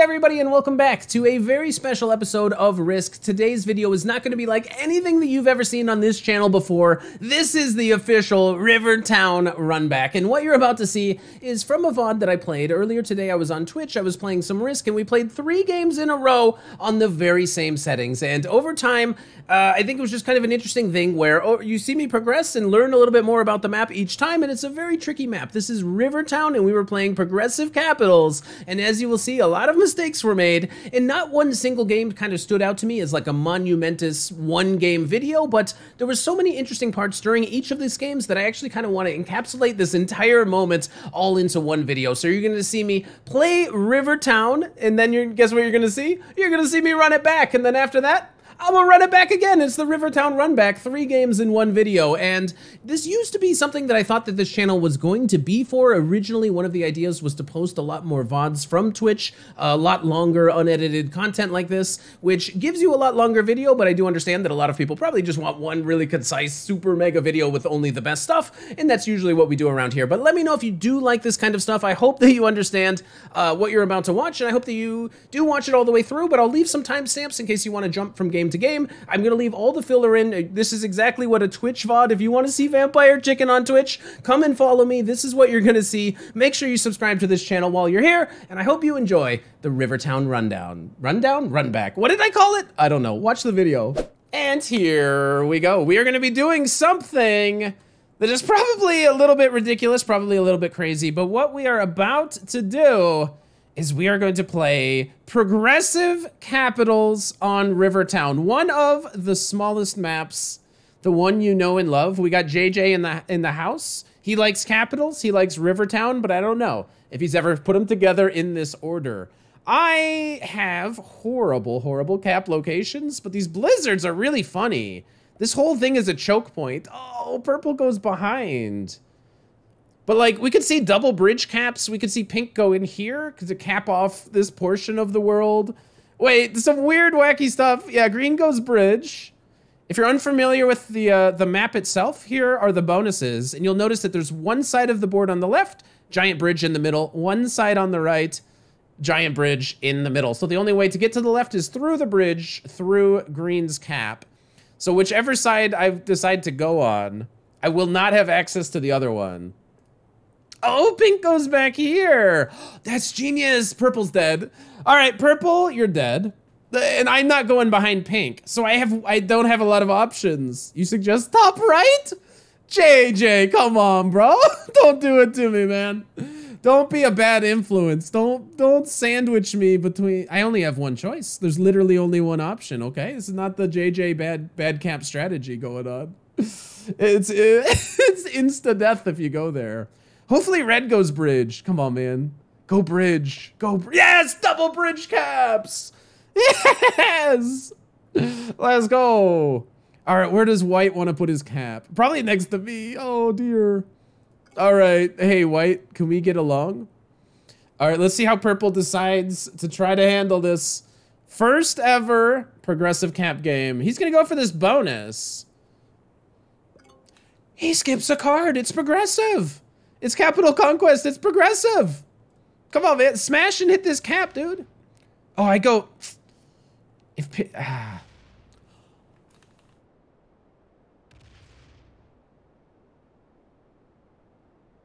everybody and welcome back to a very special episode of Risk. Today's video is not going to be like anything that you've ever seen on this channel before. This is the official Rivertown Runback and what you're about to see is from a VOD that I played. Earlier today I was on Twitch, I was playing some Risk and we played three games in a row on the very same settings and over time uh, I think it was just kind of an interesting thing where oh, you see me progress and learn a little bit more about the map each time and it's a very tricky map. This is Rivertown and we were playing Progressive Capitals and as you will see a lot of mistakes were made, and not one single game kind of stood out to me as like a monumentous one game video, but there were so many interesting parts during each of these games that I actually kind of want to encapsulate this entire moment all into one video. So you're going to see me play Rivertown, and then you're guess what you're going to see? You're going to see me run it back, and then after that, I'm gonna run it back again. It's the Rivertown Run Back, three games in one video. And this used to be something that I thought that this channel was going to be for. Originally, one of the ideas was to post a lot more VODs from Twitch, a lot longer unedited content like this, which gives you a lot longer video, but I do understand that a lot of people probably just want one really concise, super mega video with only the best stuff, and that's usually what we do around here. But let me know if you do like this kind of stuff. I hope that you understand uh, what you're about to watch, and I hope that you do watch it all the way through, but I'll leave some timestamps in case you want to jump from game to game. I'm going to leave all the filler in. This is exactly what a Twitch VOD, if you want to see Vampire Chicken on Twitch, come and follow me. This is what you're going to see. Make sure you subscribe to this channel while you're here, and I hope you enjoy the Rivertown Rundown. Rundown? Run back. What did I call it? I don't know. Watch the video. And here we go. We are going to be doing something that is probably a little bit ridiculous, probably a little bit crazy, but what we are about to do is we are going to play Progressive Capitals on Rivertown, one of the smallest maps, the one you know and love. We got JJ in the in the house. He likes Capitals, he likes Rivertown, but I don't know if he's ever put them together in this order. I have horrible, horrible cap locations, but these blizzards are really funny. This whole thing is a choke point. Oh, purple goes behind. But like we could see double bridge caps. We could see pink go in here to cap off this portion of the world. Wait, some weird wacky stuff. Yeah, green goes bridge. If you're unfamiliar with the uh, the map itself, here are the bonuses. And you'll notice that there's one side of the board on the left, giant bridge in the middle, one side on the right, giant bridge in the middle. So the only way to get to the left is through the bridge, through green's cap. So whichever side I decide to go on, I will not have access to the other one. Oh, pink goes back here. That's genius. Purple's dead. All right, purple, you're dead. And I'm not going behind pink. So I have I don't have a lot of options. You suggest top right? JJ, come on, bro. don't do it to me, man. Don't be a bad influence. Don't don't sandwich me between I only have one choice. There's literally only one option, okay? This is not the JJ bad bad cap strategy going on. It's it's insta death if you go there. Hopefully red goes bridge. Come on, man. Go bridge. Go. Br yes, double bridge caps. Yes. Let's go. All right, where does white want to put his cap? Probably next to me. Oh, dear. All right. Hey, white, can we get along? All right, let's see how purple decides to try to handle this first ever progressive cap game. He's going to go for this bonus. He skips a card. It's progressive. It's Capital Conquest. It's progressive. Come on, man. Smash and hit this cap, dude. Oh, I go... If... Ah.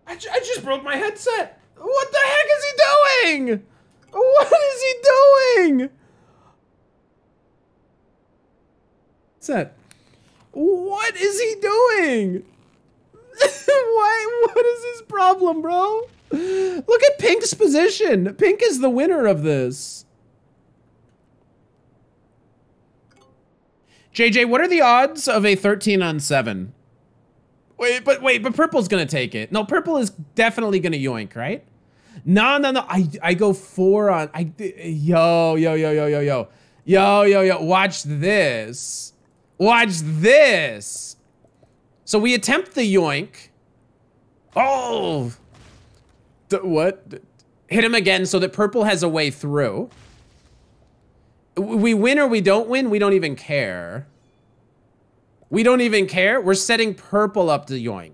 I, I just broke my headset. What the heck is he doing? What is he doing? That? What is he doing? Why? What is his problem, bro? Look at Pink's position. Pink is the winner of this. JJ, what are the odds of a 13 on 7? Wait, but wait, but purple's gonna take it. No, purple is definitely gonna yoink, right? No, no, no. I I go four on. I yo yo yo yo yo yo yo yo yo. Watch this. Watch this. So we attempt the yoink. Oh! D what? Hit him again so that purple has a way through. We win or we don't win, we don't even care. We don't even care. We're setting purple up to yoink.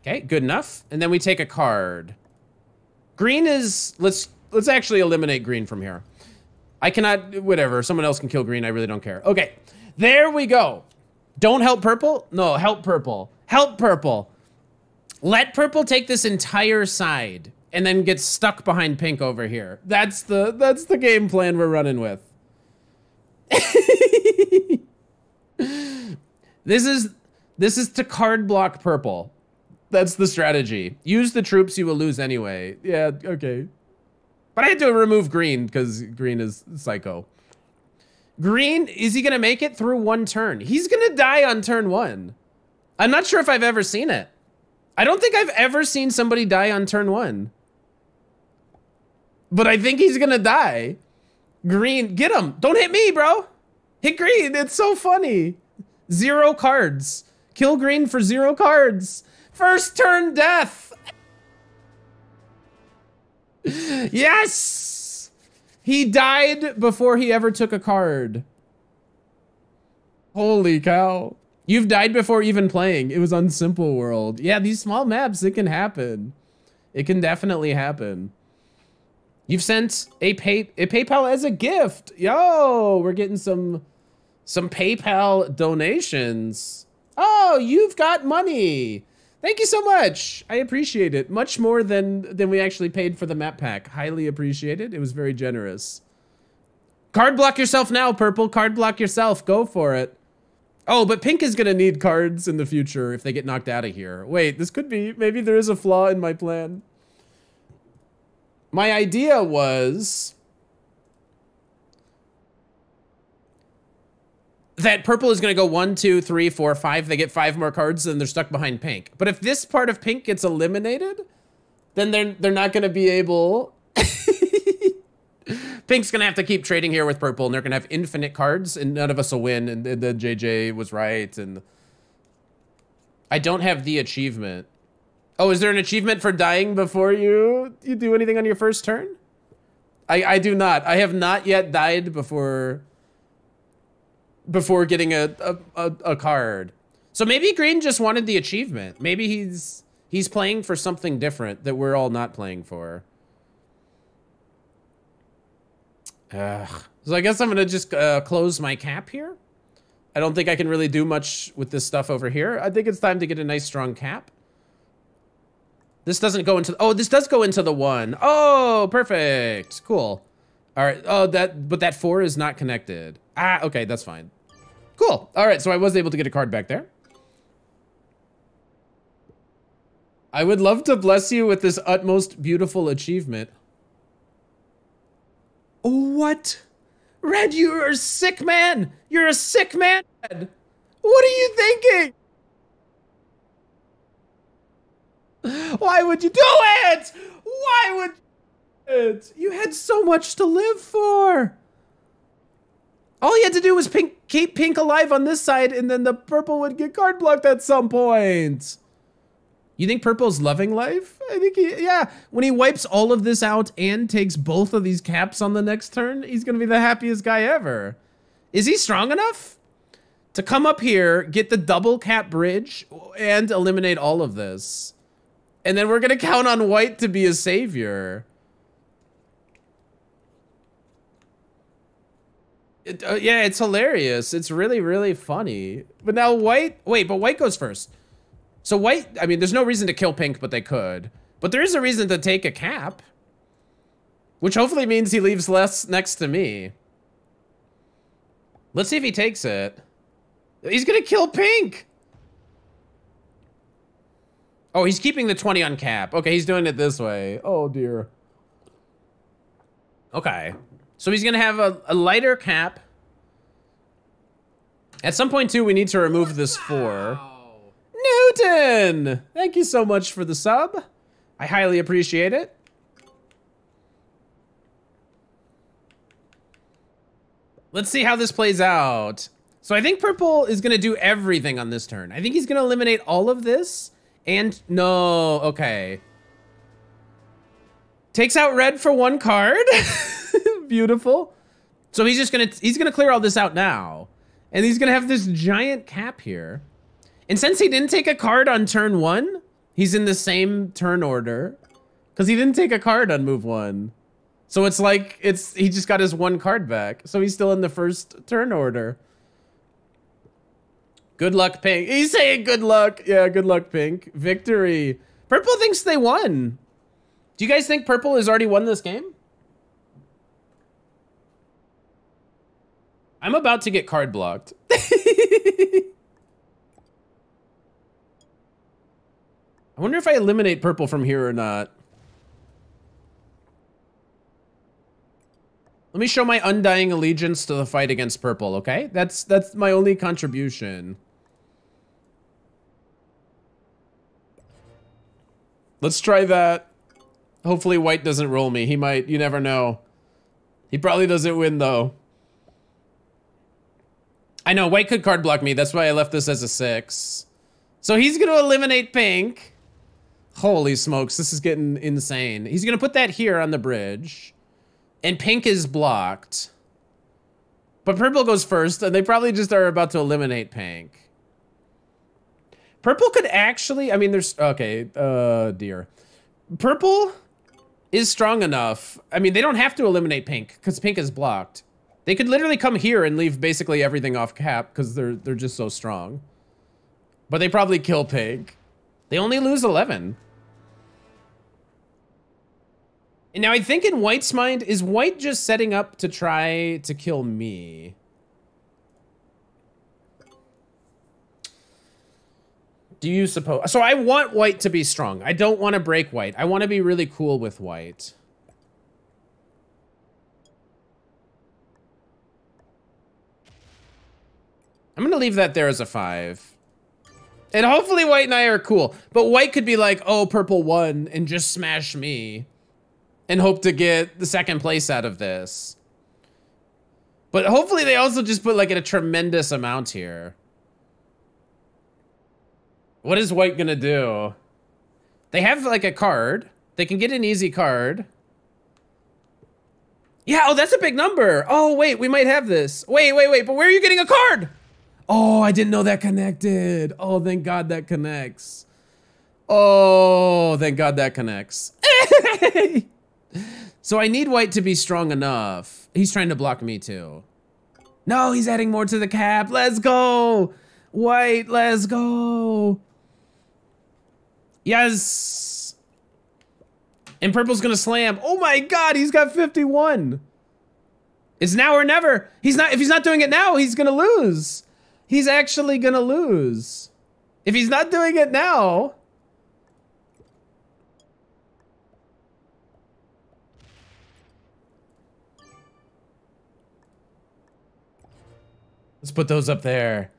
Okay, good enough. And then we take a card. Green is, let's let's actually eliminate green from here. I cannot, whatever. Someone else can kill green. I really don't care. Okay, there we go. Don't help purple? No, help purple. Help purple. Let purple take this entire side and then get stuck behind pink over here. That's the that's the game plan we're running with. this is this is to card block purple. That's the strategy. Use the troops you will lose anyway. Yeah, okay. But I had to remove green because green is psycho. Green, is he going to make it through one turn? He's going to die on turn one. I'm not sure if I've ever seen it. I don't think I've ever seen somebody die on turn one. But I think he's going to die. Green, get him. Don't hit me, bro. Hit green. It's so funny. Zero cards. Kill green for zero cards. First turn death. yes! He died before he ever took a card. Holy cow. You've died before even playing. It was on Simple World. Yeah, these small maps, it can happen. It can definitely happen. You've sent a pay a PayPal as a gift. Yo, we're getting some some PayPal donations. Oh, you've got money. Thank you so much. I appreciate it. Much more than, than we actually paid for the map pack. Highly appreciated. It was very generous. Card block yourself now, Purple. Card block yourself. Go for it. Oh, but Pink is going to need cards in the future if they get knocked out of here. Wait, this could be... Maybe there is a flaw in my plan. My idea was... that purple is going to go one, two, three, four, five. They get five more cards, and they're stuck behind pink. But if this part of pink gets eliminated, then they're they're not going to be able. Pink's going to have to keep trading here with purple, and they're going to have infinite cards, and none of us will win. And, and then JJ was right, and I don't have the achievement. Oh, is there an achievement for dying before you you do anything on your first turn? I I do not. I have not yet died before before getting a, a, a, a card. So maybe Green just wanted the achievement. Maybe he's he's playing for something different that we're all not playing for. Ugh. So I guess I'm gonna just uh, close my cap here. I don't think I can really do much with this stuff over here. I think it's time to get a nice strong cap. This doesn't go into, oh, this does go into the one. Oh, perfect, cool. All right, oh, that, but that four is not connected. Ah, okay, that's fine. Cool. All right, so I was able to get a card back there. I would love to bless you with this utmost beautiful achievement. Oh what? Red, you're a sick man. You're a sick man. Red. What are you thinking? Why would you do it? Why would? You had so much to live for. All he had to do was pink, keep pink alive on this side, and then the purple would get card blocked at some point. You think purple's loving life? I think he, yeah. When he wipes all of this out and takes both of these caps on the next turn, he's gonna be the happiest guy ever. Is he strong enough to come up here, get the double cap bridge, and eliminate all of this? And then we're gonna count on white to be a savior. It, uh, yeah, it's hilarious. It's really, really funny. But now white, wait, but white goes first. So white, I mean, there's no reason to kill pink, but they could. But there is a reason to take a cap. Which hopefully means he leaves less next to me. Let's see if he takes it. He's gonna kill pink. Oh, he's keeping the 20 on cap. Okay, he's doing it this way. Oh, dear. Okay. So he's going to have a, a, lighter cap. At some point, too, we need to remove this four. Newton! Thank you so much for the sub. I highly appreciate it. Let's see how this plays out. So I think purple is going to do everything on this turn. I think he's going to eliminate all of this. And no, okay. Takes out red for one card. beautiful. So he's just gonna he's gonna clear all this out now. And he's gonna have this giant cap here. And since he didn't take a card on turn one, he's in the same turn order. Because he didn't take a card on move one. So it's like it's he just got his one card back. So he's still in the first turn order. Good luck, Pink. He's saying good luck. Yeah, good luck, Pink. Victory. Purple thinks they won. Do you guys think Purple has already won this game? I'm about to get card blocked. I wonder if I eliminate Purple from here or not. Let me show my undying allegiance to the fight against purple, okay? That's that's my only contribution. Let's try that. Hopefully white doesn't roll me. He might, you never know. He probably doesn't win though. I know, white could card block me. That's why I left this as a six. So he's gonna eliminate pink. Holy smokes, this is getting insane. He's gonna put that here on the bridge. And pink is blocked. But purple goes first, and they probably just are about to eliminate pink. Purple could actually, I mean, there's, okay, uh, dear. Purple is strong enough. I mean, they don't have to eliminate pink, because pink is blocked. They could literally come here and leave basically everything off cap, because they're, they're just so strong. But they probably kill pink. They only lose 11. And now I think in White's mind, is White just setting up to try to kill me? Do you suppose? So I want White to be strong. I don't want to break White. I want to be really cool with White. I'm to leave that there as a five. And hopefully White and I are cool. But White could be like, oh, purple won and just smash me and hope to get the second place out of this. But hopefully they also just put like a tremendous amount here. What is white gonna do? They have like a card. They can get an easy card. Yeah, oh, that's a big number. Oh, wait, we might have this. Wait, wait, wait, but where are you getting a card? Oh, I didn't know that connected. Oh, thank God that connects. Oh, thank God that connects. So I need white to be strong enough. He's trying to block me too. No, he's adding more to the cap. Let's go. White, let's go. Yes. And purple's gonna slam. Oh my God, he's got 51. It's now or never. He's not, if he's not doing it now, he's gonna lose. He's actually gonna lose. If he's not doing it now, Let's put those up there.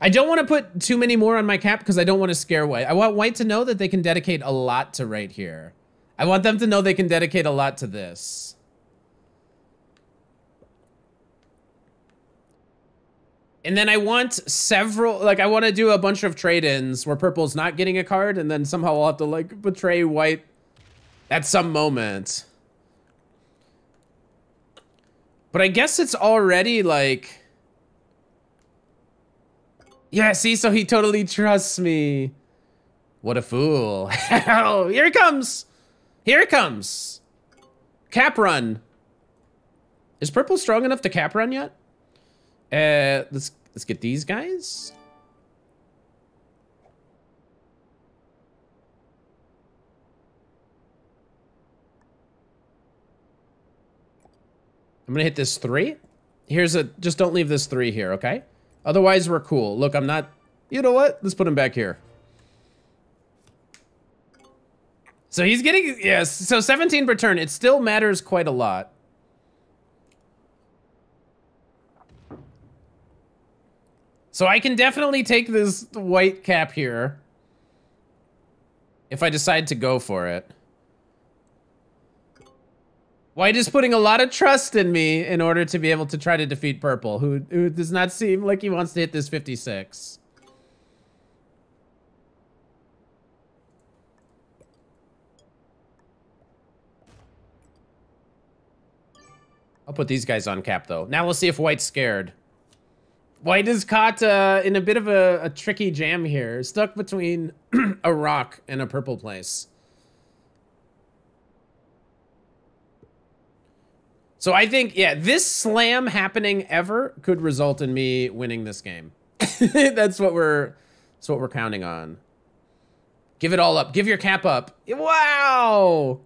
I don't want to put too many more on my cap because I don't want to scare white. I want white to know that they can dedicate a lot to right here. I want them to know they can dedicate a lot to this. And then I want several, like I want to do a bunch of trade-ins where purple's not getting a card and then somehow I'll have to like betray white at some moment. But I guess it's already like... Yeah, see, so he totally trusts me. What a fool. oh, here it comes. Here it comes. Cap run. Is purple strong enough to cap run yet? Uh, let's let's get these guys. I'm gonna hit this three. Here's a, just don't leave this three here, okay? Otherwise, we're cool. Look, I'm not... You know what? Let's put him back here. So he's getting... Yes, so 17 per turn. It still matters quite a lot. So I can definitely take this white cap here. If I decide to go for it. White is putting a lot of trust in me in order to be able to try to defeat purple, who, who does not seem like he wants to hit this 56. I'll put these guys on cap, though. Now we'll see if White's scared. White is caught uh, in a bit of a, a tricky jam here. Stuck between a rock and a purple place. So I think, yeah, this slam happening ever could result in me winning this game. that's what we're that's what we're counting on. Give it all up. Give your cap up. Wow.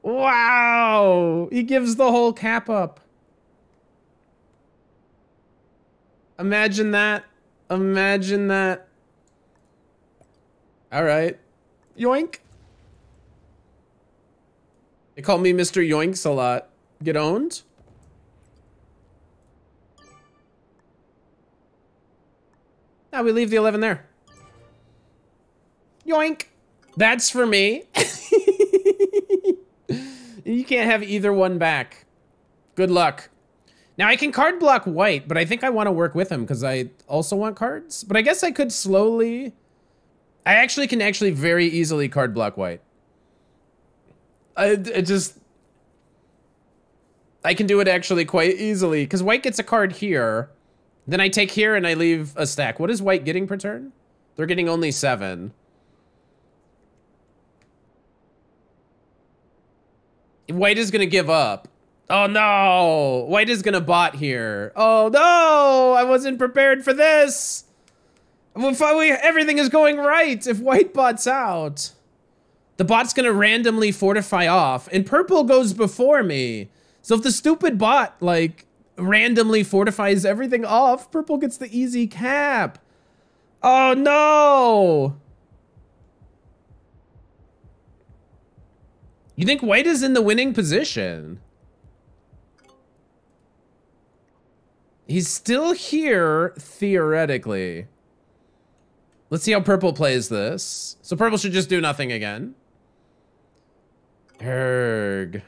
Wow. He gives the whole cap up. Imagine that. Imagine that. All right. Yoink. They call me Mr. Yoinks a lot. Get owned? Now we leave the 11 there. Yoink. That's for me. you can't have either one back. Good luck. Now I can card block white, but I think I want to work with him because I also want cards. But I guess I could slowly... I actually can actually very easily card block white. I it just... I can do it actually quite easily because white gets a card here. Then I take here and I leave a stack. What is white getting per turn? They're getting only seven. White is going to give up. Oh no! White is to bot here. Oh no! I wasn't prepared for this! If we, everything is going right if white bots out. The bot's to randomly fortify off, and purple goes before me. So if the stupid bot, like, randomly fortifies everything off, purple gets the easy cap. Oh no! You think white is in the winning position? He's still here, theoretically. Let's see how purple plays this. So purple should just do nothing again. Erg.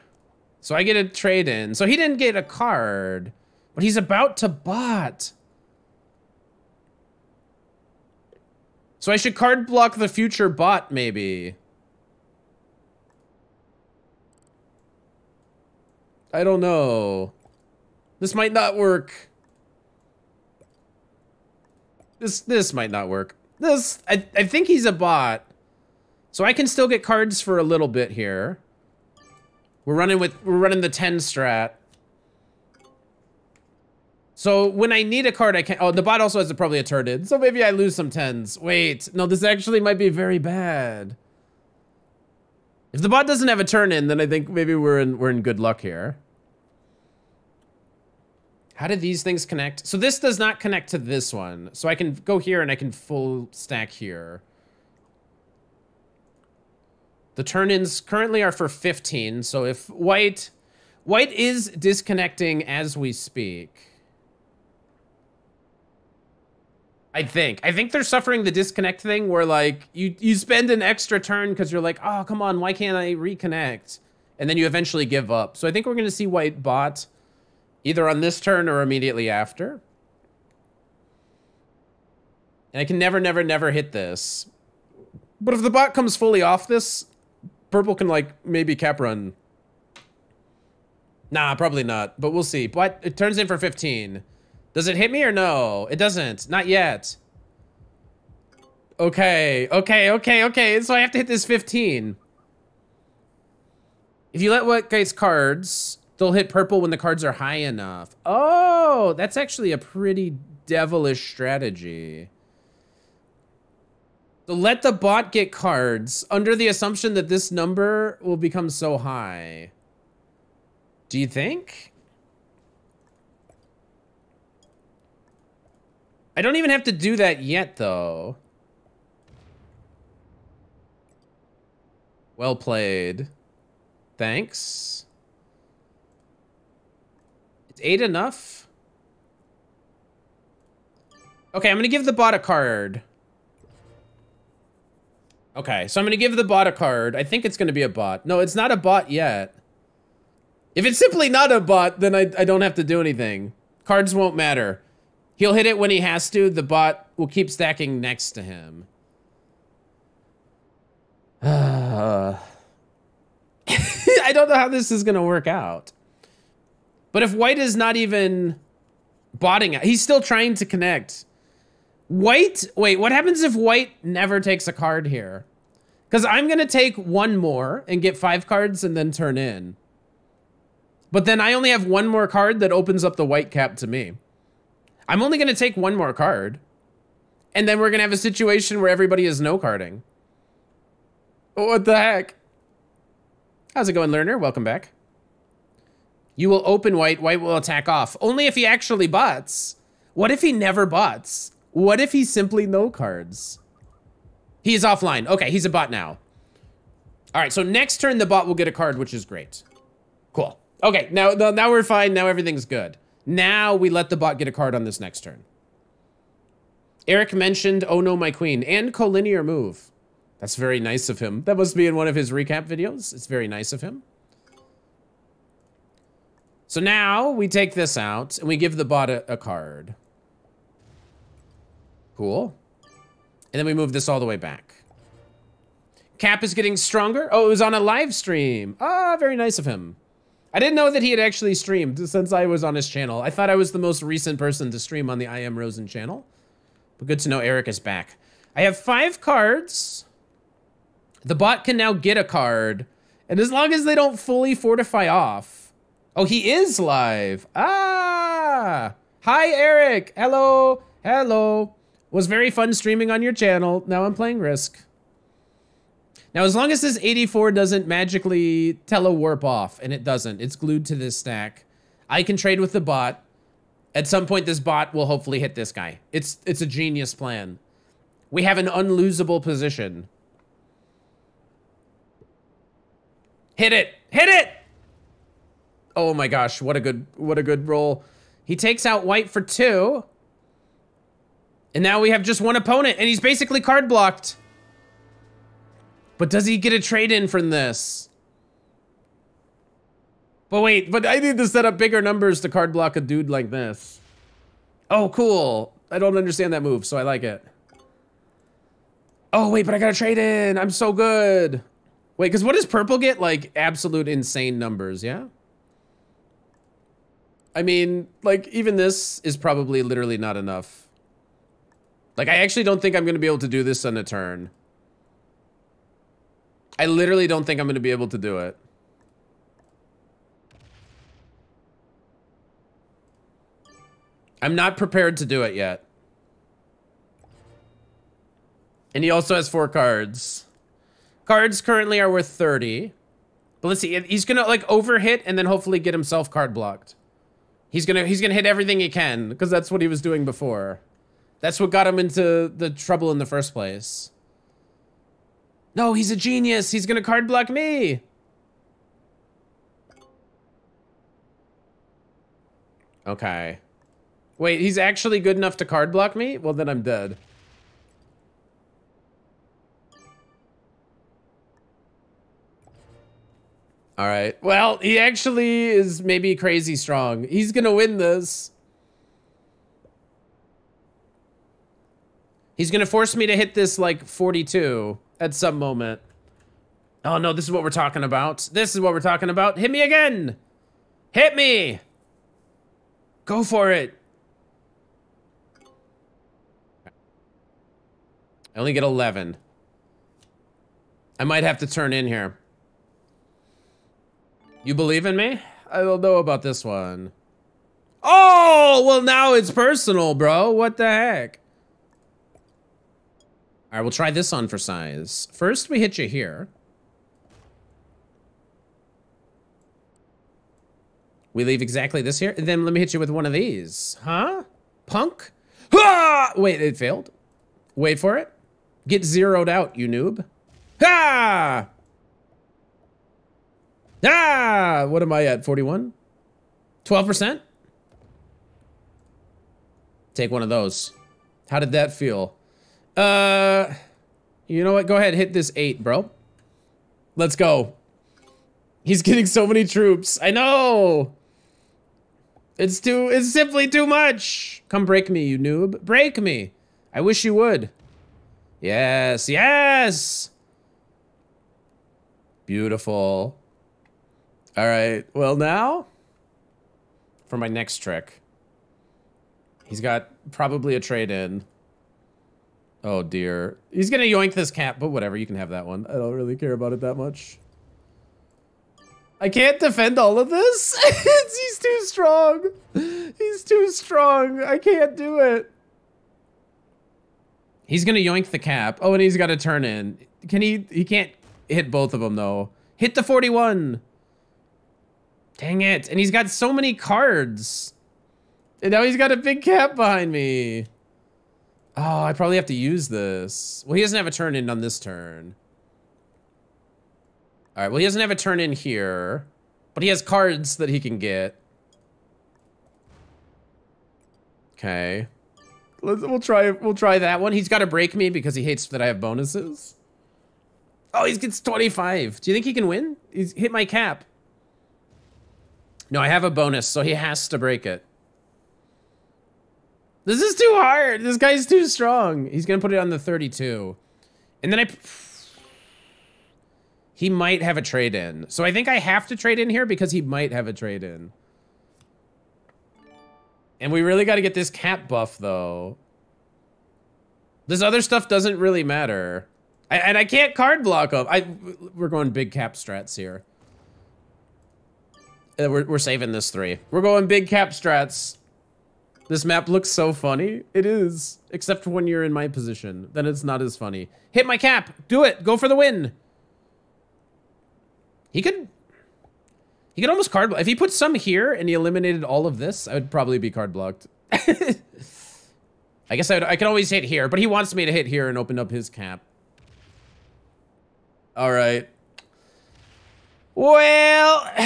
So I get a trade in. So he didn't get a card, but he's about to bot. So I should card block the future bot, maybe. I don't know. This might not work. This this might not work. This I I think he's a bot. So I can still get cards for a little bit here. We're running with we're running the 10 strat. So when I need a card, I can't. Oh, the bot also has a, probably a turn in. so maybe I lose some tens. Wait, no, this actually might be very bad. If the bot doesn't have a turn in, then I think maybe we're in we're in good luck here. How do these things connect? So this does not connect to this one. So I can go here and I can full stack here. The turn-ins currently are for 15. So if white, white is disconnecting as we speak. I think. I think they're suffering the disconnect thing where like you, you spend an extra turn because you're like, oh, come on, why can't I reconnect? And then you eventually give up. So I think we're going to see white bot either on this turn or immediately after. And I can never, never, never hit this. But if the bot comes fully off this, purple can like maybe cap run. Nah, probably not, but we'll see. But it turns in for 15. Does it hit me or no? It doesn't. Not yet. Okay, okay, okay, okay. So I have to hit this 15. If you let what gets cards, they'll hit purple when the cards are high enough. Oh, that's actually a pretty devilish strategy. So let the bot get cards under the assumption that this number will become so high. Do you think? I don't even have to do that yet, though. Well played. Thanks. Eight enough? Okay, I'm gonna give the bot a card. Okay, so I'm gonna give the bot a card. I think it's gonna be a bot. No, it's not a bot yet. If it's simply not a bot, then I, I don't have to do anything. Cards won't matter. He'll hit it when he has to. The bot will keep stacking next to him. I don't know how this is to work out. But if white is not even botting it, he's still trying to connect. White, wait, what happens if white never takes a card here? Because I'm going to take one more and get five cards and then turn in. But then I only have one more card that opens up the white cap to me. I'm only going to take one more card. And then we're going to have a situation where everybody is no carding. What the heck? How's it going, learner? Welcome back. You will open white, white will attack off. Only if he actually butts. What if he never butts? What if he simply no cards? He is offline. Okay, he's a bot now. All right, so next turn the bot will get a card, which is great. Cool. Okay, now, now we're fine. Now everything's good. Now we let the bot get a card on this next turn. Eric mentioned Oh No My Queen and collinear move. That's very nice of him. That must be in one of his recap videos. It's very nice of him. So now we take this out and we give the bot a, a card. Cool. And then we move this all the way back. Cap is getting stronger. Oh, it was on a live stream. Ah, very nice of him. I didn't know that he had actually streamed since I was on his channel. I thought I was the most recent person to stream on the IMRosen channel. But good to know Eric is back. I have five cards. The bot can now get a card. And as long as they don't fully fortify off. Oh, he is live. Ah. Hi, Eric. Hello. Hello. Was very fun streaming on your channel. Now I'm playing Risk. Now, as long as this 84 doesn't magically telewarp off, and it doesn't, it's glued to this stack, I can trade with the bot. At some point, this bot will hopefully hit this guy. It's, it's a genius plan. We have an unlosable position. Hit it! Hit it! Oh my gosh, what a good, what a good roll. He takes out white for two. And now we have just one opponent, and he's basically card blocked. But does he get a trade in from this? But wait, but I need to set up bigger numbers to card block a dude like this. Oh, cool. I don't understand that move, so I like it. Oh, wait, but I got a trade in. I'm so good. Wait, because what does purple get? Like, absolute insane numbers, yeah? I mean, like, even this is probably literally not enough. Like, I actually don't think I'm going to be able to do this on a turn. I literally don't think I'm going to be able to do it. I'm not prepared to do it yet. And he also has four cards. Cards currently are worth 30. But let's see, he's gonna like overhit and then hopefully get himself card blocked. He's gonna he's gonna hit everything he can, because that's what he was doing before. That's what got him into the trouble in the first place. No, he's a genius. He's gonna card block me. Okay. Wait, he's actually good enough to card block me? Well, then I'm dead. All right. Well, he actually is maybe crazy strong. He's gonna win this. He's gonna force me to hit this like 42 at some moment. Oh no, this is what we're talking about. This is what we're talking about. Hit me again. Hit me. Go for it. I only get 11. I might have to turn in here. You believe in me? I don't know about this one. Oh, well now it's personal, bro. What the heck? All right, we'll try this on for size. First, we hit you here. We leave exactly this here. And then let me hit you with one of these. Huh? Punk? Wait, it failed. Wait for it. Get zeroed out, you noob. Ha! Ah! What am I at? 41? 12%? Take one of those. How did that feel? Uh, you know what? Go ahead, hit this eight, bro. Let's go. He's getting so many troops. I know. It's too, it's simply too much. Come break me, you noob. Break me. I wish you would. Yes, yes. Beautiful. All right, well now, for my next trick. He's got probably a trade in. Oh dear. He's gonna yoink this cap, but whatever, you can have that one. I don't really care about it that much. I can't defend all of this. He's too strong. He's too strong. I can't do it. He's gonna yoink the cap. Oh, and he's got to turn in. Can he? He can't hit both of them though. Hit the 41. Dang it. And he's got so many cards. And now he's got a big cap behind me. Oh, I probably have to use this. Well, he doesn't have a turn in on this turn. All right, well, he doesn't have a turn in here, but he has cards that he can get. Okay. Let's, we'll try we'll try that one. He's got to break me because he hates that I have bonuses. Oh, he gets 25. Do you think he can win? He's hit my cap. No, I have a bonus, so he has to break it. This is too hard. This guy's too strong. He's going to put it on the 32. And then I... He might have a trade in. So I think I have to trade in here because he might have a trade in. And we really got to get this cap buff, though. This other stuff doesn't really matter. I, and I can't card block him. I, we're going big cap strats here. Uh, we're, we're saving this three. We're going big cap strats. This map looks so funny. It is. Except when you're in my position. Then it's not as funny. Hit my cap. Do it. Go for the win. He could... He could almost card... If he put some here and he eliminated all of this, I would probably be card blocked. I guess I, would, I could always hit here, but he wants me to hit here and open up his cap. All right. Well...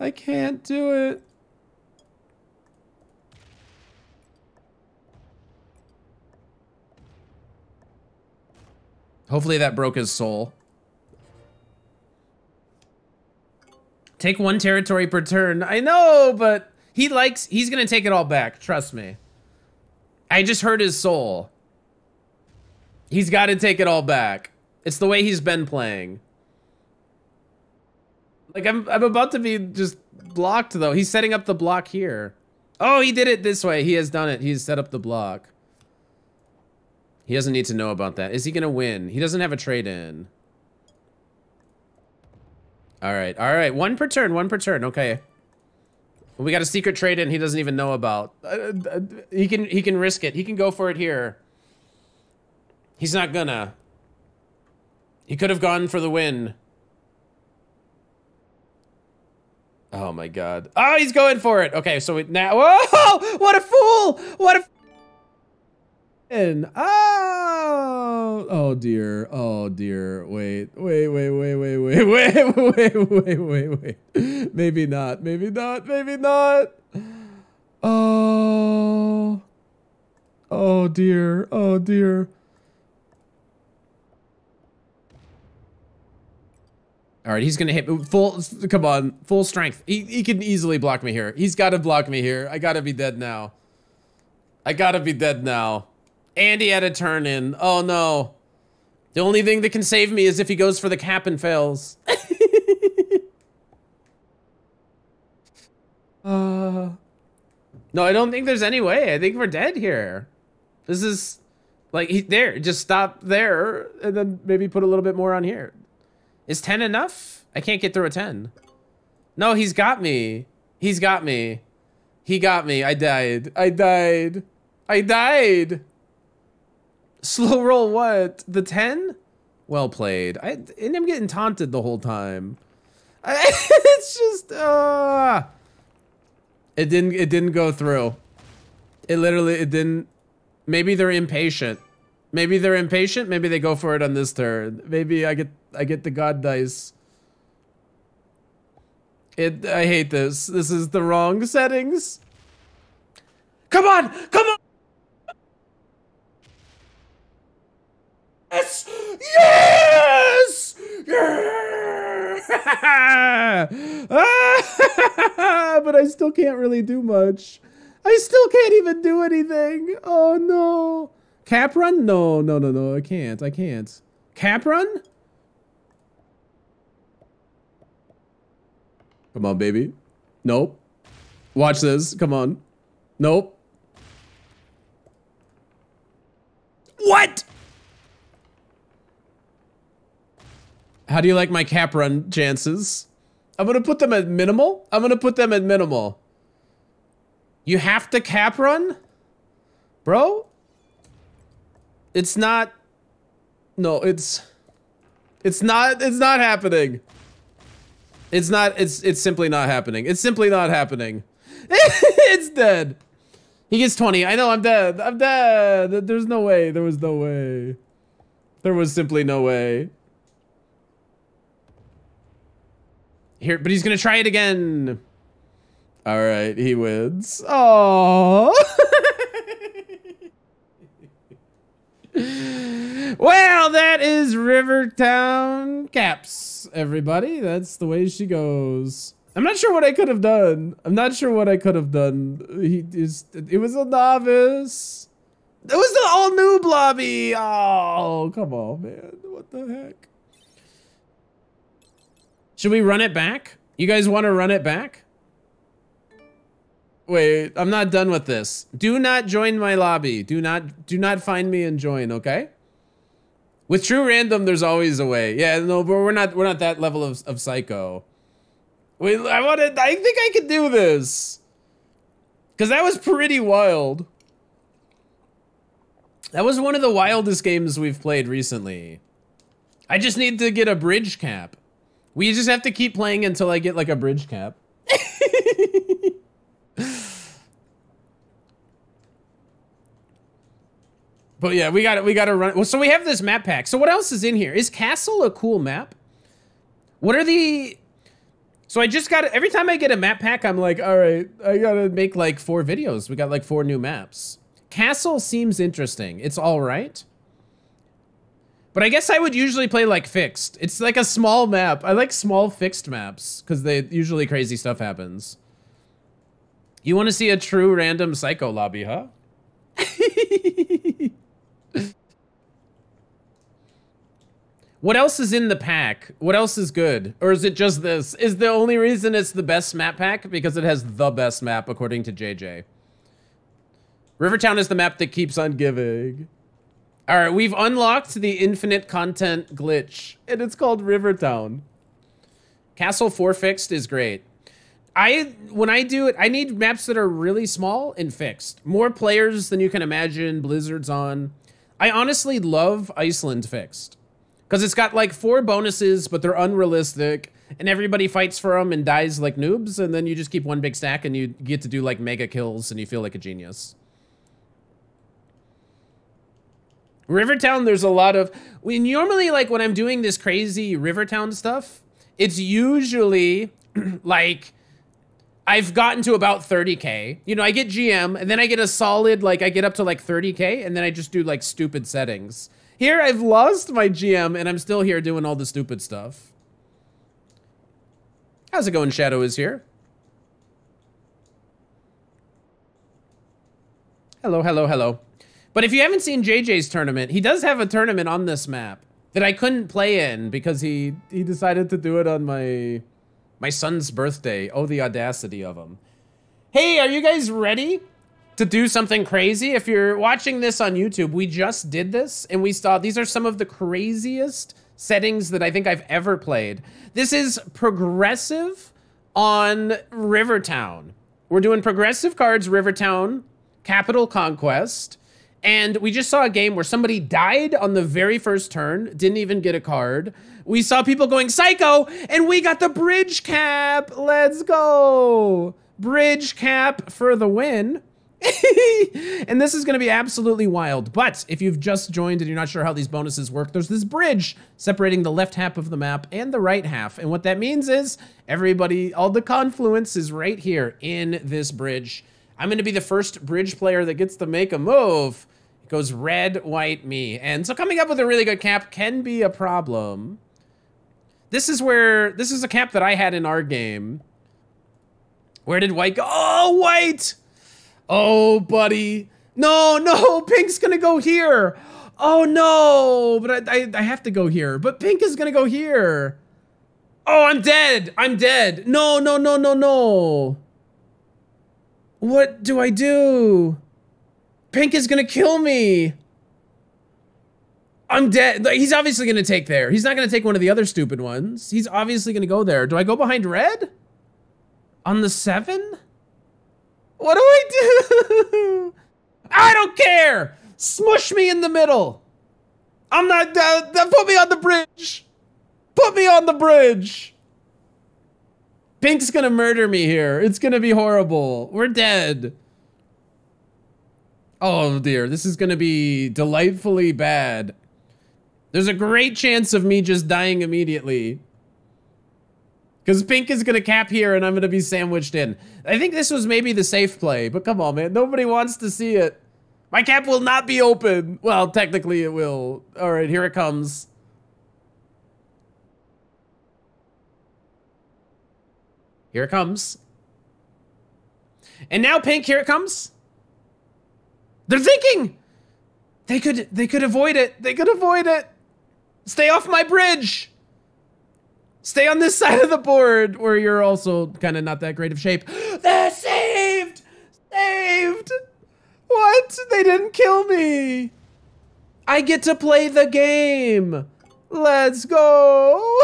I can't do it. Hopefully that broke his soul. Take one territory per turn. I know, but he likes, he's gonna take it all back. Trust me. I just hurt his soul. He's got to take it all back. It's the way he's been playing. Like, I'm, I'm about to be just blocked, though. He's setting up the block here. Oh, he did it this way. He has done it. He's set up the block. He doesn't need to know about that. Is he going to win? He doesn't have a trade in. All right. All right. One per turn. One per turn. Okay. We got a secret trade in he doesn't even know about. Uh, uh, he can he can risk it. He can go for it here. He's not gonna. He could have gone for the win. Oh my god. Oh, he's going for it. Okay, so we, now. Whoa! What a fool! What a and oh, oh dear, oh dear. Wait, wait, wait, wait, wait, wait, wait, wait, wait, wait, wait. Maybe not. Maybe not. Maybe not. Oh, oh dear, oh dear. All right, he's gonna hit full. Come on, full strength. He he can easily block me here. He's got to block me here. I gotta be dead now. I gotta be dead now. Andy had a turn in. Oh no. The only thing that can save me is if he goes for the cap and fails. uh, no, I don't think there's any way. I think we're dead here. This is like he, there. Just stop there and then maybe put a little bit more on here. Is 10 enough? I can't get through a 10. No, he's got me. He's got me. He got me. I died. I died. I died. Slow roll what? The 10? Well played. I and I'm getting taunted the whole time. I, it's just uh it didn't it didn't go through. It literally it didn't maybe they're impatient. Maybe they're impatient, maybe they go for it on this turn. Maybe I get I get the god dice. It I hate this. This is the wrong settings. Come on! Come on! Yes! Yes! Yeah! but I still can't really do much. I still can't even do anything. Oh no. Cap run? No, no, no, no. I can't. I can't. Cap run? Come on, baby. Nope. Watch this. Come on. Nope. What? How do you like my cap run chances? I'm gonna put them at minimal. I'm gonna put them at minimal. You have to cap run? Bro? It's not... No, it's... It's not, it's not happening. It's not, it's, it's simply not happening. It's simply not happening. it's dead. He gets 20. I know I'm dead. I'm dead. There's no way. There was no way. There was simply no way. Here, but he's gonna try it again. All right, he wins. Oh. well, that is Rivertown Caps, everybody. That's the way she goes. I'm not sure what I could have done. I'm not sure what I could have done. He is. It was a novice. It was the all noob lobby. Oh, come on, man. What the heck? Should we run it back? You guys want to run it back? Wait, I'm not done with this. Do not join my lobby. Do not do not find me and join, okay? With true random, there's always a way. Yeah, no, but we're not we're not that level of, of psycho. Wait, I wanted I think I could do this. Cause that was pretty wild. That was one of the wildest games we've played recently. I just need to get a bridge cap. We just have to keep playing until I get like a bridge cap. but yeah, we got it. We got to run. Well, so we have this map pack. So what else is in here? Is Castle a cool map? What are the? So I just got every time I get a map pack, I'm like, all right, I gotta make like four videos. We got like four new maps. Castle seems interesting. It's all right. But I guess I would usually play like fixed. It's like a small map. I like small fixed maps because they usually crazy stuff happens. You want to see a true random psycho lobby, huh? what else is in the pack? What else is good? Or is it just this? Is the only reason it's the best map pack because it has the best map according to JJ? Rivertown is the map that keeps on giving. All right, we've unlocked the infinite content glitch, and it's called Rivertown. Castle 4 fixed is great. I when I do it, I need maps that are really small and fixed. More players than you can imagine, blizzards on. I honestly love Iceland fixed. Because it's got like four bonuses, but they're unrealistic, and everybody fights for them and dies like noobs, and then you just keep one big stack and you get to do like mega kills and you feel like a genius. Rivertown, there's a lot of, we normally like when I'm doing this crazy Rivertown stuff, it's usually like, I've gotten to about 30K. You know, I get GM and then I get a solid, like I get up to like 30K and then I just do like stupid settings. Here I've lost my GM and I'm still here doing all the stupid stuff. How's it going? Shadow is here. Hello, hello, hello. But if you haven't seen JJ's tournament, he does have a tournament on this map that I couldn't play in because he he decided to do it on my my son's birthday. Oh, the audacity of him. Hey, are you guys ready to do something crazy? If you're watching this on YouTube, we just did this and we saw these are some of the craziest settings that I think I've ever played. This is progressive on Rivertown. We're doing progressive cards, Rivertown, Capital Conquest, and we just saw a game where somebody died on the very first turn, didn't even get a card. We saw people going psycho, and we got the bridge cap. Let's go. Bridge cap for the win. and this is going to be absolutely wild. But if you've just joined and you're not sure how these bonuses work, there's this bridge separating the left half of the map and the right half. And what that means is everybody, all the confluence is right here in this bridge. I'm going to be the first bridge player that gets to make a move goes red, white, me. And so coming up with a really good cap can be a problem. This is where, this is a cap that I had in our game. Where did white go? Oh, white! Oh, buddy. No, no, pink's gonna go here. Oh, no, but I, I, I have to go here. But pink is gonna go here. Oh, I'm dead. I'm dead. No, no, no, no, no. What do I do? Pink is gonna kill me. I'm dead. He's obviously to take there. He's not to take one of the other stupid ones. He's obviously to go there. Do I go behind red? On the seven? What do I do? I don't care. Smush me in the middle. I'm not, uh, put me on the bridge. Put me on the bridge. Pink's gonna murder me here. It's gonna be horrible. We're dead. Oh dear, this is gonna be delightfully bad. There's a great chance of me just dying immediately. Because Pink is going to cap here and I'm going to be sandwiched in. I think this was maybe the safe play, but come on, man. Nobody wants to see it. My cap will not be open. Well, technically it will. All right, here it comes. Here it comes. And now Pink, here it comes. They're thinking. They could they could avoid it. They could avoid it. Stay off my bridge. Stay on this side of the board where you're also kind of not that great of shape. They're saved! Saved! What? They didn't kill me. I get to play the game. Let's go.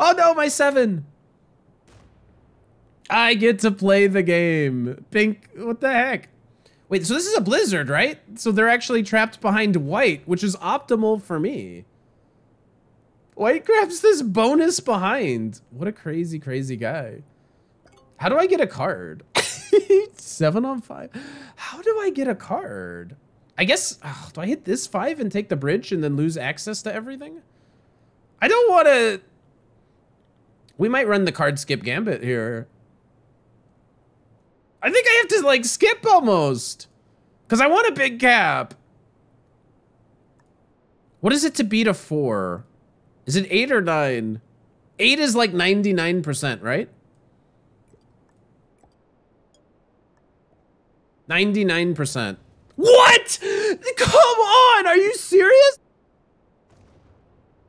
oh no, my seven. I get to play the game. Pink, what the heck? Wait, so this is a blizzard, right? So they're actually trapped behind white, which is optimal for me. White grabs this bonus behind. What a crazy, crazy guy. How do I get a card? Seven on five. How do I get a card? I guess, oh, do I hit this five and take the bridge and then lose access to everything? I don't want to... We might run the card skip gambit here. I think I have to like skip almost. Because I want a big cap. What is it to beat a four? Is it eight or nine? Eight is like 99%, right? 99%. What? Come on, are you serious?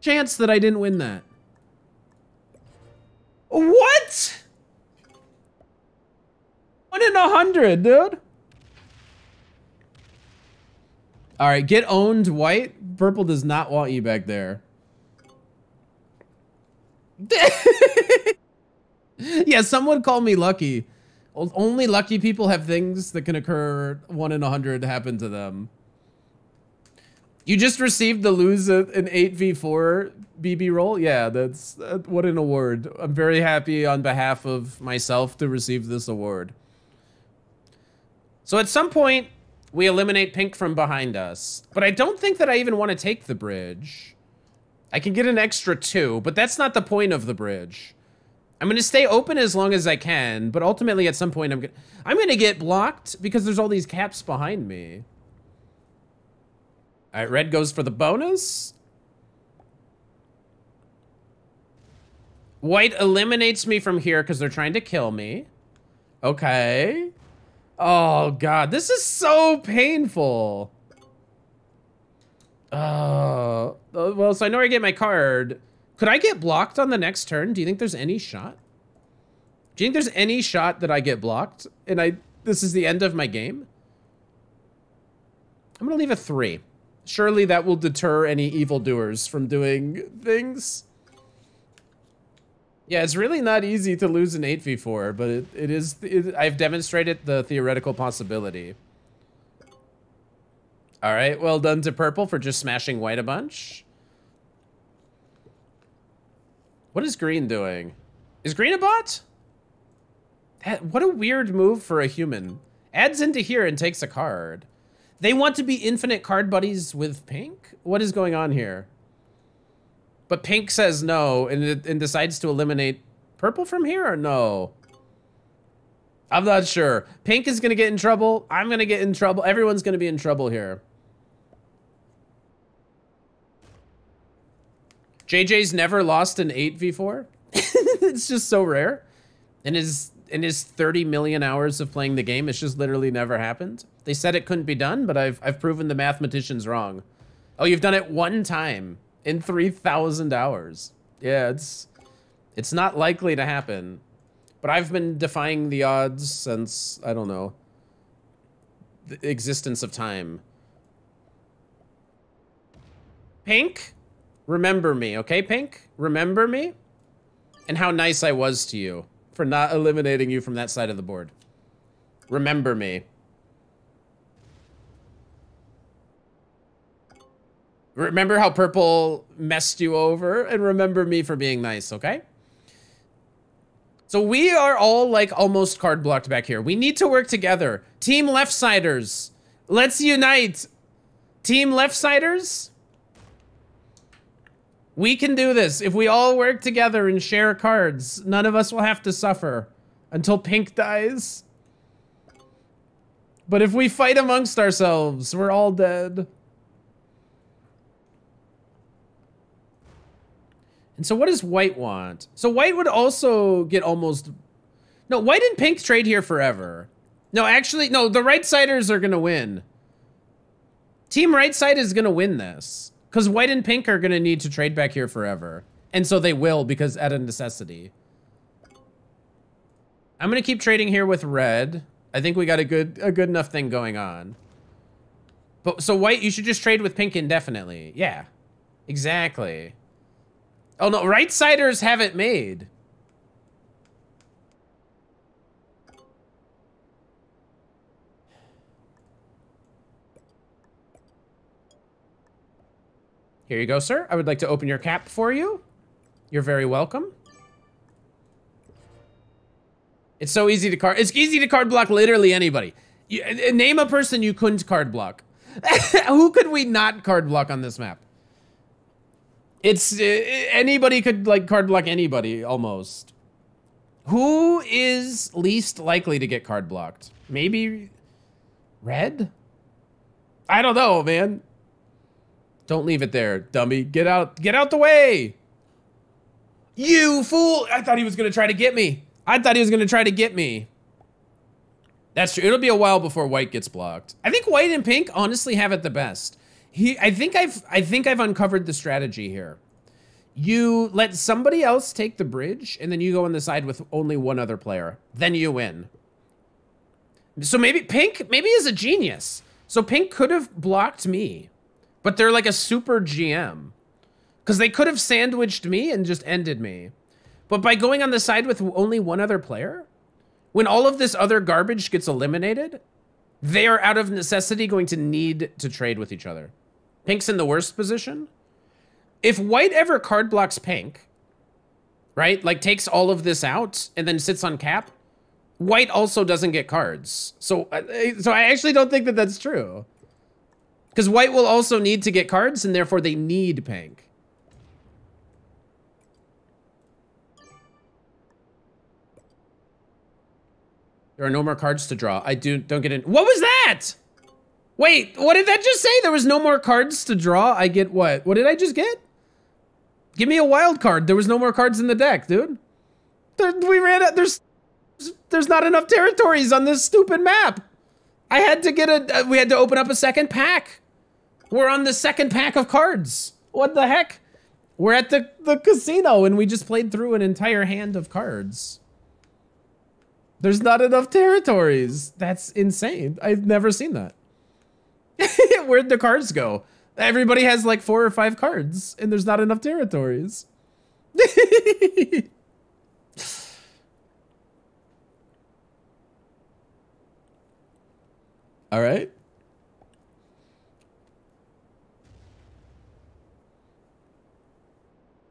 Chance that I didn't win that. What? One in a hundred, dude. All right, get owned, white. Purple does not want you back there. yeah, someone called me lucky. Only lucky people have things that can occur one in a hundred happen to them. You just received the lose an 8v4 BB roll? Yeah, that's uh, what an award. I'm very happy on behalf of myself to receive this award. So at some point, we eliminate Pink from behind us. But I don't think that I even want to take the bridge. I can get an extra two, but that's not the point of the bridge. I'm going to stay open as long as I can, but ultimately at some point I'm going I'm going to get blocked because there's all these caps behind me. All right, red goes for the bonus. White eliminates me from here because they're trying to kill me. Okay. Oh, God. This is so painful. Uh, well, so I know I get my card. Could I get blocked on the next turn? Do you think there's any shot? Do you think there's any shot that I get blocked and I this is the end of my game? I'm to leave a three. Surely that will deter any evildoers from doing things. Yeah, it's really not easy to lose an 8v4, but it, it is, it, I've demonstrated the theoretical possibility. All right, well done to purple for just smashing white a bunch. What is green doing? Is green a bot? That, what a weird move for a human. Adds into here and takes a card. They want to be infinite card buddies with pink? What is going on here? But pink says no and, and decides to eliminate purple from here or no? I'm not sure. Pink is going to get in trouble. I'm going to get in trouble. Everyone's going to be in trouble here. JJ's never lost an 8v4. it's just so rare. In his in his 30 million hours of playing the game, it's just literally never happened. They said it couldn't be done, but I've I've proven the mathematicians wrong. Oh, you've done it one time in 3,000 hours. Yeah, it's it's not likely to happen. But I've been defying the odds since, I don't know, the existence of time. Pink, remember me, okay, Pink? Remember me? And how nice I was to you for not eliminating you from that side of the board. Remember me. Remember how purple messed you over? And remember me for being nice, okay? So we are all like almost card blocked back here. We need to work together. Team left-siders, let's unite. Team left-siders, we can do this. If we all work together and share cards, none of us will have to suffer until pink dies. But if we fight amongst ourselves, we're all dead. And so what does white want? So white would also get almost... No, white and pink trade here forever. No, actually, no, the right-siders are going to win. Team right side is going to win this. Because white and pink are going to need to trade back here forever. And so they will because at a necessity. I'm going to keep trading here with red. I think we got a good a good enough thing going on. But so white, you should just trade with pink indefinitely. Yeah, exactly. Oh no, right-siders have it made. Here you go, sir. I would like to open your cap for you. You're very welcome. It's so easy to card. It's easy to card block literally anybody. You, uh, name a person you couldn't card block. Who could we not card block on this map? It's uh, anybody could like card block anybody almost. Who is least likely to get card blocked? Maybe red? I don't know, man. Don't leave it there, dummy. Get out, get out the way. You fool. I thought he was going to try to get me. I thought he was going to try to get me. That's true. It'll be a while before white gets blocked. I think white and pink honestly have it the best. He, I think I've, I think I've uncovered the strategy here. You let somebody else take the bridge, and then you go on the side with only one other player. Then you win. So maybe Pink, maybe is a genius. So Pink could have blocked me, but they're like a super GM. Because they could have sandwiched me and just ended me. But by going on the side with only one other player, when all of this other garbage gets eliminated, they are out of necessity going to need to trade with each other. Pink's in the worst position. If white ever card blocks pink, right? Like takes all of this out and then sits on cap, white also doesn't get cards. So, uh, so I actually don't think that that's true. Because white will also need to get cards and therefore they need pink. There are no more cards to draw. I do don't get in. What was that? Wait, what did that just say? There was no more cards to draw. I get what? What did I just get? Give me a wild card. There was no more cards in the deck, dude. There, we ran out. There's, there's not enough territories on this stupid map. I had to get a. Uh, we had to open up a second pack. We're on the second pack of cards. What the heck? We're at the the casino and we just played through an entire hand of cards. There's not enough territories. That's insane. I've never seen that. Where'd the cards go? Everybody has like four or five cards, and there's not enough territories. All right.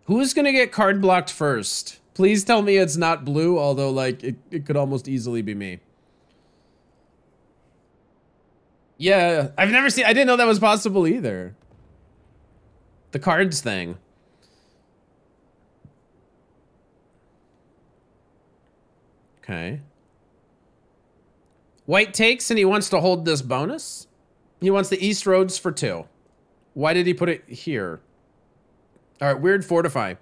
Who's gonna get card blocked first? Please tell me it's not blue, although like it, it could almost easily be me. Yeah, I've never seen, I didn't know that was possible either. The cards thing. Okay. White takes and he wants to hold this bonus. He wants the East Roads for two. Why did he put it here? All right, weird fortify.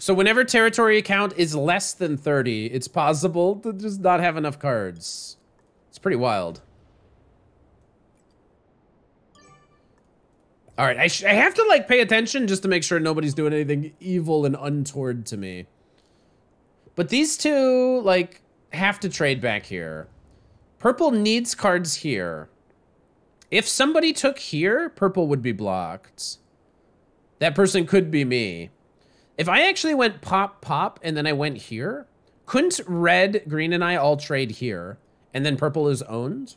So whenever territory count is less than 30, it's possible to just not have enough cards. It's pretty wild. All right, I, I have to like pay attention just to make sure nobody's doing anything evil and untoward to me. But these two like have to trade back here. Purple needs cards here. If somebody took here, purple would be blocked. That person could be me. If I actually went pop, pop, and then I went here, couldn't red, green, and I all trade here? And then purple is owned?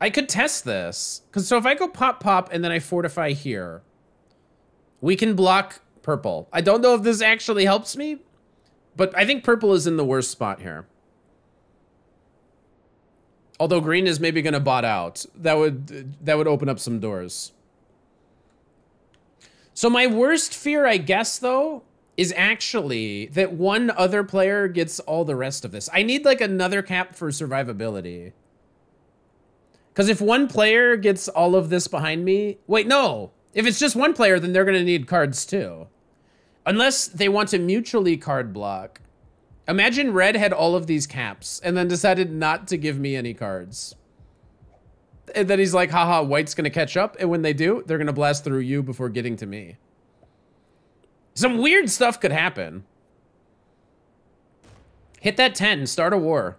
I could test this. Because so if I go pop, pop, and then I fortify here, we can block purple. I don't know if this actually helps me, but I think purple is in the worst spot here. Although green is maybe going to bot out. That would that would open up some doors. So my worst fear, I guess, though, is actually that one other player gets all the rest of this. I need like another cap for survivability. Because if one player gets all of this behind me, wait, no. If it's just one player, then they're going to need cards too. Unless they want to mutually card block. Imagine red had all of these caps and then decided not to give me any cards. And then he's like, haha, white's to catch up. And when they do, they're to blast through you before getting to me. Some weird stuff could happen. Hit that 10, start a war.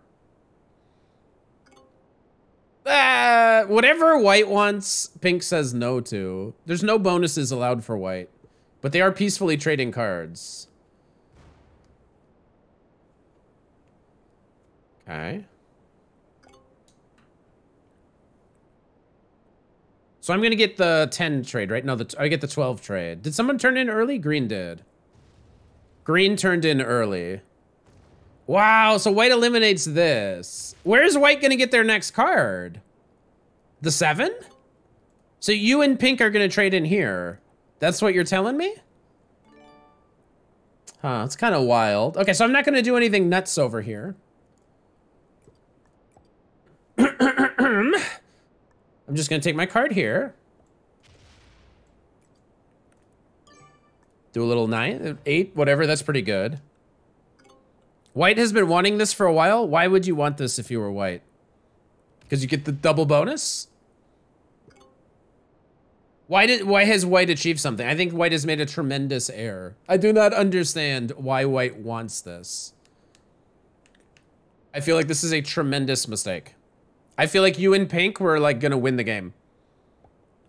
Uh, whatever white wants, pink says no to. There's no bonuses allowed for white, but they are peacefully trading cards. Okay. So I'm going to get the 10 trade, right? No, the, I get the 12 trade. Did someone turn in early? Green did. Green turned in early. Wow, so white eliminates this. Where's white going to get their next card? The seven? So you and pink are going to trade in here. That's what you're telling me? Huh, it's kind of wild. Okay, so I'm not going to do anything nuts over here. I'm just going to take my card here. Do a little nine, eight, whatever. That's pretty good. White has been wanting this for a while. Why would you want this if you were white? Because you get the double bonus? Why did why has white achieved something? I think white has made a tremendous error. I do not understand why white wants this. I feel like this is a tremendous mistake. I feel like you and pink were like gonna win the game.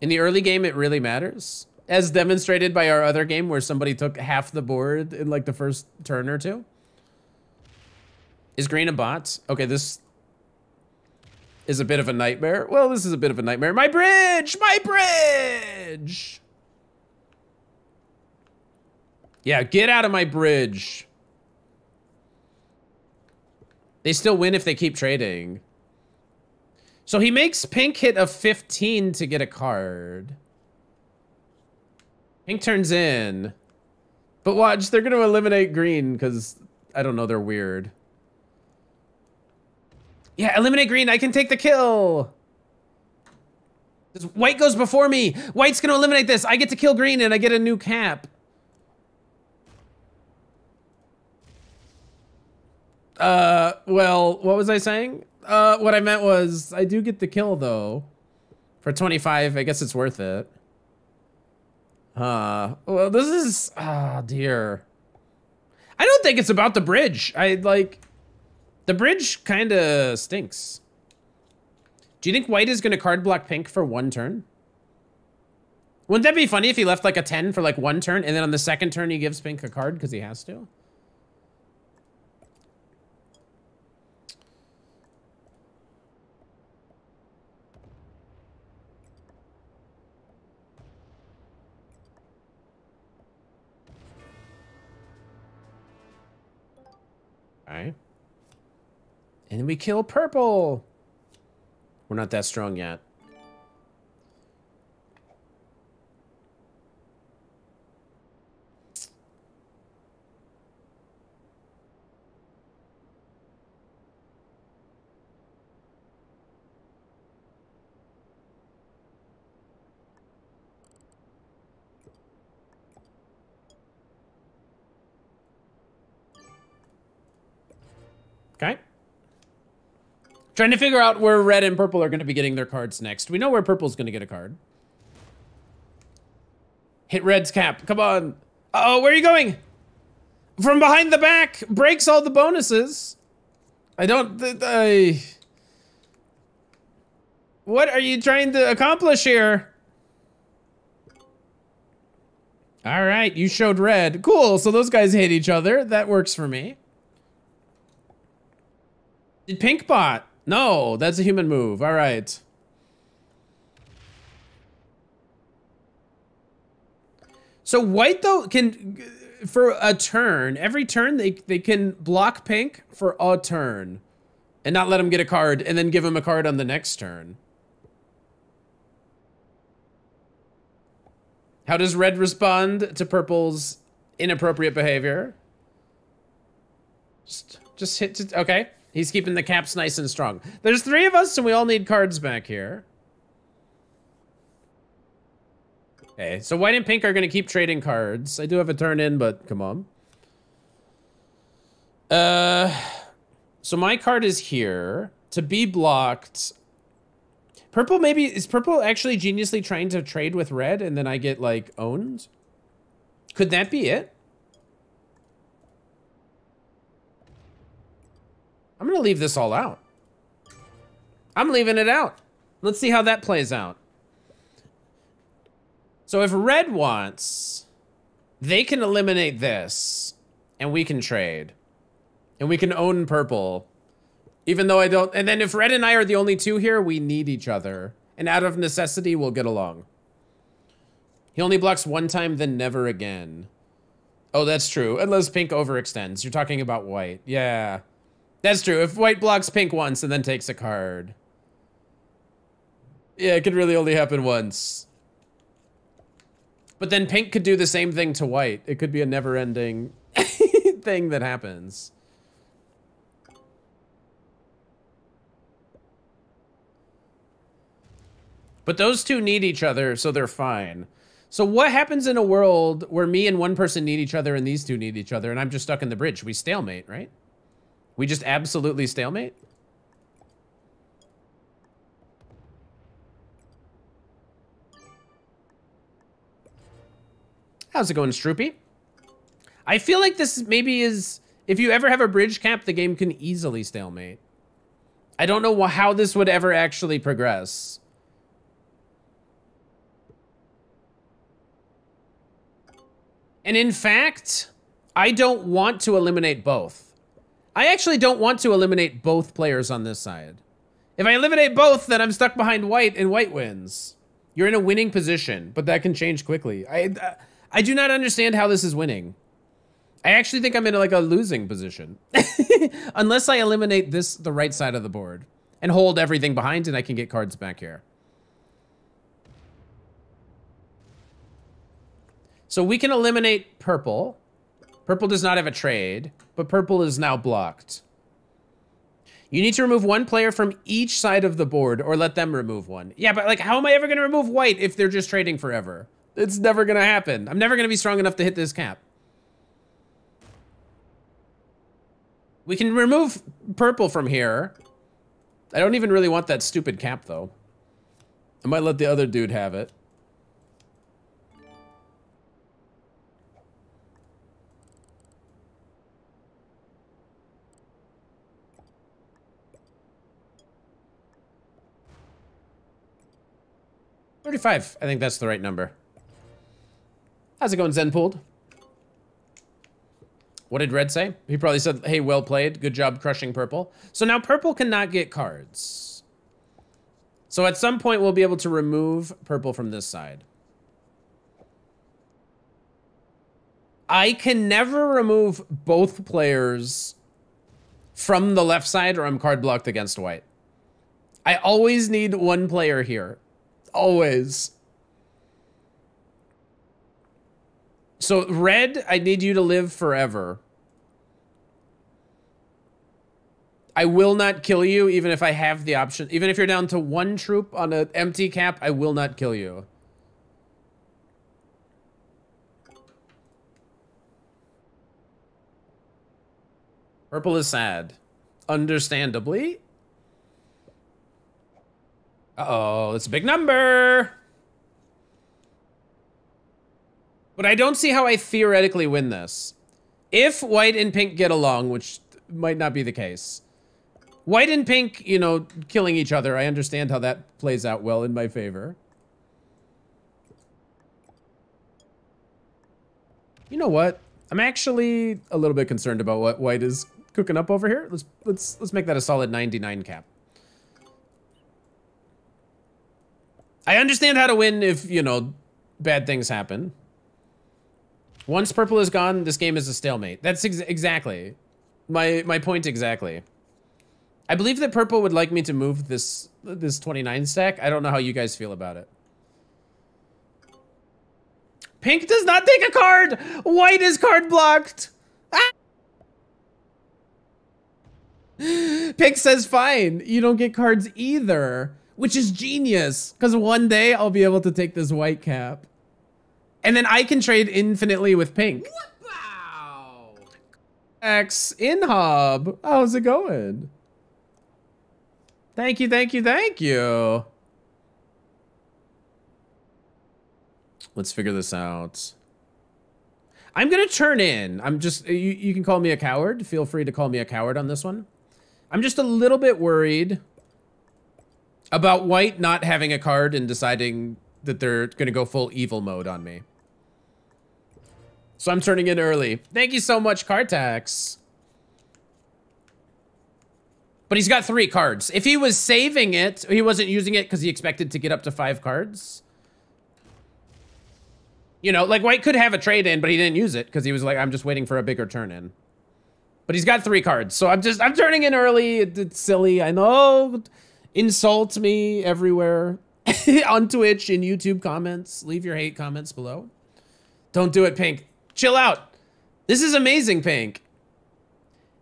In the early game, it really matters. As demonstrated by our other game where somebody took half the board in like the first turn or two. Is green a bot? Okay, this is a bit of a nightmare. Well, this is a bit of a nightmare. My bridge! My bridge! Yeah, get out of my bridge. They still win if they keep trading. So he makes pink hit a 15 to get a card. Pink turns in. But watch, they're going to eliminate green because, I don't know, they're weird. Yeah, eliminate green. I can take the kill. White goes before me. White's going to eliminate this. I get to kill green and I get a new cap. Uh, well, what was I saying? Uh, what I meant was I do get the kill though. For 25, I guess it's worth it. Uh, well, this is, ah, oh, dear. I don't think it's about the bridge. I like, the bridge kind of stinks. Do you think white is going to card block pink for one turn? Wouldn't that be funny if he left like a 10 for like one turn and then on the second turn he gives pink a card because he has to? Alright. And we kill purple. We're not that strong yet. Okay. Trying to figure out where red and purple are going to be getting their cards next. We know where purple's going to get a card. Hit red's cap. Come on. Uh oh, where are you going? From behind the back. Breaks all the bonuses. I don't... I... What are you trying to accomplish here? All right, you showed red. Cool, so those guys hate each other. That works for me. Pink bot? No, that's a human move. All right. So white though can for a turn, every turn they they can block pink for a turn and not let him get a card and then give him a card on the next turn. How does red respond to purple's inappropriate behavior? Just, just hit, to, okay. He's keeping the caps nice and strong. There's three of us and we all need cards back here. Okay, so white and pink are gonna keep trading cards. I do have a turn in, but come on. Uh, so my card is here. To be blocked, Purple maybe, is purple actually geniusly trying to trade with red and then I get like owned? Could that be it? I'm gonna leave this all out. I'm leaving it out. Let's see how that plays out. So if red wants, they can eliminate this and we can trade. And we can own purple even though I don't, and then if Red and I are the only two here, we need each other. And out of necessity, we'll get along. He only blocks one time, then never again. Oh, that's true. Unless pink overextends. You're talking about white. Yeah. That's true. If white blocks pink once and then takes a card. Yeah, it could really only happen once. But then pink could do the same thing to white. It could be a never-ending thing that happens. But those two need each other, so they're fine. So what happens in a world where me and one person need each other and these two need each other and I'm just stuck in the bridge? We stalemate, right? We just absolutely stalemate? How's it going, Stroopy? I feel like this maybe is... If you ever have a bridge cap, the game can easily stalemate. I don't know how this would ever actually progress. And in fact, I don't want to eliminate both. I actually don't want to eliminate both players on this side. If I eliminate both, then I'm stuck behind white and white wins. You're in a winning position, but that can change quickly. I, I do not understand how this is winning. I actually think I'm in like a losing position. Unless I eliminate this, the right side of the board and hold everything behind and I can get cards back here. So we can eliminate purple. Purple does not have a trade, but purple is now blocked. You need to remove one player from each side of the board or let them remove one. Yeah, but like, how am I ever going to remove white if they're just trading forever? It's never going to happen. I'm never going to be strong enough to hit this cap. We can remove purple from here. I don't even really want that stupid cap, though. I might let the other dude have it. 35. I think that's the right number. How's it going, Zen Pooled? What did Red say? He probably said, hey, well played. Good job crushing purple. So now purple cannot get cards. So at some point, we'll be able to remove purple from this side. I can never remove both players from the left side or I'm card blocked against white. I always need one player here. Always. So, red, I need you to live forever. I will not kill you, even if I have the option. Even if you're down to one troop on an empty cap, I will not kill you. Purple is sad. Understandably. Uh-oh, that's a big number. But I don't see how I theoretically win this. If white and pink get along, which might not be the case, White and pink, you know, killing each other. I understand how that plays out well in my favor. You know what? I'm actually a little bit concerned about what white is cooking up over here. Let's let's let's make that a solid 99 cap. I understand how to win if, you know, bad things happen. Once purple is gone, this game is a stalemate. That's ex exactly my my point exactly. I believe that purple would like me to move this this 29 stack. I don't know how you guys feel about it. Pink does not take a card. White is card blocked. Ah! Pink says fine. You don't get cards either, which is genius because one day I'll be able to take this white cap. And then I can trade infinitely with pink. X in hub. How's it going? Thank you, thank you, thank you. Let's figure this out. I'm gonna turn in. I'm just, you, you can call me a coward. Feel free to call me a coward on this one. I'm just a little bit worried about white not having a card and deciding that they're gonna go full evil mode on me. So I'm turning in early. Thank you so much, Cartax. But he's got three cards. If he was saving it, he wasn't using it because he expected to get up to five cards. You know, like White could have a trade in, but he didn't use it because he was like, I'm just waiting for a bigger turn in. But he's got three cards. So I'm just, I'm turning in early. It's silly. I know. Insult me everywhere. on Twitch, in YouTube comments. Leave your hate comments below. Don't do it, Pink chill out. This is amazing, Pink.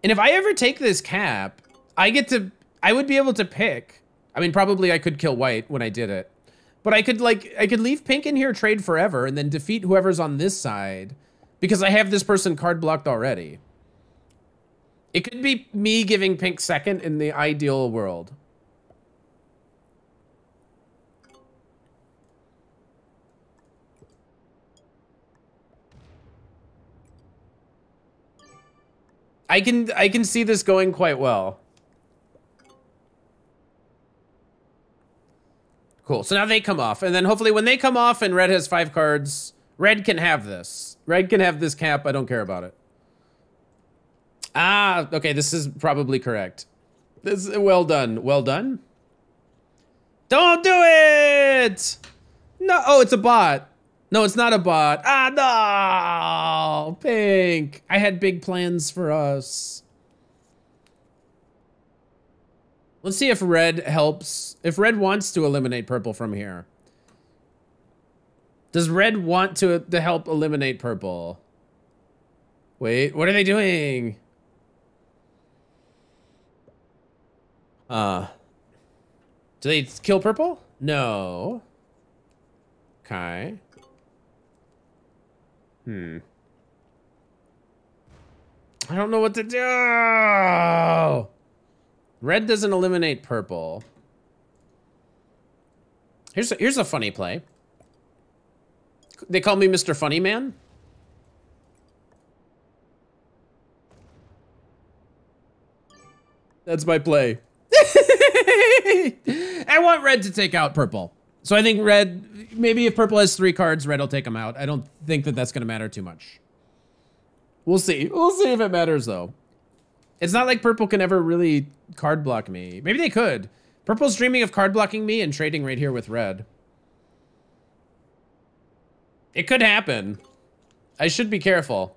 And if I ever take this cap, I get to, I would be able to pick. I mean, probably I could kill white when I did it. But I could like, I could leave pink in here, trade forever, and then defeat whoever's on this side because I have this person card blocked already. It could be me giving pink second in the ideal world. I can I can see this going quite well. Cool. So now they come off, and then hopefully when they come off and red has five cards, red can have this. Red can have this cap. I don't care about it. Ah, okay. This is probably correct. This well done. Well done. Don't do it. No. Oh, it's a bot. No, it's not a bot. Ah, no! Pink. I had big plans for us. Let's see if red helps. If red wants to eliminate purple from here. Does red want to, to help eliminate purple? Wait, what are they doing? Uh, do they kill purple? No. Okay. Hmm. I don't know what to do. Red doesn't eliminate purple. Here's a, here's a funny play. They call me Mr. Funny Man. That's my play. I want red to take out purple. So I think red, maybe if purple has three cards, red will take them out. I don't think that that's going to matter too much. We'll see. We'll see if it matters, though. It's not like purple can ever really card block me. Maybe they could. Purple's dreaming of card blocking me and trading right here with red. It could happen. I should be careful.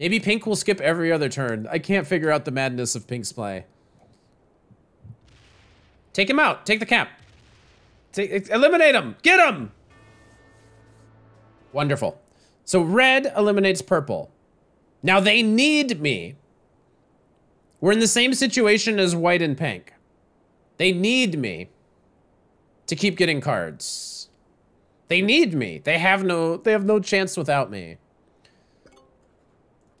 Maybe pink will skip every other turn. I can't figure out the madness of pink's play. Take him out. Take the cap. Take, eliminate him. Get him. Wonderful. So red eliminates purple. Now they need me. We're in the same situation as white and pink. They need me to keep getting cards. They need me. They have no they have no chance without me.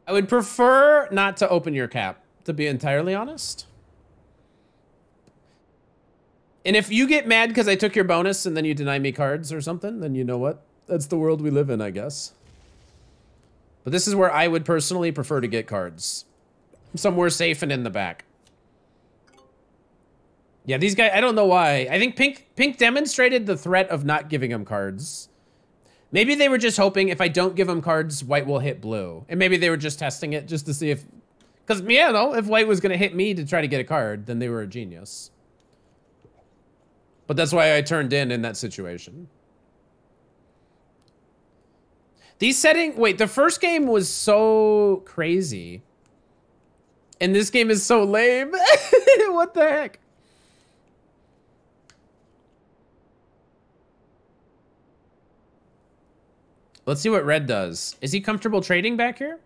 I would prefer not to open your cap, to be entirely honest. And if you get mad because I took your bonus and then you deny me cards or something, then you know what? That's the world we live in, I guess. But this is where I would personally prefer to get cards. somewhere safe and in the back. Yeah, these guys, I don't know why. I think Pink Pink demonstrated the threat of not giving him cards. Maybe they were just hoping if I don't give him cards, white will hit blue. And maybe they were just testing it just to see if... Because, yeah, no, if white was going to hit me to try to get a card, then they were a genius. But that's why I turned in in that situation. These setting... Wait, the first game was so crazy. And this game is so lame. what the heck? Let's see what red does. Is he comfortable trading back here?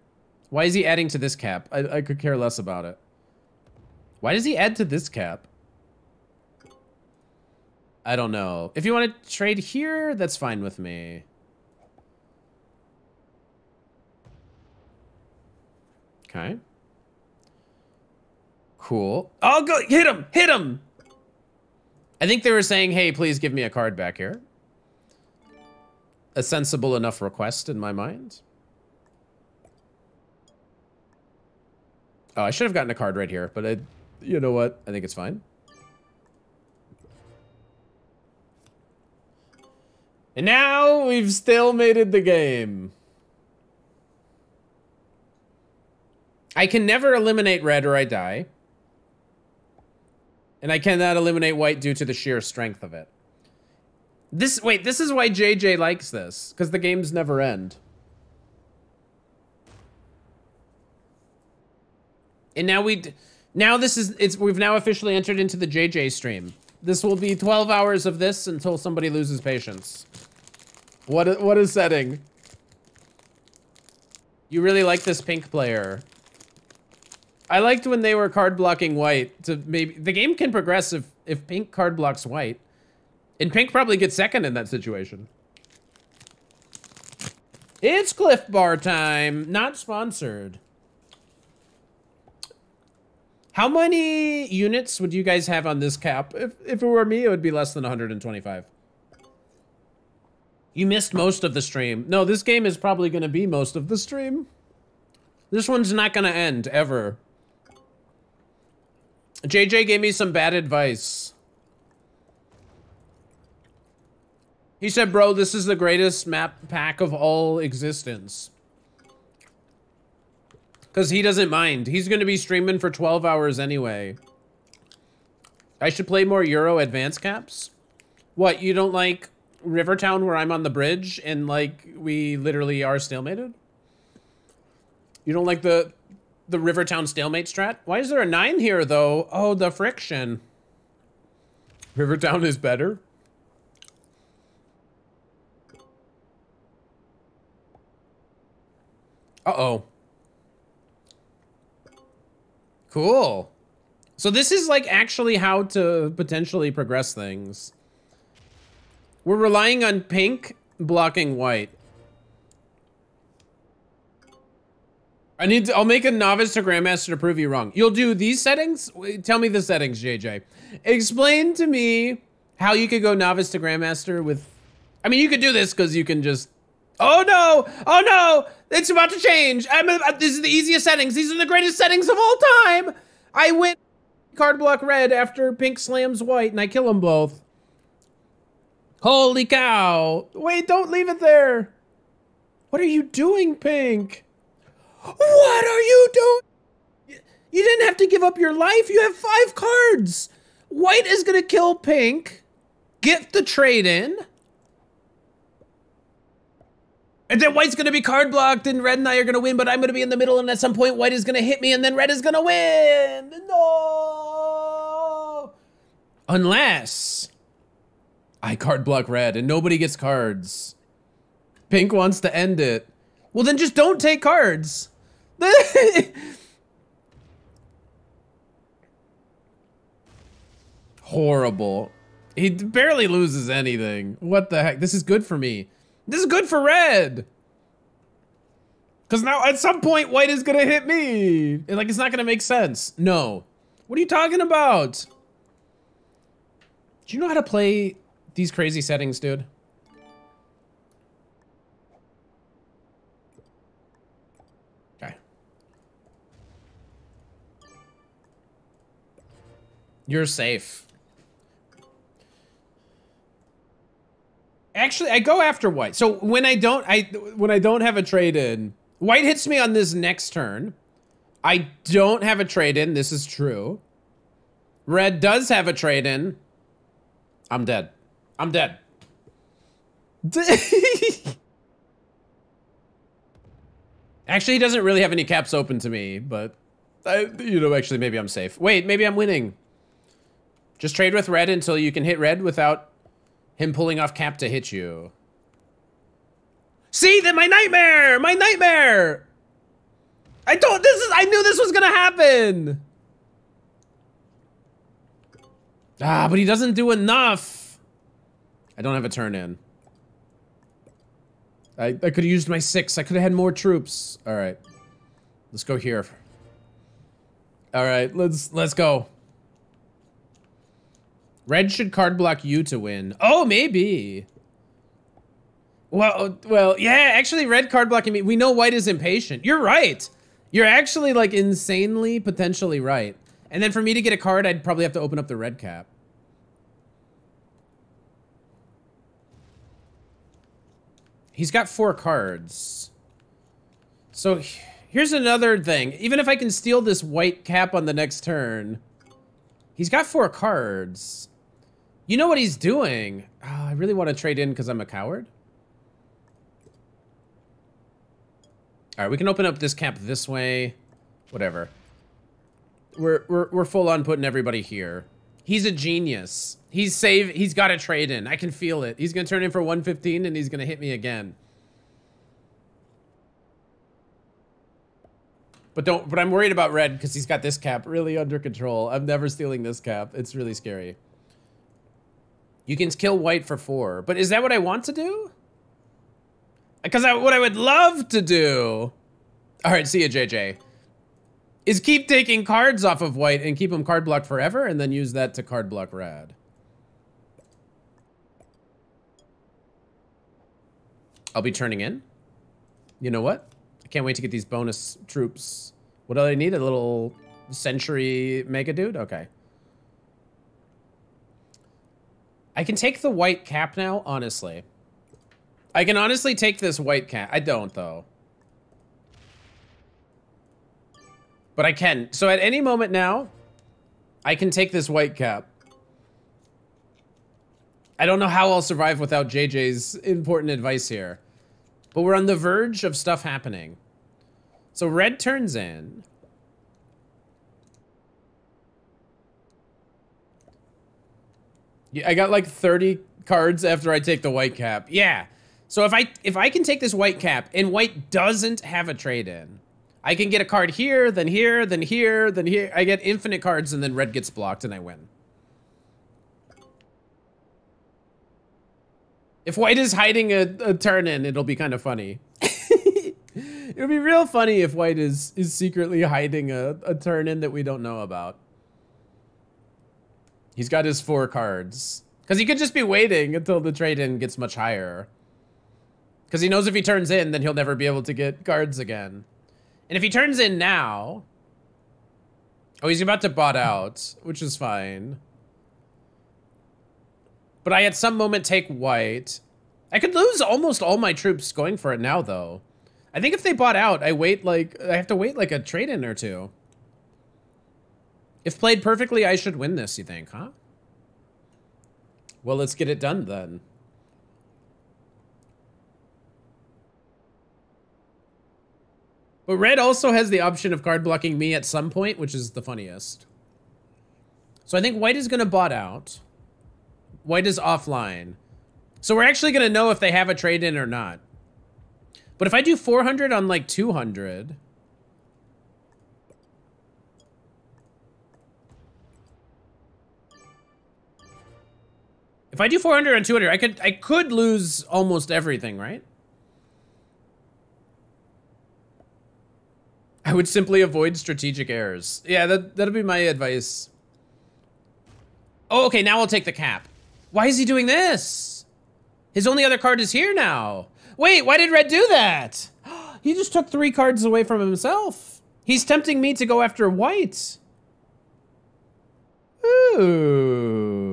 Why is he adding to this cap? I, I could care less about it. Why does he add to this cap? I don't know. If you want to trade here, that's fine with me. Okay. Cool. I'll go hit him, hit him. I think they were saying, hey, please give me a card back here a sensible enough request in my mind. Oh, I should have gotten a card right here, but I, you know what? I think it's fine. And now we've still made it the game. I can never eliminate red or I die. And I cannot eliminate white due to the sheer strength of it. This wait, this is why JJ likes this because the games never end. And now we now this is it's we've now officially entered into the JJ stream. This will be 12 hours of this until somebody loses patience. What what a setting. You really like this pink player. I liked when they were card blocking white to maybe the game can progress if if pink card blocks white. And Pink probably gets second in that situation. It's Clif Bar time. Not sponsored. How many units would you guys have on this cap? If, if it were me, it would be less than 125. You missed most of the stream. No, this game is probably going to be most of the stream. This one's not going to end, ever. JJ gave me some bad advice. He said, bro, this is the greatest map pack of all existence. Because he doesn't mind. He's going to be streaming for 12 hours anyway. I should play more Euro advance caps? What, you don't like Rivertown where I'm on the bridge and like we literally are stalemated? You don't like the the Rivertown stalemate strat? Why is there a 9 here though? Oh, the friction. Rivertown is better? Uh-oh. Cool. So this is like actually how to potentially progress things. We're relying on pink blocking white. I need to, I'll make a novice to grandmaster to prove you wrong. You'll do these settings? Tell me the settings, JJ. Explain to me how you could go novice to grandmaster with, I mean, you could do this because you can just Oh no! Oh no! It's about to change. I'm a, uh, this is the easiest settings. These are the greatest settings of all time. I win card block red after pink slams white and I kill them both. Holy cow. Wait, don't leave it there. What are you doing, Pink? What are you doing? You didn't have to give up your life. You have five cards. White is going to kill Pink. Get the trade in. And then white's gonna be card blocked and red and I are gonna win, but I'm gonna be in the middle and at some point white is gonna hit me and then red is gonna win. No! Unless I card block red and nobody gets cards. Pink wants to end it. Well, then just don't take cards. Horrible. He barely loses anything. What the heck? This is good for me. This is good for red. Because now at some point, white is going to hit me. And like, it's not going to make sense. No. What are you talking about? Do you know how to play these crazy settings, dude? Okay. You're safe. Actually, I go after white. So when I don't, I when I don't have a trade in, white hits me on this next turn. I don't have a trade in. This is true. Red does have a trade in. I'm dead. I'm dead. actually, he doesn't really have any caps open to me, but I, you know, actually, maybe I'm safe. Wait, maybe I'm winning. Just trade with red until you can hit red without him pulling off cap to hit you. See, that my nightmare! My nightmare! I don't, this is, I knew this was gonna happen! Ah, but he doesn't do enough. I don't have a turn in. I, I could have used my six. I could have had more troops. All right. Let's go here. All right, let's let's go. Red should card block you to win. Oh, maybe. Well, well, yeah, actually red card blocking me. We know white is impatient. You're right. You're actually like insanely potentially right. And then for me to get a card, I'd probably have to open up the red cap. He's got four cards. So here's another thing. Even if I can steal this white cap on the next turn, he's got four cards. You know what he's doing. Oh, I really want to trade in because I'm a coward. All right, we can open up this camp this way. Whatever. We're, we're, we're full on putting everybody here. He's a genius. He's save. He's got a trade in. I can feel it. He's going to turn in for 115 and he's going to hit me again. But don't, but I'm worried about red because he's got this cap really under control. I'm never stealing this cap. It's really scary. You can kill white for four. But is that what I want to do? Because what I would love to do... All right, see you, JJ. Is keep taking cards off of white and keep them card blocked forever and then use that to card block red. I'll be turning in. You know what? I can't wait to get these bonus troops. What do I need? A little century mega dude? Okay. I can take the white cap now, honestly. I can honestly take this white cap. I don't, though. But I can. So at any moment now, I can take this white cap. I don't know how I'll survive without JJ's important advice here. But we're on the verge of stuff happening. So red turns in. Yeah, I got like 30 cards after I take the white cap. Yeah. So if I if I can take this white cap and white doesn't have a trade in, I can get a card here, then here, then here, then here. I get infinite cards and then red gets blocked and I win. If white is hiding a, a turn in, it'll be kind of funny. It'll be real funny if white is is secretly hiding a, a turn in that we don't know about. He's got his four cards. Because he could just be waiting until the trade-in gets much higher. Because he knows if he turns in, then he'll never be able to get cards again. And if he turns in now... Oh, he's about to bot out, which is fine. But I at some moment take white. I could lose almost all my troops going for it now, though. I think if they bought out, I wait like... I have to wait like a trade-in or two. If played perfectly, I should win this, you think, huh? Well, let's get it done then. But red also has the option of card blocking me at some point, which is the funniest. So I think white is going to bot out. White is offline. So we're actually going to know if they have a trade in or not. But if I do 400 on like 200... If I do 400 on 200, I could I could lose almost everything, right? I would simply avoid strategic errors. Yeah, that that'll be my advice. Oh, okay, now I'll take the cap. Why is he doing this? His only other card is here now. Wait, why did red do that? He just took three cards away from himself. He's tempting me to go after white. Ooh.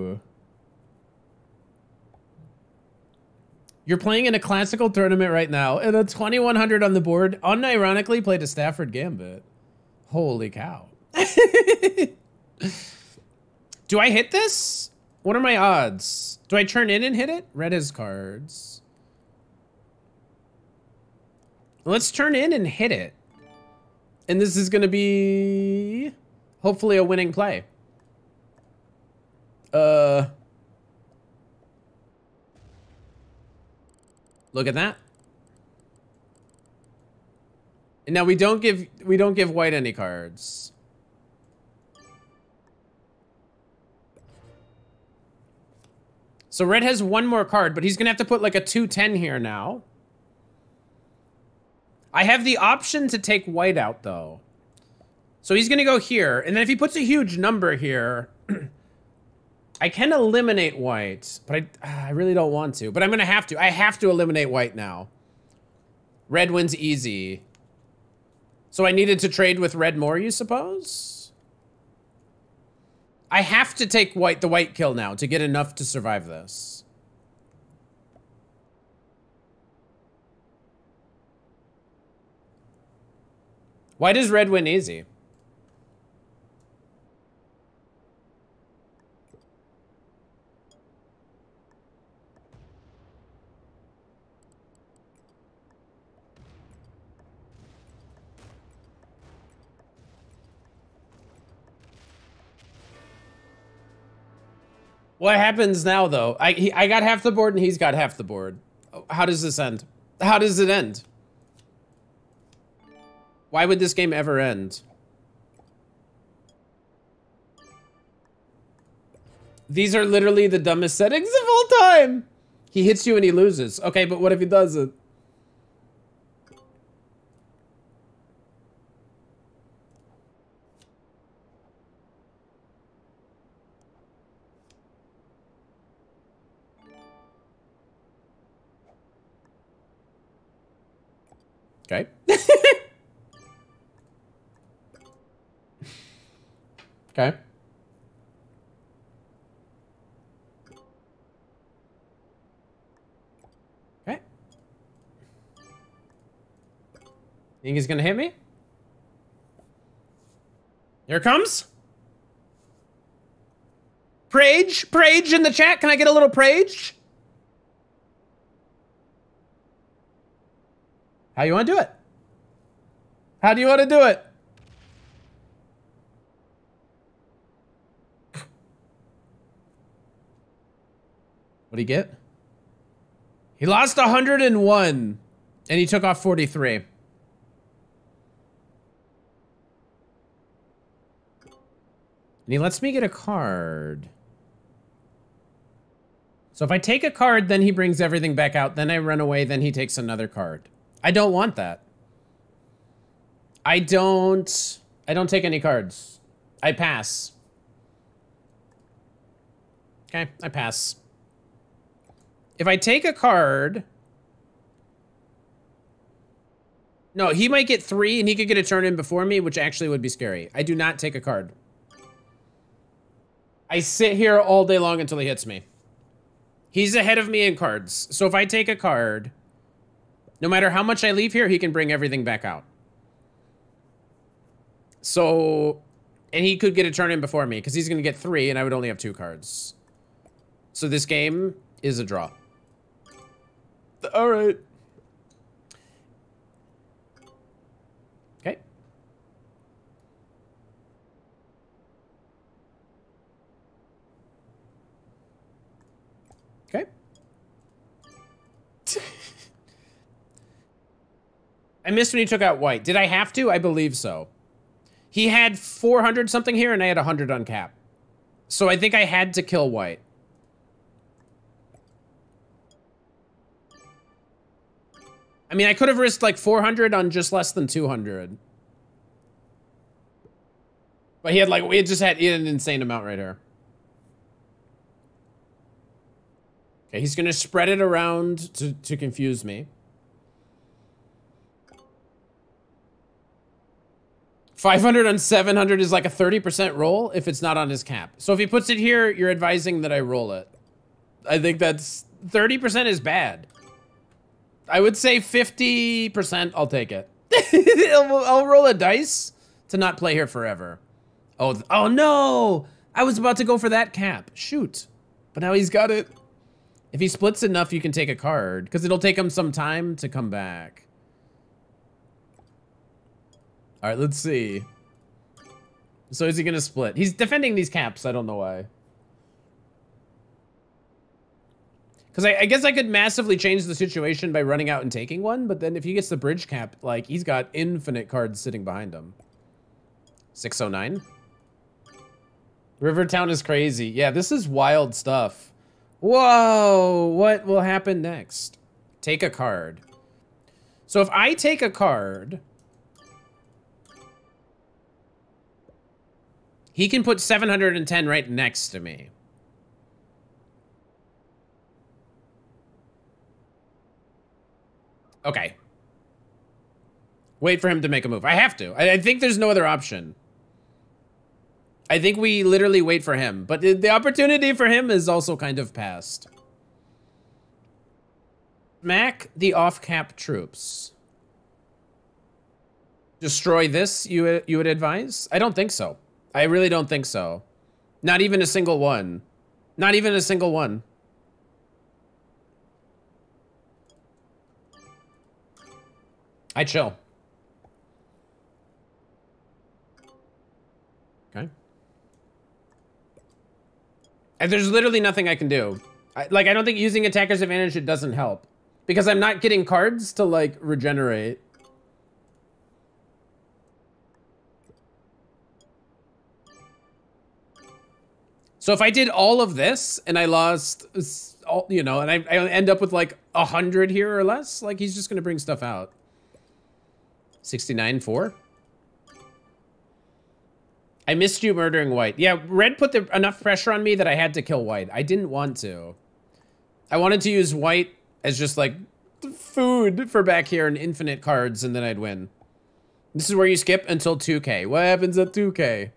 You're playing in a classical tournament right now, and a 2100 on the board unironically played a Stafford Gambit. Holy cow. Do I hit this? What are my odds? Do I turn in and hit it? Red has cards. Let's turn in and hit it. And this is going to be hopefully a winning play. Uh... Look at that. And now we don't give we don't give white any cards. So red has one more card, but he's gonna have to put like a 210 here now. I have the option to take white out though. So he's gonna go here, and then if he puts a huge number here, I can eliminate white, but I, ah, I really don't want to. But I'm going to have to. I have to eliminate white now. Red wins easy. So I needed to trade with red more, you suppose? I have to take white the white kill now to get enough to survive this. Why does red win easy? What happens now, though? I he, I got half the board and he's got half the board. How does this end? How does it end? Why would this game ever end? These are literally the dumbest settings of all time. He hits you and he loses. Okay, but what if he doesn't? Okay. okay. Okay. Think he's gonna hit me? Here comes. Prage, Prage in the chat. Can I get a little Prage? How you want to do it? How do you want to do it? What'd he get? He lost 101 and he took off 43. And he lets me get a card. So if I take a card, then he brings everything back out. Then I run away, then he takes another card. I don't want that. I don't... I don't take any cards. I pass. Okay, I pass. If I take a card... No, he might get three, and he could get a turn in before me, which actually would be scary. I do not take a card. I sit here all day long until he hits me. He's ahead of me in cards. So if I take a card... No matter how much I leave here, he can bring everything back out. So, and he could get a turn in before me because he's going to get three and I would only have two cards. So this game is a draw. All right. I missed when he took out white. Did I have to? I believe so. He had 400 something here, and I had 100 on cap. So I think I had to kill white. I mean, I could have risked like 400 on just less than 200. But he had like, we had just had, had an insane amount right here. Okay, he's going to spread it around to, to confuse me. 500 on 700 is like a 30% roll if it's not on his cap. So if he puts it here, you're advising that I roll it. I think that's 30% is bad. I would say 50%, I'll take it. I'll, I'll roll a dice to not play here forever. Oh, oh no! I was about to go for that cap. Shoot. But now he's got it. If he splits enough, you can take a card, because it'll take him some time to come back. All right, let's see. So is he going to split? He's defending these caps. I don't know why. Because I, I, guess I could massively change the situation by running out and taking one, but then if he gets the bridge cap, like, he's got infinite cards sitting behind him. 609. Rivertown is crazy. Yeah, this is wild stuff. Whoa, what will happen next? Take a card. So if I take a card, he can put 710 right next to me. Okay. Wait for him to make a move. I have to. I, I think there's no other option. I think we literally wait for him, but the opportunity for him is also kind of past. Smack the off-cap troops. Destroy this, you, you would advise? I don't think so. I really don't think so. Not even a single one. Not even a single one. I chill. Okay. And there's literally nothing I can do. I, like, I don't think using attacker's advantage, it doesn't help. Because I'm not getting cards to, like, regenerate. So if I did all of this and I lost, you know, and I, I end up with like a hundred here or less, like he's just gonna bring stuff out. 69 4. I missed you murdering White. Yeah, Red put the, enough pressure on me that I had to kill White. I didn't want to. I wanted to use White as just like food for back here and infinite cards and then I'd win. This is where you skip until 2k. What happens at 2k?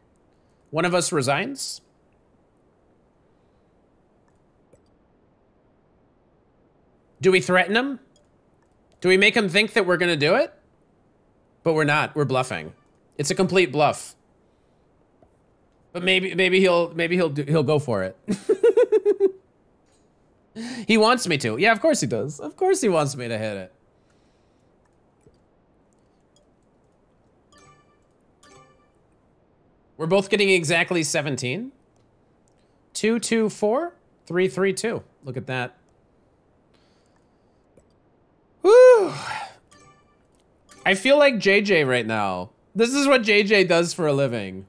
One of us resigns? Do we threaten him? Do we make him think that we're going to do it? But we're not. We're bluffing. It's a complete bluff. But maybe maybe he'll maybe he'll do, he'll go for it. he wants me to. Yeah, of course he does. Of course he wants me to hit it. We're both getting exactly 17. 2, 2, 4, 3, 3, 2. Look at that. I feel like JJ right now. This is what JJ does for a living.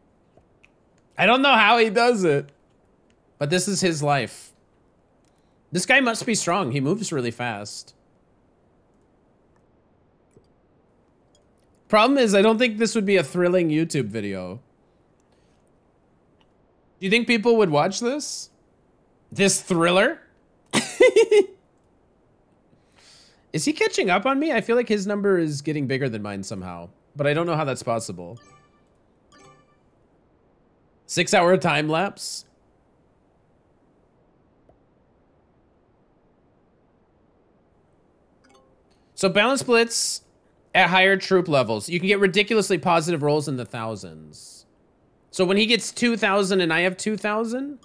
I don't know how he does it, but this is his life. This guy must be strong. He moves really fast. Problem is, I don't think this would be a thrilling YouTube video. Do you think people would watch this? This thriller? Is he catching up on me? I feel like his number is getting bigger than mine somehow, but I don't know how that's possible. Six hour time lapse. So balance splits at higher troop levels. You can get ridiculously positive rolls in the thousands. So when he gets 2,000 and I have 2,000.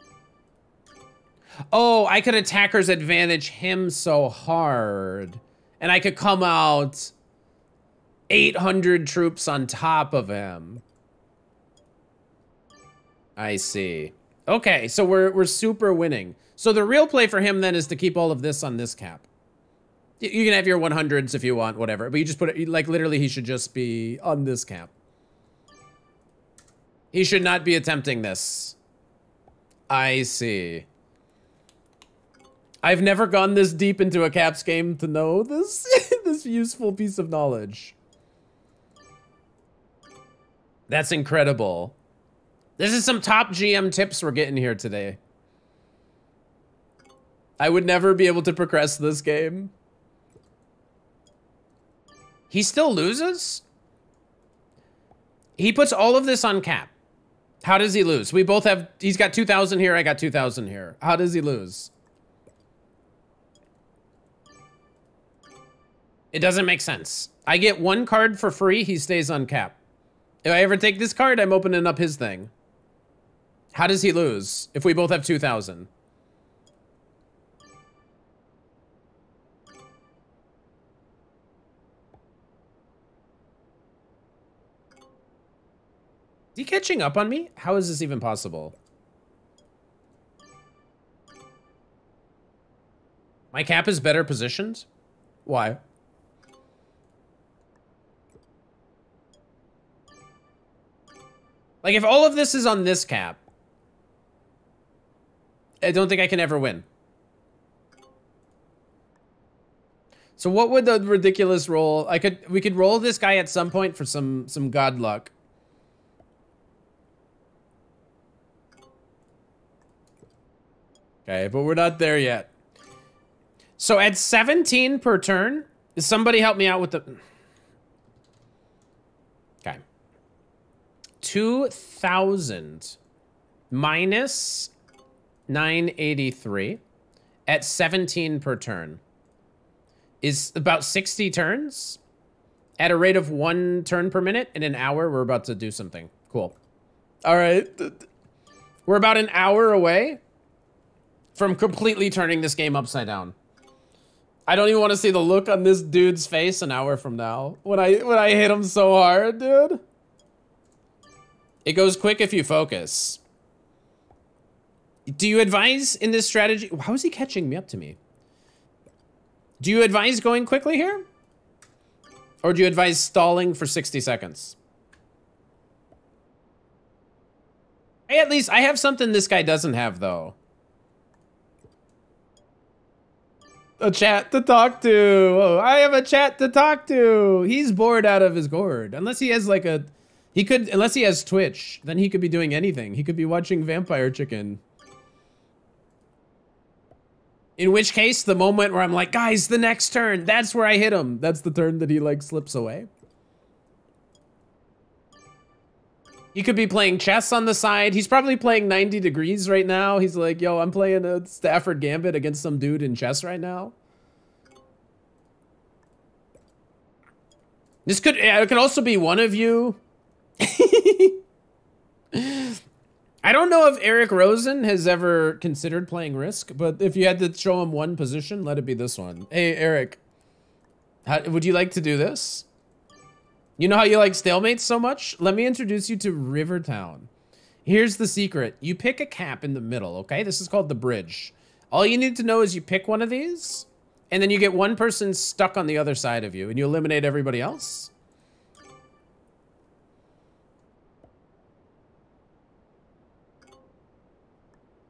Oh, I could attacker's advantage him so hard and I could come out 800 troops on top of him. I see. Okay, so we're, we're super winning. So the real play for him then is to keep all of this on this cap. You can have your 100s if you want, whatever. But you just put it, like literally he should just be on this cap. He should not be attempting this. I see. I've never gone this deep into a Caps game to know this, this useful piece of knowledge. That's incredible. This is some top GM tips we're getting here today. I would never be able to progress this game. He still loses? He puts all of this on cap. How does he lose? We both have, he's got 2,000 here, I got 2,000 here. How does he lose? It doesn't make sense. I get one card for free, he stays on cap. If I ever take this card, I'm opening up his thing. How does he lose if we both have 2,000? Is he catching up on me? How is this even possible? My cap is better positioned? Why? Like, if all of this is on this cap, I don't think I can ever win. So what would the ridiculous roll? I could we could roll this guy at some point for some some god luck. Okay, but we're not there yet. So at 17 per turn, somebody help me out with the... Okay. 2,000 minus 983 at 17 per turn is about 60 turns at a rate of one turn per minute in an hour. We're about to do something. Cool. All right. We're about an hour away from completely turning this game upside down. I don't even want to see the look on this dude's face an hour from now when I when I hit him so hard, dude. It goes quick if you focus. Do you advise in this strategy? How is he catching me up to me? Do you advise going quickly here? Or do you advise stalling for 60 seconds? Hey, at least I have something this guy doesn't have, though. a chat to talk to. Oh, I have a chat to talk to. He's bored out of his gourd. Unless he has like a, he could, unless he has Twitch, then he could be doing anything. He could be watching Vampire Chicken. In which case, the moment where I'm like, guys, the next turn, that's where I hit him. That's the turn that he like slips away. He could be playing chess on the side. He's probably playing 90 degrees right now. He's like, yo, I'm playing a Stafford Gambit against some dude in chess right now. This could, it could also be one of you. I don't know if Eric Rosen has ever considered playing Risk, but if you had to show him one position, let it be this one. Hey, Eric, how, would you like to do this? You know how you like stalemates so much? Let me introduce you to Rivertown. Here's the secret. You pick a cap in the middle, okay? This is called the bridge. All you need to know is you pick one of these, and then you get one person stuck on the other side of you, and you eliminate everybody else.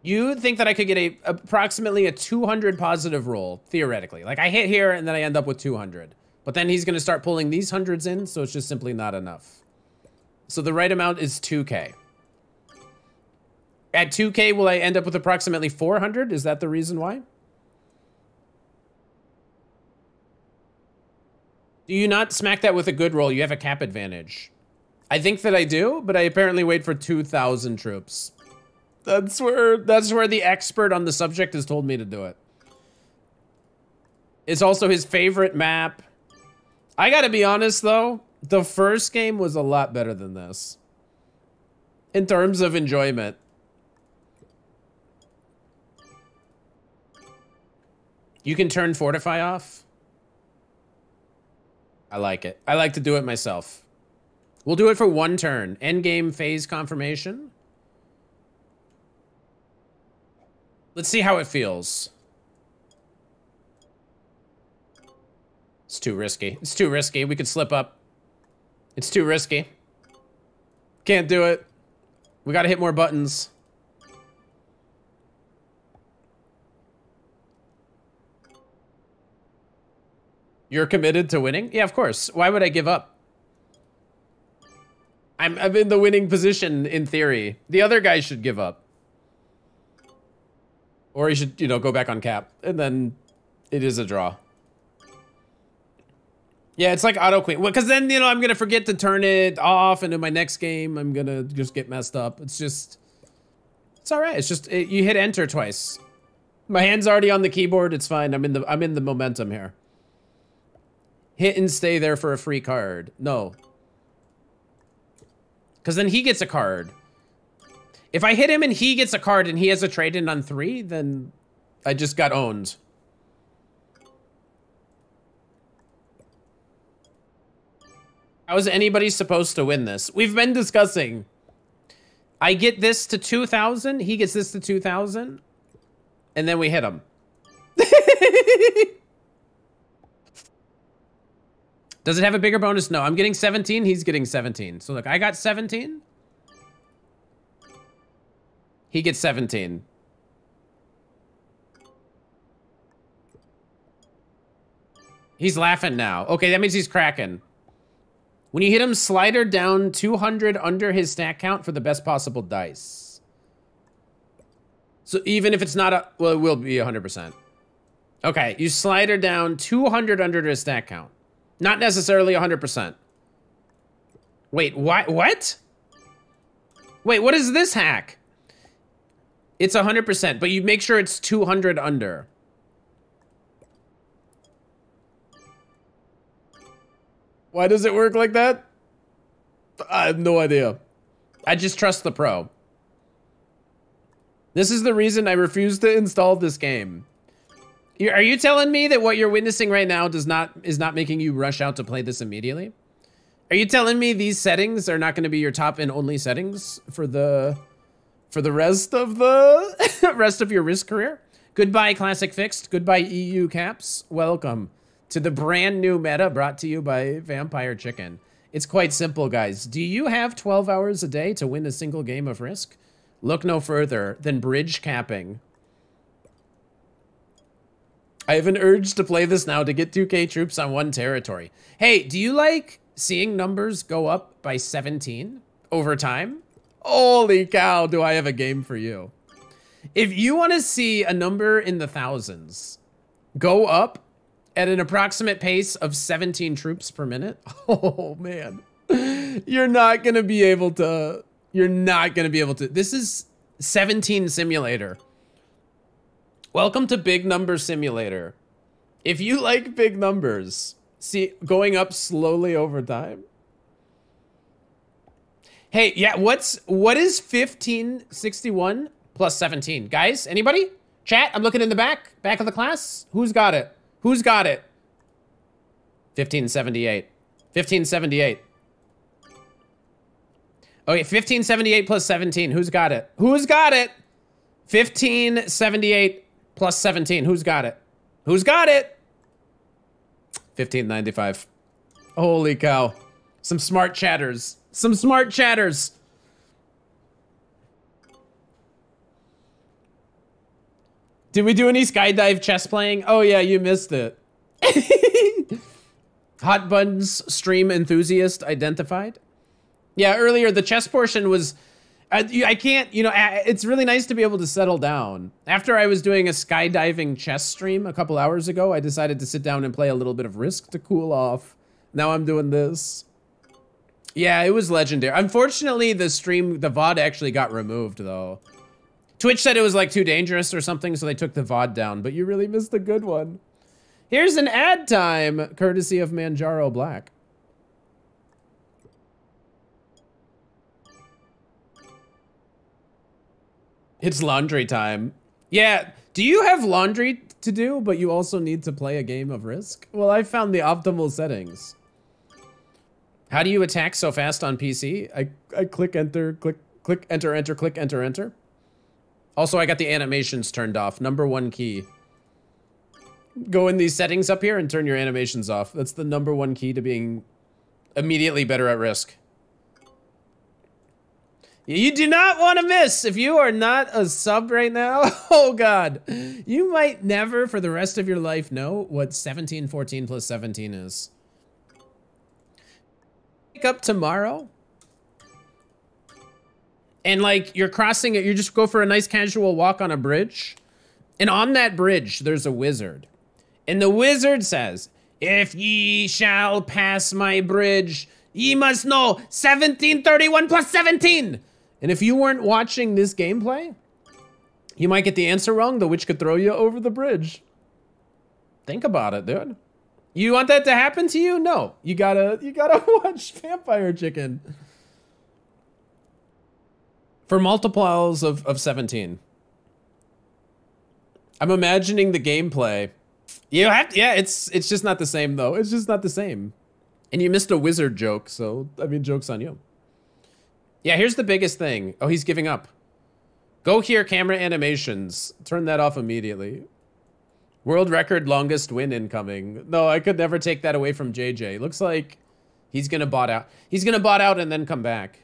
You think that I could get a approximately a 200 positive roll, theoretically. Like, I hit here, and then I end up with 200. But then he's going to start pulling these hundreds in, so it's just simply not enough. So the right amount is 2k. At 2k, will I end up with approximately 400? Is that the reason why? Do you not smack that with a good roll? You have a cap advantage. I think that I do, but I apparently wait for 2,000 troops. That's where that's where the expert on the subject has told me to do it. It's also his favorite map. I gotta be honest though, the first game was a lot better than this. In terms of enjoyment. You can turn Fortify off. I like it. I like to do it myself. We'll do it for one turn. Endgame phase confirmation. Let's see how it feels. It's too risky. It's too risky. We could slip up. It's too risky. Can't do it. We gotta hit more buttons. You're committed to winning? Yeah, of course. Why would I give up? I'm, I'm in the winning position, in theory. The other guy should give up. Or he should, you know, go back on cap. And then it is a draw. Yeah, it's like auto queen. Well, because then you know I'm gonna forget to turn it off, and in my next game I'm gonna just get messed up. It's just, it's all right. It's just it, you hit enter twice. My hand's already on the keyboard. It's fine. I'm in the I'm in the momentum here. Hit and stay there for a free card. No. Because then he gets a card. If I hit him and he gets a card and he has a trade in on three, then I just got owned. How is anybody supposed to win this? We've been discussing. I get this to 2,000. He gets this to 2,000. And then we hit him. Does it have a bigger bonus? No, I'm getting 17. He's getting 17. So look, I got 17. He gets 17. He's laughing now. Okay, that means he's cracking. When you hit him, slider down 200 under his stack count for the best possible dice. So even if it's not a, well, it will be 100%. Okay, you slider down 200 under his stack count. Not necessarily 100%. Wait, why, what? Wait, what is this hack? It's 100%, but you make sure it's 200 under. Why does it work like that? I have no idea. I just trust the pro. This is the reason I refuse to install this game. Are you telling me that what you're witnessing right now does not is not making you rush out to play this immediately? Are you telling me these settings are not going to be your top and only settings for the for the rest of the rest of your risk career? Goodbye classic fixed. Goodbye EU caps. Welcome to the brand new meta brought to you by Vampire Chicken. It's quite simple, guys. Do you have 12 hours a day to win a single game of Risk? Look no further than bridge capping I have an urge to play this now to get 2k troops on one territory. Hey, do you like seeing numbers go up by 17 over time? Holy cow, do I have a game for you. If you want to see a number in the thousands go up at an approximate pace of 17 troops per minute, oh man, you're not going to be able to, you're not going to be able to. This is 17 simulator. Welcome to Big Number Simulator. If you like big numbers, see going up slowly over time. Hey, yeah, what's what is 1561 plus 17? Guys, anybody? Chat, I'm looking in the back, back of the class. Who's got it? Who's got it? 1578. 1578. Okay, 1578 plus 17. Who's got it? Who's got it? 1578 plus 17. Who's got it? Who's got it? 1595. Holy cow. Some smart chatters. Some smart chatters. Did we do any skydive chess playing? Oh yeah, you missed it. Hot Buns stream enthusiast identified. Yeah, earlier the chess portion was I, I can't, you know, it's really nice to be able to settle down. After I was doing a skydiving chess stream a couple hours ago, I decided to sit down and play a little bit of Risk to cool off. Now I'm doing this. Yeah, it was legendary. Unfortunately, the stream, the VOD actually got removed though. Twitch said it was like too dangerous or something, so they took the VOD down, but you really missed a good one. Here's an ad time, courtesy of Manjaro Black. It's laundry time. Yeah. Do you have laundry to do, but you also need to play a game of Risk? Well, I found the optimal settings. How do you attack so fast on PC? I, I click enter, click, click, enter, enter, click, enter, enter. Also, I got the animations turned off. Number one key. Go in these settings up here and turn your animations off. That's the number one key to being immediately better at Risk. You do not want to miss. If you are not a sub right now, oh God, you might never for the rest of your life know what 17, 14 plus 17 is. Wake up tomorrow and like you're crossing it, you just go for a nice casual walk on a bridge. And on that bridge, there's a wizard. And the wizard says, If ye shall pass my bridge, ye must know 1731 plus 17. And if you weren't watching this gameplay, you might get the answer wrong, the witch could throw you over the bridge. Think about it, dude. You want that to happen to you? No. You gotta you gotta watch Vampire Chicken. For multiples of, of 17. I'm imagining the gameplay. You have to, yeah, it's it's just not the same though. It's just not the same. And you missed a wizard joke, so I mean joke's on you. Yeah, here's the biggest thing. Oh, he's giving up. Go here, camera animations. Turn that off immediately. World record longest win incoming. No, I could never take that away from JJ. Looks like he's gonna bot out. He's gonna bot out and then come back.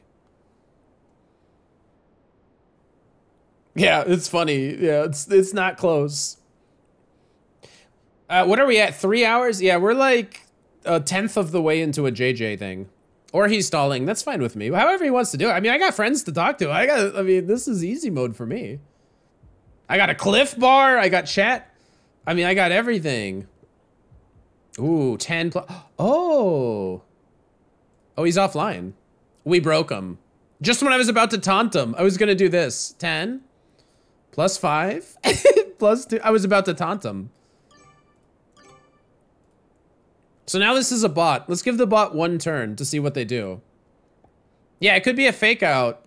Yeah, it's funny. Yeah, it's it's not close. Uh, what are we at? Three hours? Yeah, we're like a tenth of the way into a JJ thing. Or he's stalling. That's fine with me. However he wants to do it. I mean, I got friends to talk to. I got, I mean, this is easy mode for me. I got a Clif Bar. I got chat. I mean, I got everything. Ooh, 10 plus. Oh. Oh, he's offline. We broke him. Just when I was about to taunt him, I was going to do this. 10 plus 5 plus 2. I was about to taunt him. So now this is a bot. Let's give the bot one turn to see what they do. Yeah, it could be a fake out.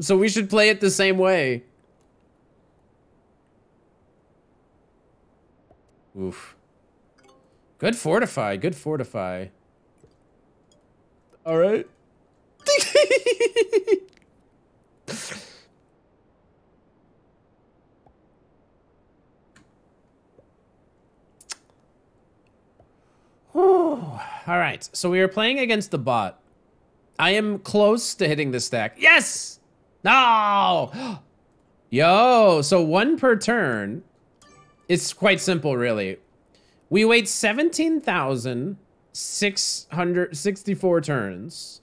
So we should play it the same way. Oof. Good fortify, good fortify. All right. All right, so we are playing against the bot. I am close to hitting the stack. Yes! No! Yo, so one per turn. It's quite simple, really. We wait 17,664 turns.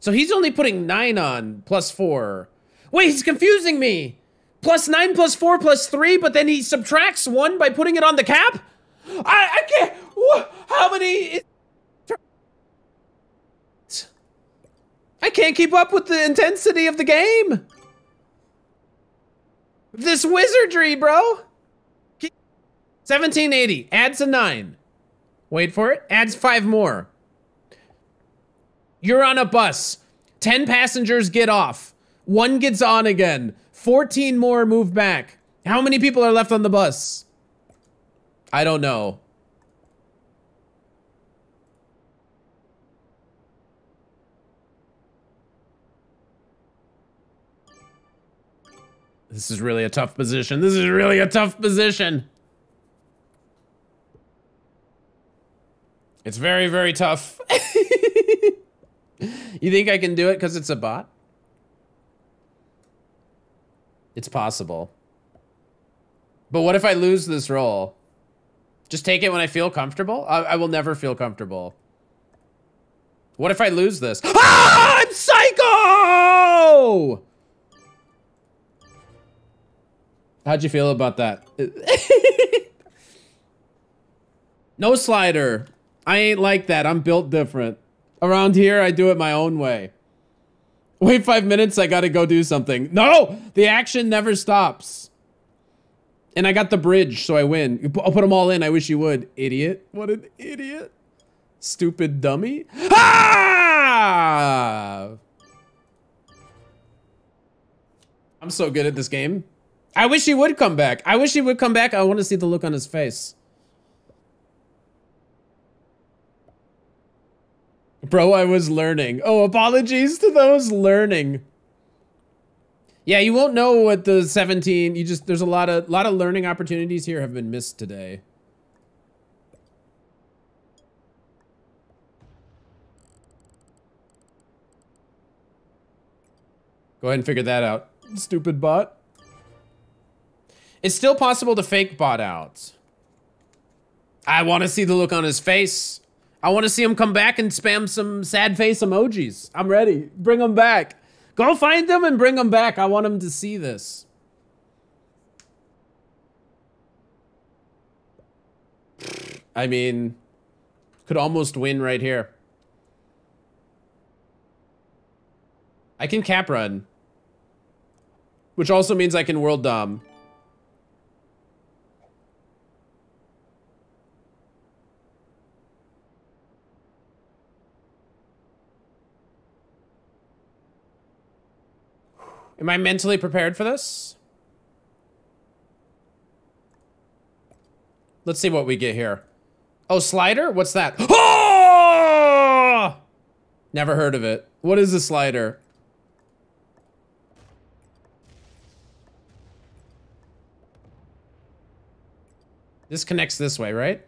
So he's only putting nine on plus four. Wait, he's confusing me. Plus nine plus four plus three, but then he subtracts one by putting it on the cap? I, I can't. How many? I can't keep up with the intensity of the game. This wizardry, bro. 1780 adds a nine. Wait for it. Adds five more. You're on a bus. 10 passengers get off. One gets on again. 14 more move back. How many people are left on the bus? I don't know. This is really a tough position. This is really a tough position. It's very, very tough. you think I can do it because it's a bot? It's possible. But what if I lose this roll? Just take it when I feel comfortable? I, I will never feel comfortable. What if I lose this? Ah! I'm psycho! How'd you feel about that? no slider. I ain't like that. I'm built different. Around here, I do it my own way. Wait five minutes, I gotta go do something. No! The action never stops. And I got the bridge, so I win. I'll put them all in. I wish you would. Idiot. What an idiot. Stupid dummy. Ah! I'm so good at this game. I wish he would come back. I wish he would come back. I want to see the look on his face. Bro, I was learning. Oh, apologies to those learning. Yeah, you won't know what the 17, you just, there's a lot of, lot of learning opportunities here have been missed today. Go ahead and figure that out, stupid bot. It's still possible to fake bot out. I want to see the look on his face. I want to see him come back and spam some sad face emojis. I'm ready. Bring him back. Go find them and bring them back. I want him to see this. I mean, could almost win right here. I can cap run. Which also means I can world dom. Am I mentally prepared for this? Let's see what we get here. Oh, slider? What's that? Oh! Never heard of it. What is a slider? This connects this way, right?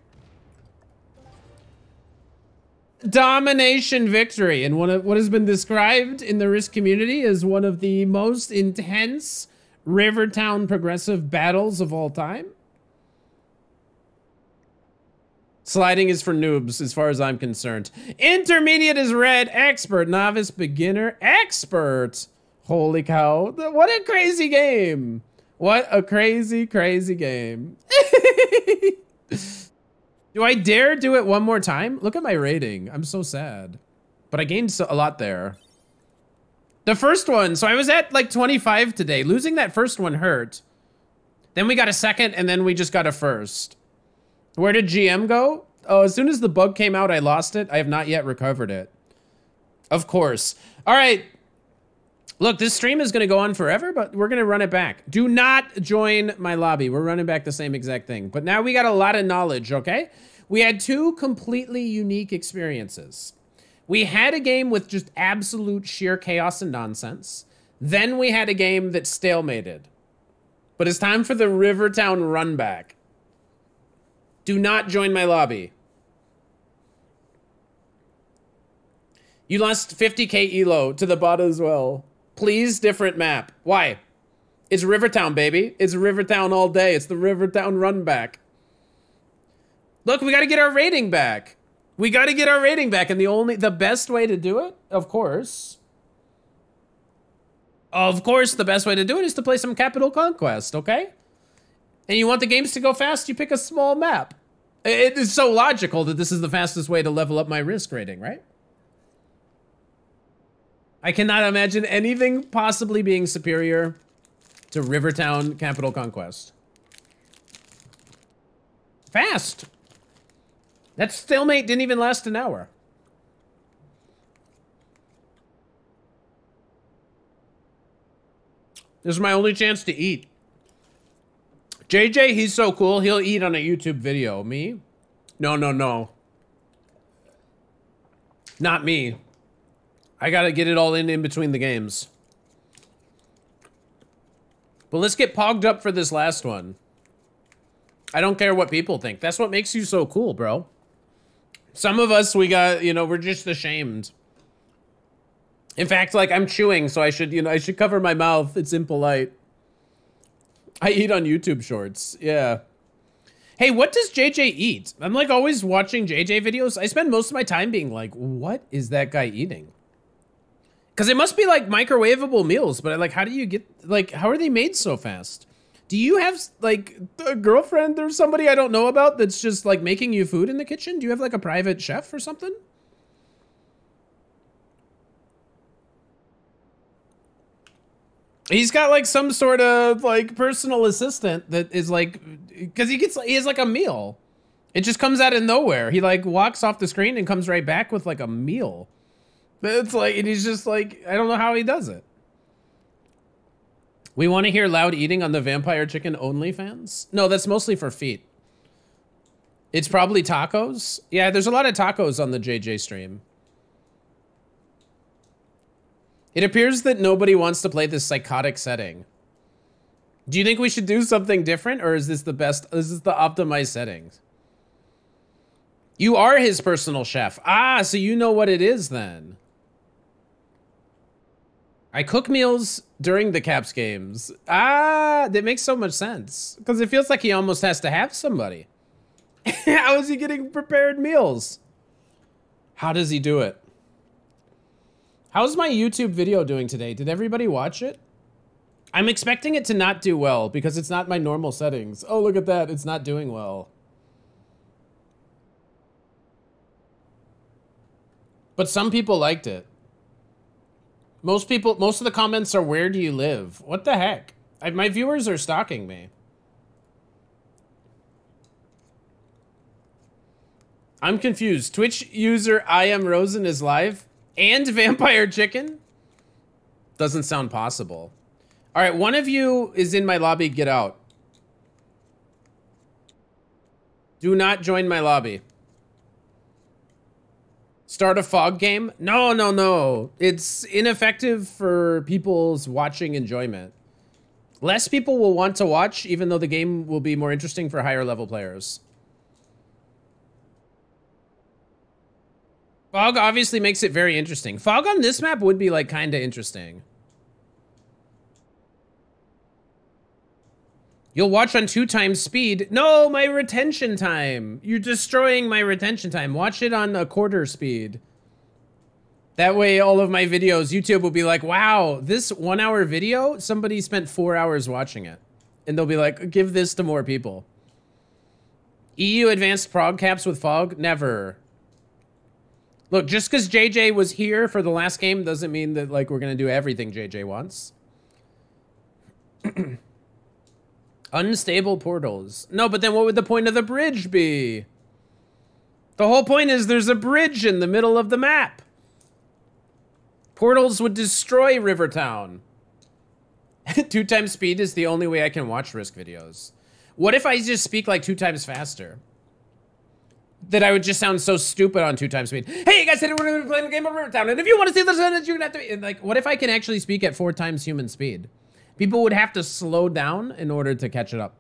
Domination victory and one of what has been described in the Risk community as one of the most intense Rivertown progressive battles of all time. Sliding is for noobs, as far as I'm concerned. Intermediate is red, expert, novice, beginner, expert. Holy cow. What a crazy game. What a crazy, crazy game. do I dare do it one more time? Look at my rating. I'm so sad. But I gained a lot there. The first one, so I was at like 25 today. Losing that first one hurt. Then we got a second, and then we just got a first. Where did GM go? Oh, as soon as the bug came out, I lost it. I have not yet recovered it. Of course. All right. Look, this stream is going to go on forever, but we're going to run it back. Do not join my lobby. We're running back the same exact thing. But now we got a lot of knowledge, okay? We had two completely unique experiences. We had a game with just absolute sheer chaos and nonsense. Then we had a game that stalemated. But it's time for the Rivertown run back. Do not join my lobby. You lost 50k elo to the bot as well. Please, different map. Why? It's Rivertown, baby. It's Rivertown all day. It's the Rivertown run back. Look, we got to get our rating back. We got to get our rating back. And the only, the best way to do it, of course, of course, the best way to do it is to play some Capital Conquest, okay? and you want the games to go fast, you pick a small map. It is so logical that this is the fastest way to level up my risk rating, right? I cannot imagine anything possibly being superior to Rivertown Capital Conquest. Fast. That stalemate didn't even last an hour. This is my only chance to eat. JJ, he's so cool. He'll eat on a YouTube video. Me? No, no, no. Not me. I gotta get it all in in between the games. But let's get pogged up for this last one. I don't care what people think. That's what makes you so cool, bro. Some of us, we got, you know, we're just ashamed. In fact, like, I'm chewing, so I should, you know, I should cover my mouth. It's impolite. I eat on YouTube shorts. Yeah. Hey, what does JJ eat? I'm like always watching JJ videos. I spend most of my time being like, what is that guy eating? Because it must be like microwavable meals, but like, how do you get, like, how are they made so fast? Do you have like a girlfriend or somebody I don't know about that's just like making you food in the kitchen? Do you have like a private chef or something? He's got like some sort of like personal assistant that is like, because he gets he has like a meal. It just comes out of nowhere. He like walks off the screen and comes right back with like a meal. It's like, and he's just like, I don't know how he does it. We want to hear loud eating on the Vampire Chicken OnlyFans? No, that's mostly for feet. It's probably tacos. Yeah, there's a lot of tacos on the JJ stream. It appears that nobody wants to play this psychotic setting. Do you think we should do something different or is this the best, is this the optimized settings? You are his personal chef. Ah, so you know what it is then. I cook meals during the Caps games. Ah, that makes so much sense. Because it feels like he almost has to have somebody. How is he getting prepared meals? How does he do it? How's my YouTube video doing today? Did everybody watch it? I'm expecting it to not do well because it's not my normal settings. Oh, look at that. It's not doing well. But some people liked it. Most people, most of the comments are, where do you live? What the heck? I, my viewers are stalking me. I'm confused. Twitch user IMRosen is live and Vampire Chicken? Doesn't sound possible. All right, one of you is in my lobby. Get out. Do not join my lobby. Start a fog game? No, no, no. It's ineffective for people's watching enjoyment. Less people will want to watch, even though the game will be more interesting for higher level players. Fog obviously makes it very interesting. Fog on this map would be like kind of interesting. You'll watch on two times speed. No, my retention time. You're destroying my retention time. Watch it on a quarter speed. That way, all of my videos, YouTube will be like, wow, this one hour video, somebody spent four hours watching it. And they'll be like, give this to more people. EU advanced prog caps with fog? Never. Look, just because JJ was here for the last game doesn't mean that like we're gonna do everything JJ wants. Unstable portals. No, but then what would the point of the bridge be? The whole point is there's a bridge in the middle of the map. Portals would destroy Rivertown. two times speed is the only way I can watch Risk videos. What if I just speak like two times faster? that I would just sound so stupid on two times speed. Hey, you guys said we're playing a game of Rivertown, and if you want to see this, you're to have to. Be, Like, what if I can actually speak at four times human speed? People would have to slow down in order to catch it up.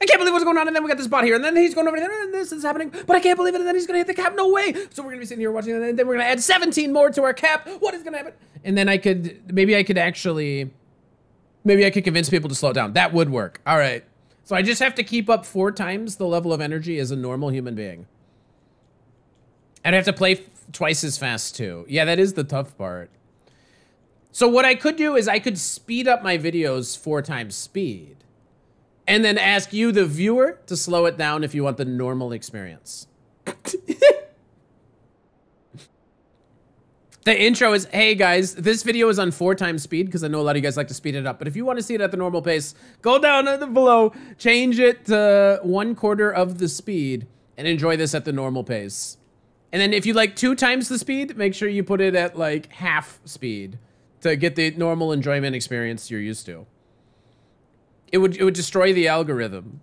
I can't believe what's going on, and then we got this bot here, and then he's going over there, and this is happening, but I can't believe it, and then he's gonna hit the cap, no way! So we're gonna be sitting here watching, and then we're gonna add 17 more to our cap, what is gonna happen? And then I could, maybe I could actually, maybe I could convince people to slow down. That would work, all right. So I just have to keep up four times the level of energy as a normal human being. And I have to play twice as fast too. Yeah, that is the tough part. So what I could do is I could speed up my videos four times speed. And then ask you, the viewer, to slow it down if you want the normal experience. The intro is, hey guys, this video is on four times speed because I know a lot of you guys like to speed it up. But if you want to see it at the normal pace, go down below, change it to one quarter of the speed, and enjoy this at the normal pace. And then if you like two times the speed, make sure you put it at like half speed to get the normal enjoyment experience you're used to. It would it would destroy the algorithm.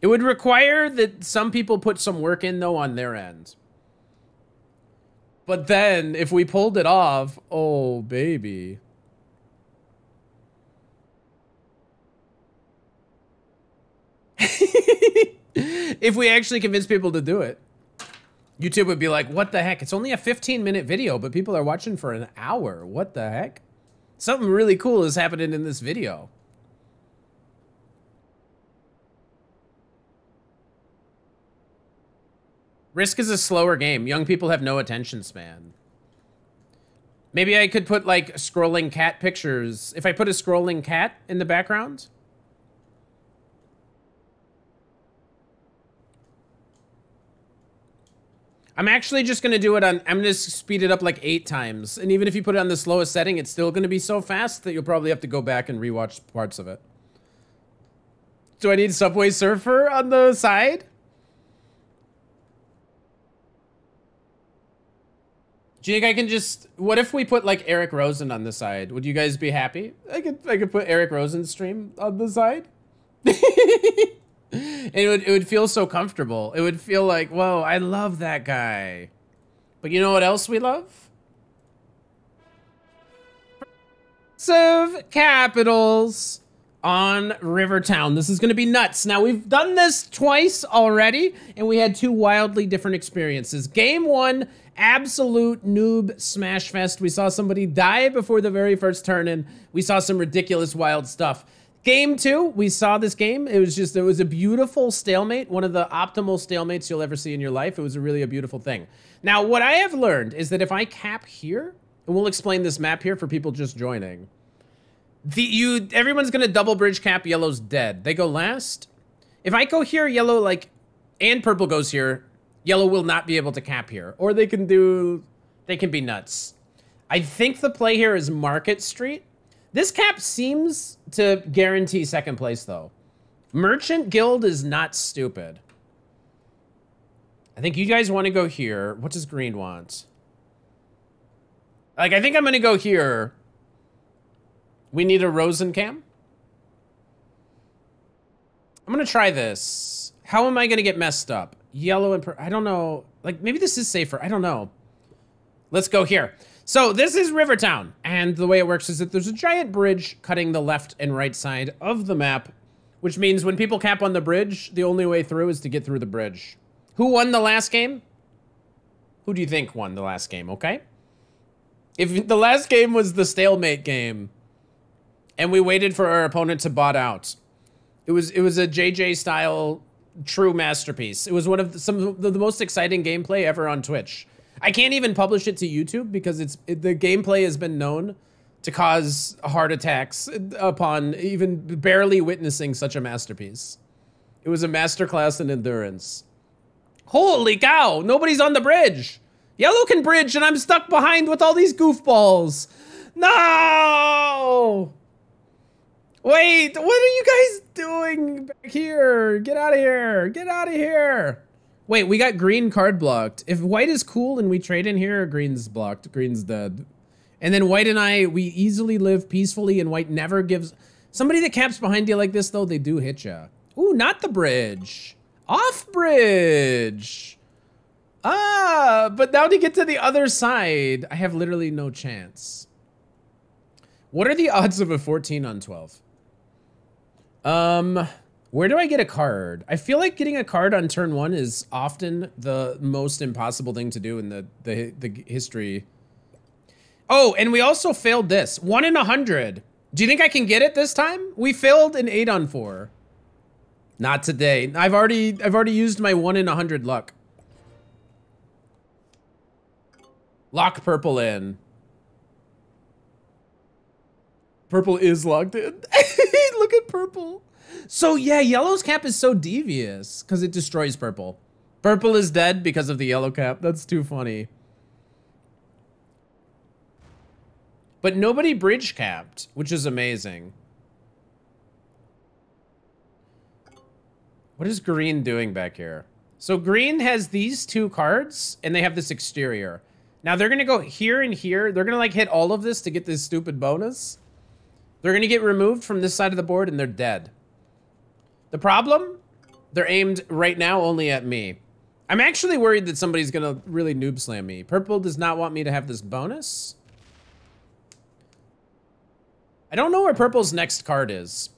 It would require that some people put some work in though on their end. But then if we pulled it off, oh baby. if we actually convince people to do it. YouTube would be like, what the heck? It's only a 15 minute video, but people are watching for an hour. What the heck? Something really cool is happening in this video. Risk is a slower game. Young people have no attention span. Maybe I could put like scrolling cat pictures. If I put a scrolling cat in the background, I'm actually just to do it on, I'm to speed it up like eight times. And even if you put it on the slowest setting, it's still going to be so fast that you'll probably have to go back and rewatch parts of it. Do I need Subway Surfer on the side? Do you think I can just, what if we put like Eric Rosen on the side? Would you guys be happy? I could, I could put Eric Rosen's stream on the side. it would it would feel so comfortable. It would feel like, whoa, I love that guy. But you know what else we love? Capitals on Rivertown. This is going to be nuts. Now, we've done this twice already, and we had two wildly different experiences. Game one, absolute noob smash fest. We saw somebody die before the very first turn, and we saw some ridiculous wild stuff. Game two, we saw this game. It was just, it was a beautiful stalemate, one of the optimal stalemates you'll ever see in your life. It was a really a beautiful thing. Now, what I have learned is that if I cap here, and we'll explain this map here for people just joining. The, you, everyone's gonna double bridge cap, yellow's dead. They go last. If I go here, yellow like, and purple goes here, yellow will not be able to cap here. Or they can do They can be nuts. I think the play here is Market Street. This cap seems to guarantee second place, though. Merchant Guild is not stupid. I think you guys want to go here. What does green want? Like, I think I'm going to go here. We need a Rosencam. I'm going to try this. How am I going to get messed up? Yellow and... I don't know. Like, maybe this is safer. I don't know. Let's go here. So this is Rivertown. And the way it works is that there's a giant bridge cutting the left and right side of the map, which means when people cap on the bridge, the only way through is to get through the bridge. Who won the last game? Who do you think won the last game, okay? If the last game was the stalemate game and we waited for our opponent to bot out, it was it was a JJ style true masterpiece. It was one of the, some of the most exciting gameplay ever on Twitch. I can't even publish it to YouTube because it's it, the gameplay has been known to cause heart attacks upon even barely witnessing such a masterpiece. It was a masterclass in endurance. Holy cow, nobody's on the bridge. Yellow can bridge and I'm stuck behind with all these goofballs. No! Wait, what are you guys doing back here? Get out of here. Get out of here. Wait, we got green card blocked. If white is cool and we trade in here, green's blocked. Green's dead. And then white and I, we easily live peacefully and white never gives... Somebody that caps behind you like this, though, they do hit you. Ooh, not the bridge. Off bridge. Ah, but now to get to the other side, I have literally no chance. What are the odds of a 14 on 12? Um, where do I get a card? I feel like getting a card on turn one is often the most impossible thing to do in the, the, the history. Oh, and we also failed this. One in a hundred. Do you think I can get it this time? We failed an eight on four. Not today. I've already I've already used my one in a hundred luck. Lock purple in. Purple is locked in. Look at purple. So yeah, yellow's cap is so devious because it destroys purple. Purple is dead because of the yellow cap. That's too funny. But nobody bridge capped, which is amazing. What is green doing back here? So green has these two cards and they have this exterior. Now they're gonna go here and here. They're gonna like hit all of this to get this stupid bonus. They're gonna get removed from this side of the board and they're dead. The problem? They're aimed right now only at me. I'm actually worried that somebody's gonna really noob slam me. Purple does not want me to have this bonus. I don't know where purple's next card is.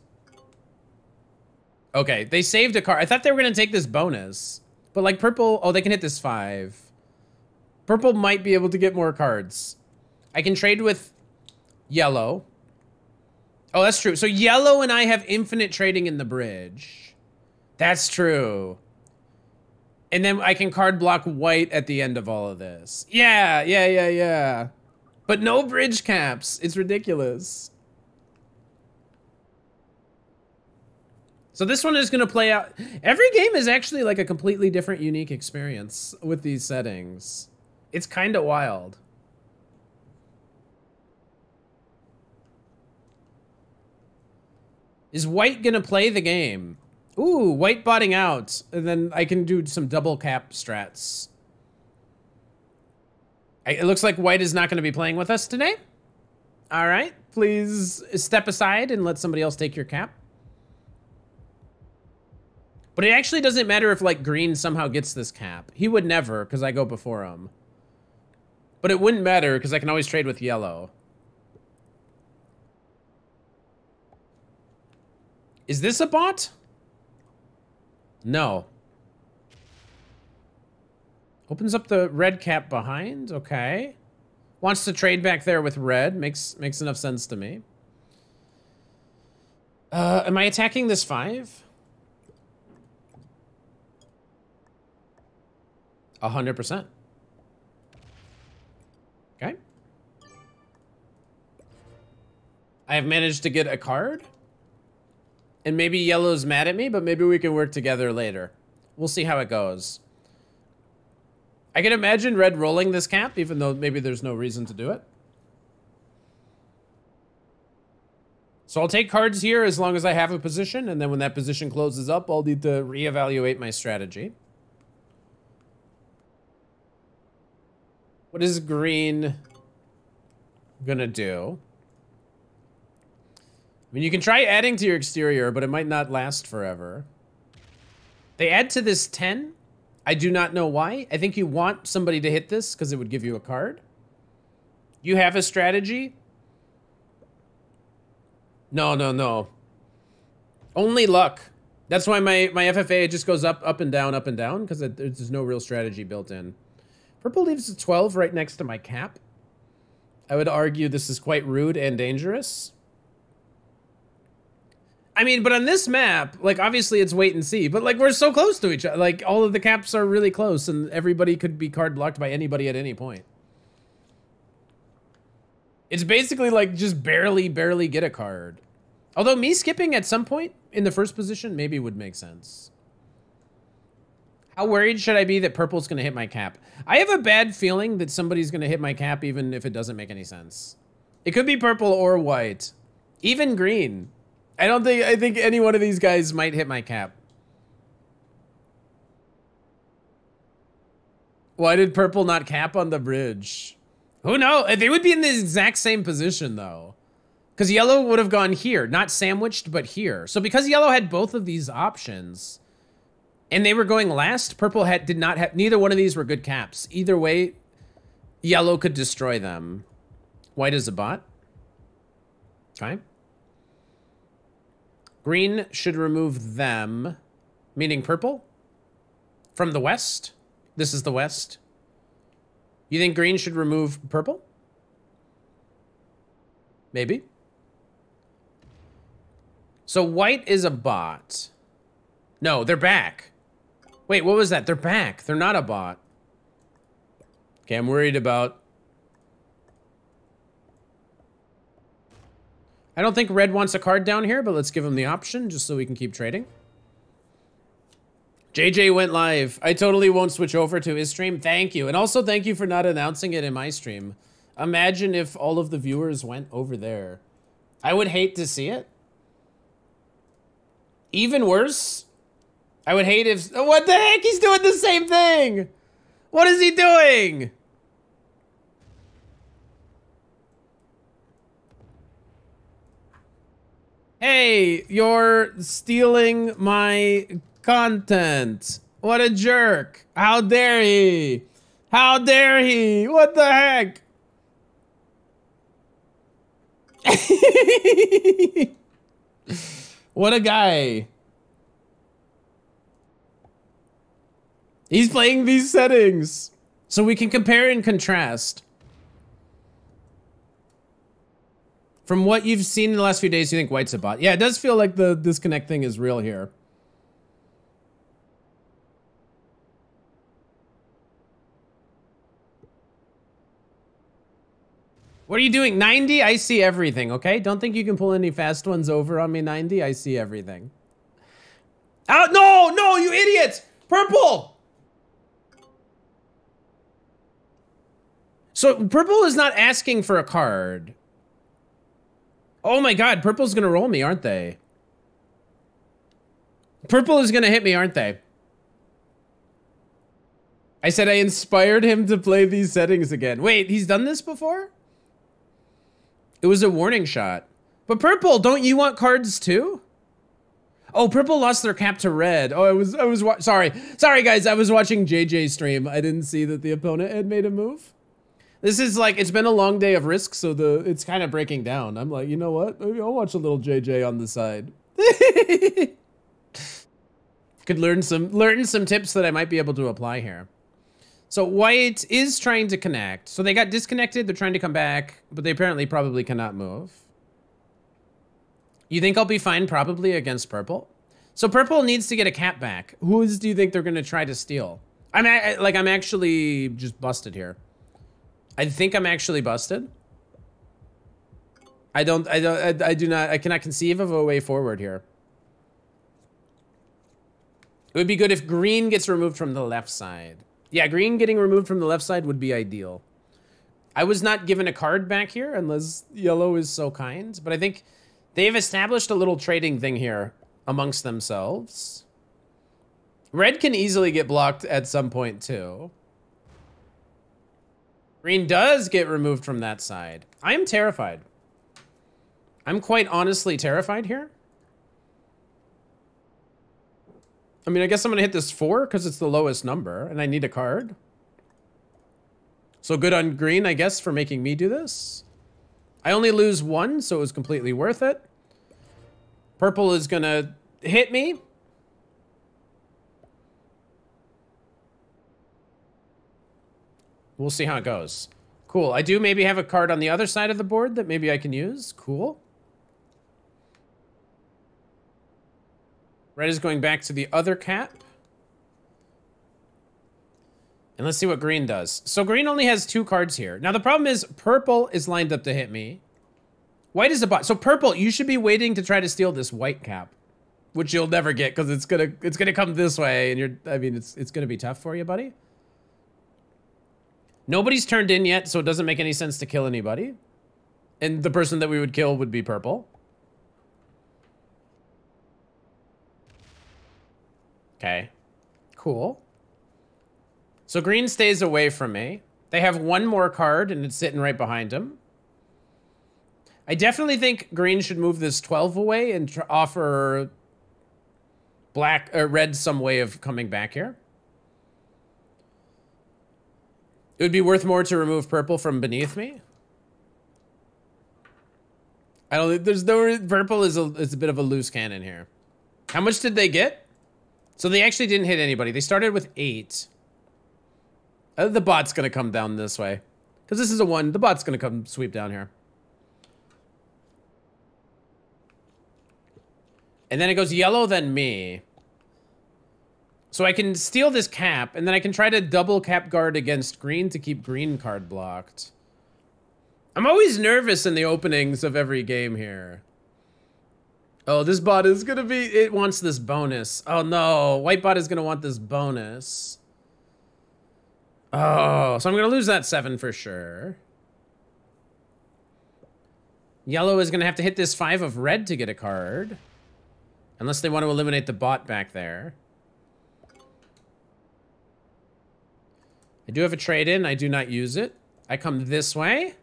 Okay, they saved a card. I thought they were gonna take this bonus. But like purple, oh, they can hit this five. Purple might be able to get more cards. I can trade with yellow. Oh, that's true. So yellow and I have infinite trading in the bridge. That's true. And then I can card block white at the end of all of this. Yeah, yeah, yeah, yeah. But no bridge caps. It's ridiculous. So this one is going to play out. Every game is actually like a completely different, unique experience with these settings. It's kind of wild. Is white to play the game? Ooh, white botting out. And then I can do some double cap strats. It looks like white is not to be playing with us today. All right. Please step aside and let somebody else take your cap. But it actually doesn't matter if like green somehow gets this cap. He would never because I go before him. But it wouldn't matter because I can always trade with yellow. Is this a bot? No. Opens up the red cap behind. Okay. Wants to trade back there with red. Makes makes enough sense to me. Uh, am I attacking this five? A hundred percent. Okay. I have managed to get a card. And maybe yellow's mad at me, but maybe we can work together later. We'll see how it goes. I can imagine red rolling this cap, even though maybe there's no reason to do it. So I'll take cards here as long as I have a position, and then when that position closes up, I'll need to reevaluate my strategy. What is green gonna do? I mean, you can try adding to your exterior, but it might not last forever. They add to this 10. I do not know why. I think you want somebody to hit this because it would give you a card. You have a strategy. No, no, no. Only luck. That's why my, my FFA just goes up, up and down, up and down, because there's no real strategy built in. Purple leaves a 12 right next to my cap. I would argue this is quite rude and dangerous. I mean, but on this map, like, obviously it's wait and see, but, like, we're so close to each other. Like, all of the caps are really close, and everybody could be card blocked by anybody at any point. It's basically, like, just barely, barely get a card. Although me skipping at some point in the first position maybe would make sense. How worried should I be that purple's going to hit my cap? I have a bad feeling that somebody's going to hit my cap even if it doesn't make any sense. It could be purple or white. Even green. I don't think, I think any one of these guys might hit my cap. Why did purple not cap on the bridge? Who knows? They would be in the exact same position though. Because yellow would have gone here, not sandwiched, but here. So because yellow had both of these options, and they were going last, purple had did not have, neither one of these were good caps. Either way, yellow could destroy them. White is a bot. Okay. Green should remove them, meaning purple, from the west. This is the west. You think green should remove purple? Maybe. So white is a bot. No, they're back. Wait, what was that? They're back. They're not a bot. Okay, I'm worried about I don't think red wants a card down here, but let's give him the option just so we can keep trading. JJ went live. I totally won't switch over to his stream. Thank you. And also thank you for not announcing it in my stream. Imagine if all of the viewers went over there. I would hate to see it. Even worse, I would hate if... What the heck? He's doing the same thing! What is he doing? Hey, you're stealing my content. What a jerk. How dare he? How dare he? What the heck? what a guy. He's playing these settings. So we can compare and contrast. From what you've seen in the last few days, you think White's a bot? Yeah, it does feel like the disconnect thing is real here. What are you doing? 90? I see everything, okay? Don't think you can pull any fast ones over on me, 90. I see everything. Out! No! No, you idiot! Purple! So, purple is not asking for a card. Oh my god, purple's gonna roll me, aren't they? Purple is gonna hit me, aren't they? I said I inspired him to play these settings again. Wait, he's done this before? It was a warning shot. But purple, don't you want cards too? Oh, purple lost their cap to red. Oh, I was, I was, sorry. Sorry guys, I was watching JJ stream. I didn't see that the opponent had made a move. This is like, it's been a long day of risk, so the it's kind of breaking down. I'm like, you know what? Maybe I'll watch a little JJ on the side. Could learn some learn some tips that I might be able to apply here. So white is trying to connect. So they got disconnected. They're trying to come back, but they apparently probably cannot move. You think I'll be fine probably against purple? So purple needs to get a cap back. Whose do you think they're going to try to steal? I'm like, I'm actually just busted here. I think I'm actually busted. I don't, I don't, I, I do not, I cannot conceive of a way forward here. It would be good if green gets removed from the left side. Yeah, green getting removed from the left side would be ideal. I was not given a card back here unless yellow is so kind, but I think they've established a little trading thing here amongst themselves. Red can easily get blocked at some point too. Green does get removed from that side. I am terrified. I'm quite honestly terrified here. I mean, I guess I'm going to hit this four because it's the lowest number and I need a card. So good on green, I guess, for making me do this. I only lose one, so it was completely worth it. Purple is going to hit me. We'll see how it goes. Cool. I do maybe have a card on the other side of the board that maybe I can use. Cool. Red is going back to the other cap. And let's see what green does. So green only has two cards here. Now the problem is purple is lined up to hit me. White is a bot. So purple, you should be waiting to try to steal this white cap, which you'll never get because it's gonna it's gonna come this way, and you're I mean it's it's gonna be tough for you, buddy. Nobody's turned in yet, so it doesn't make any sense to kill anybody. And the person that we would kill would be purple. Okay. Cool. So green stays away from me. They have one more card, and it's sitting right behind him. I definitely think green should move this 12 away and offer black or uh, red some way of coming back here. It would be worth more to remove purple from beneath me. I don't. Think there's no purple is a is a bit of a loose cannon here. How much did they get? So they actually didn't hit anybody. They started with eight. Uh, the bot's gonna come down this way. Because this is a one. The bot's gonna come sweep down here. And then it goes yellow, then me. So I can steal this cap, and then I can try to double cap guard against green to keep green card blocked. I'm always nervous in the openings of every game here. Oh, this bot is gonna be, it wants this bonus. Oh no, white bot is gonna want this bonus. Oh, so I'm gonna lose that seven for sure. Yellow is gonna have to hit this five of red to get a card. Unless they want to eliminate the bot back there. I do have a trade-in. I do not use it. I come this way.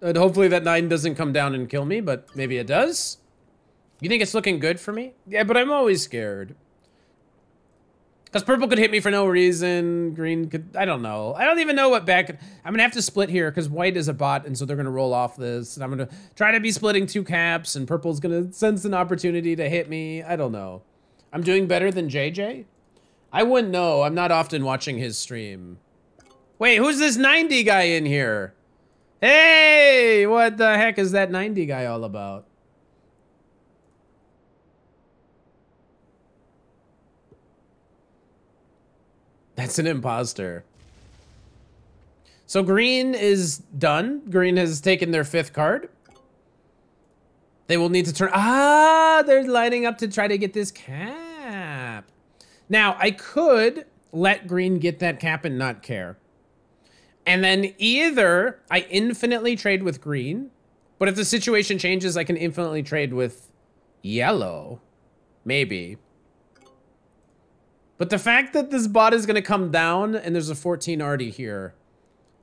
And hopefully that 9 doesn't come down and kill me, but maybe it does. You think it's looking good for me? Yeah, but I'm always scared. Because purple could hit me for no reason. Green could... I don't know. I don't even know what back... I'm going to have to split here because white is a bot, and so they're going to roll off this. And I'm going to try to be splitting two caps, and purple's going to sense an opportunity to hit me. I don't know. I'm doing better than JJ? I wouldn't know. I'm not often watching his stream. Wait, who's this 90 guy in here? Hey, what the heck is that 90 guy all about? That's an imposter. So green is done. Green has taken their fifth card. They will need to turn... Ah, they're lining up to try to get this cat. Now, I could let green get that cap and not care. And then either I infinitely trade with green, but if the situation changes, I can infinitely trade with yellow. Maybe. But the fact that this bot is going to come down and there's a 14 already here,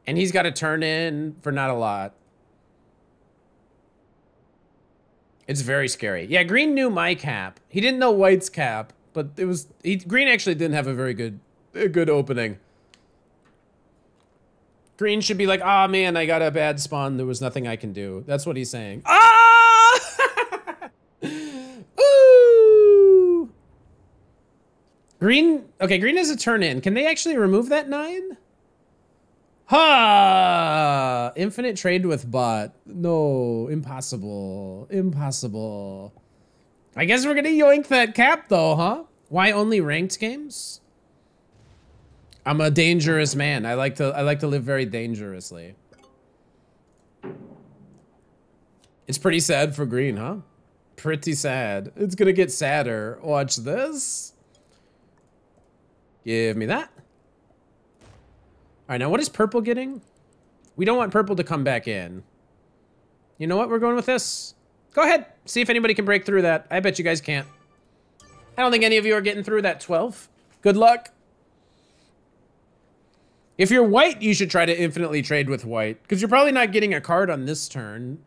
and he's got to turn in for not a lot. It's very scary. Yeah, green knew my cap. He didn't know white's cap. But it was he, Green actually didn't have a very good a good opening. Green should be like, ah oh, man, I got a bad spawn. There was nothing I can do. That's what he's saying. Ah! Ooh! Green, okay, green has a turn in. Can they actually remove that nine? Ha! Infinite trade with bot. No, impossible. Impossible. I guess we're gonna yoink that cap though, huh? Why only ranked games? I'm a dangerous man. I like to I like to live very dangerously. It's pretty sad for green, huh? Pretty sad. It's gonna get sadder. Watch this. Give me that. All right, now what is purple getting? We don't want purple to come back in. You know what? We're going with this. Go ahead. See if anybody can break through that. I bet you guys can't. I don't think any of you are getting through that 12. Good luck. If you're white, you should try to infinitely trade with white. Because you're probably not getting a card on this turn.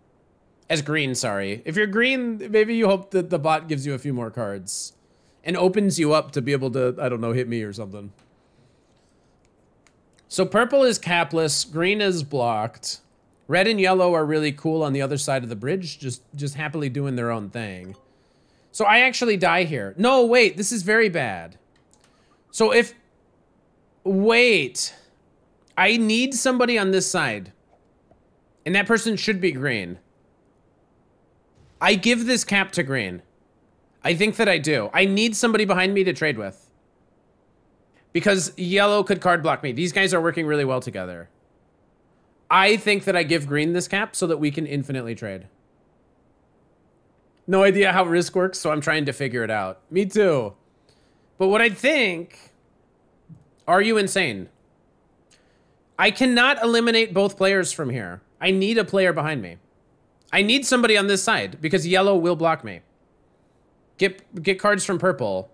As green, sorry. If you're green, maybe you hope that the bot gives you a few more cards. And opens you up to be able to, I don't know, hit me or something. So purple is capless, green is blocked. Red and yellow are really cool on the other side of the bridge, just, just happily doing their own thing. So I actually die here. No, wait, this is very bad. So if, wait, I need somebody on this side. And that person should be green. I give this cap to green. I think that I do. I need somebody behind me to trade with. Because yellow could card block me. These guys are working really well together. I think that I give green this cap so that we can infinitely trade. No idea how risk works, so I'm trying to figure it out. Me too. But what I think... Are you insane? I cannot eliminate both players from here. I need a player behind me. I need somebody on this side because yellow will block me. Get get cards from purple.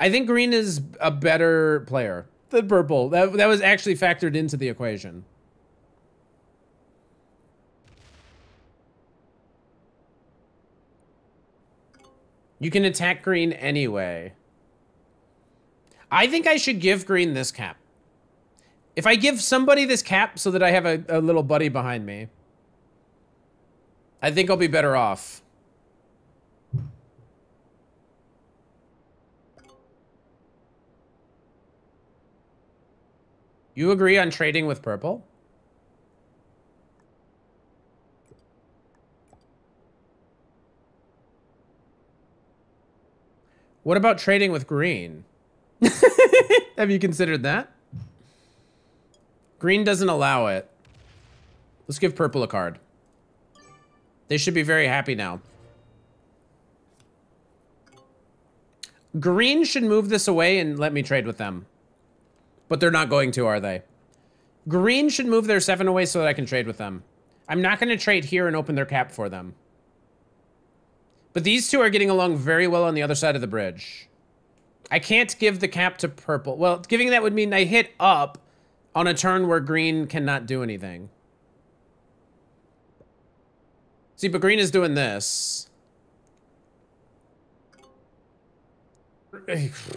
I think green is a better player than purple. That, that was actually factored into the equation. You can attack green anyway. I think I should give green this cap. If I give somebody this cap so that I have a, a little buddy behind me, I think I'll be better off. You agree on trading with purple? What about trading with green? Have you considered that? Green doesn't allow it. Let's give purple a card. They should be very happy now. Green should move this away and let me trade with them. But they're not going to, are they? Green should move their seven away so that I can trade with them. I'm not going to trade here and open their cap for them. But these two are getting along very well on the other side of the bridge. I can't give the cap to purple. Well, giving that would mean I hit up on a turn where green cannot do anything. See, but green is doing this.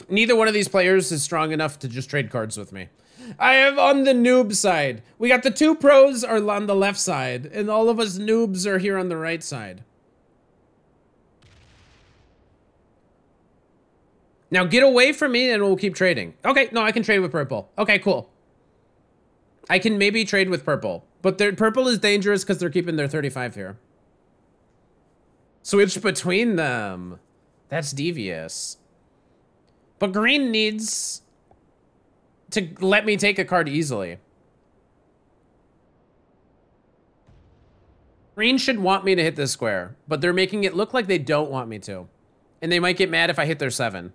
Neither one of these players is strong enough to just trade cards with me. I am on the noob side. We got the two pros are on the left side, and all of us noobs are here on the right side. Now get away from me and we'll keep trading. Okay, no, I can trade with purple. Okay, cool. I can maybe trade with purple. But their purple is dangerous because they're keeping their 35 here. Switch between them. That's devious. But green needs to let me take a card easily. Green should want me to hit this square, but they're making it look like they don't want me to. And they might get mad if I hit their seven.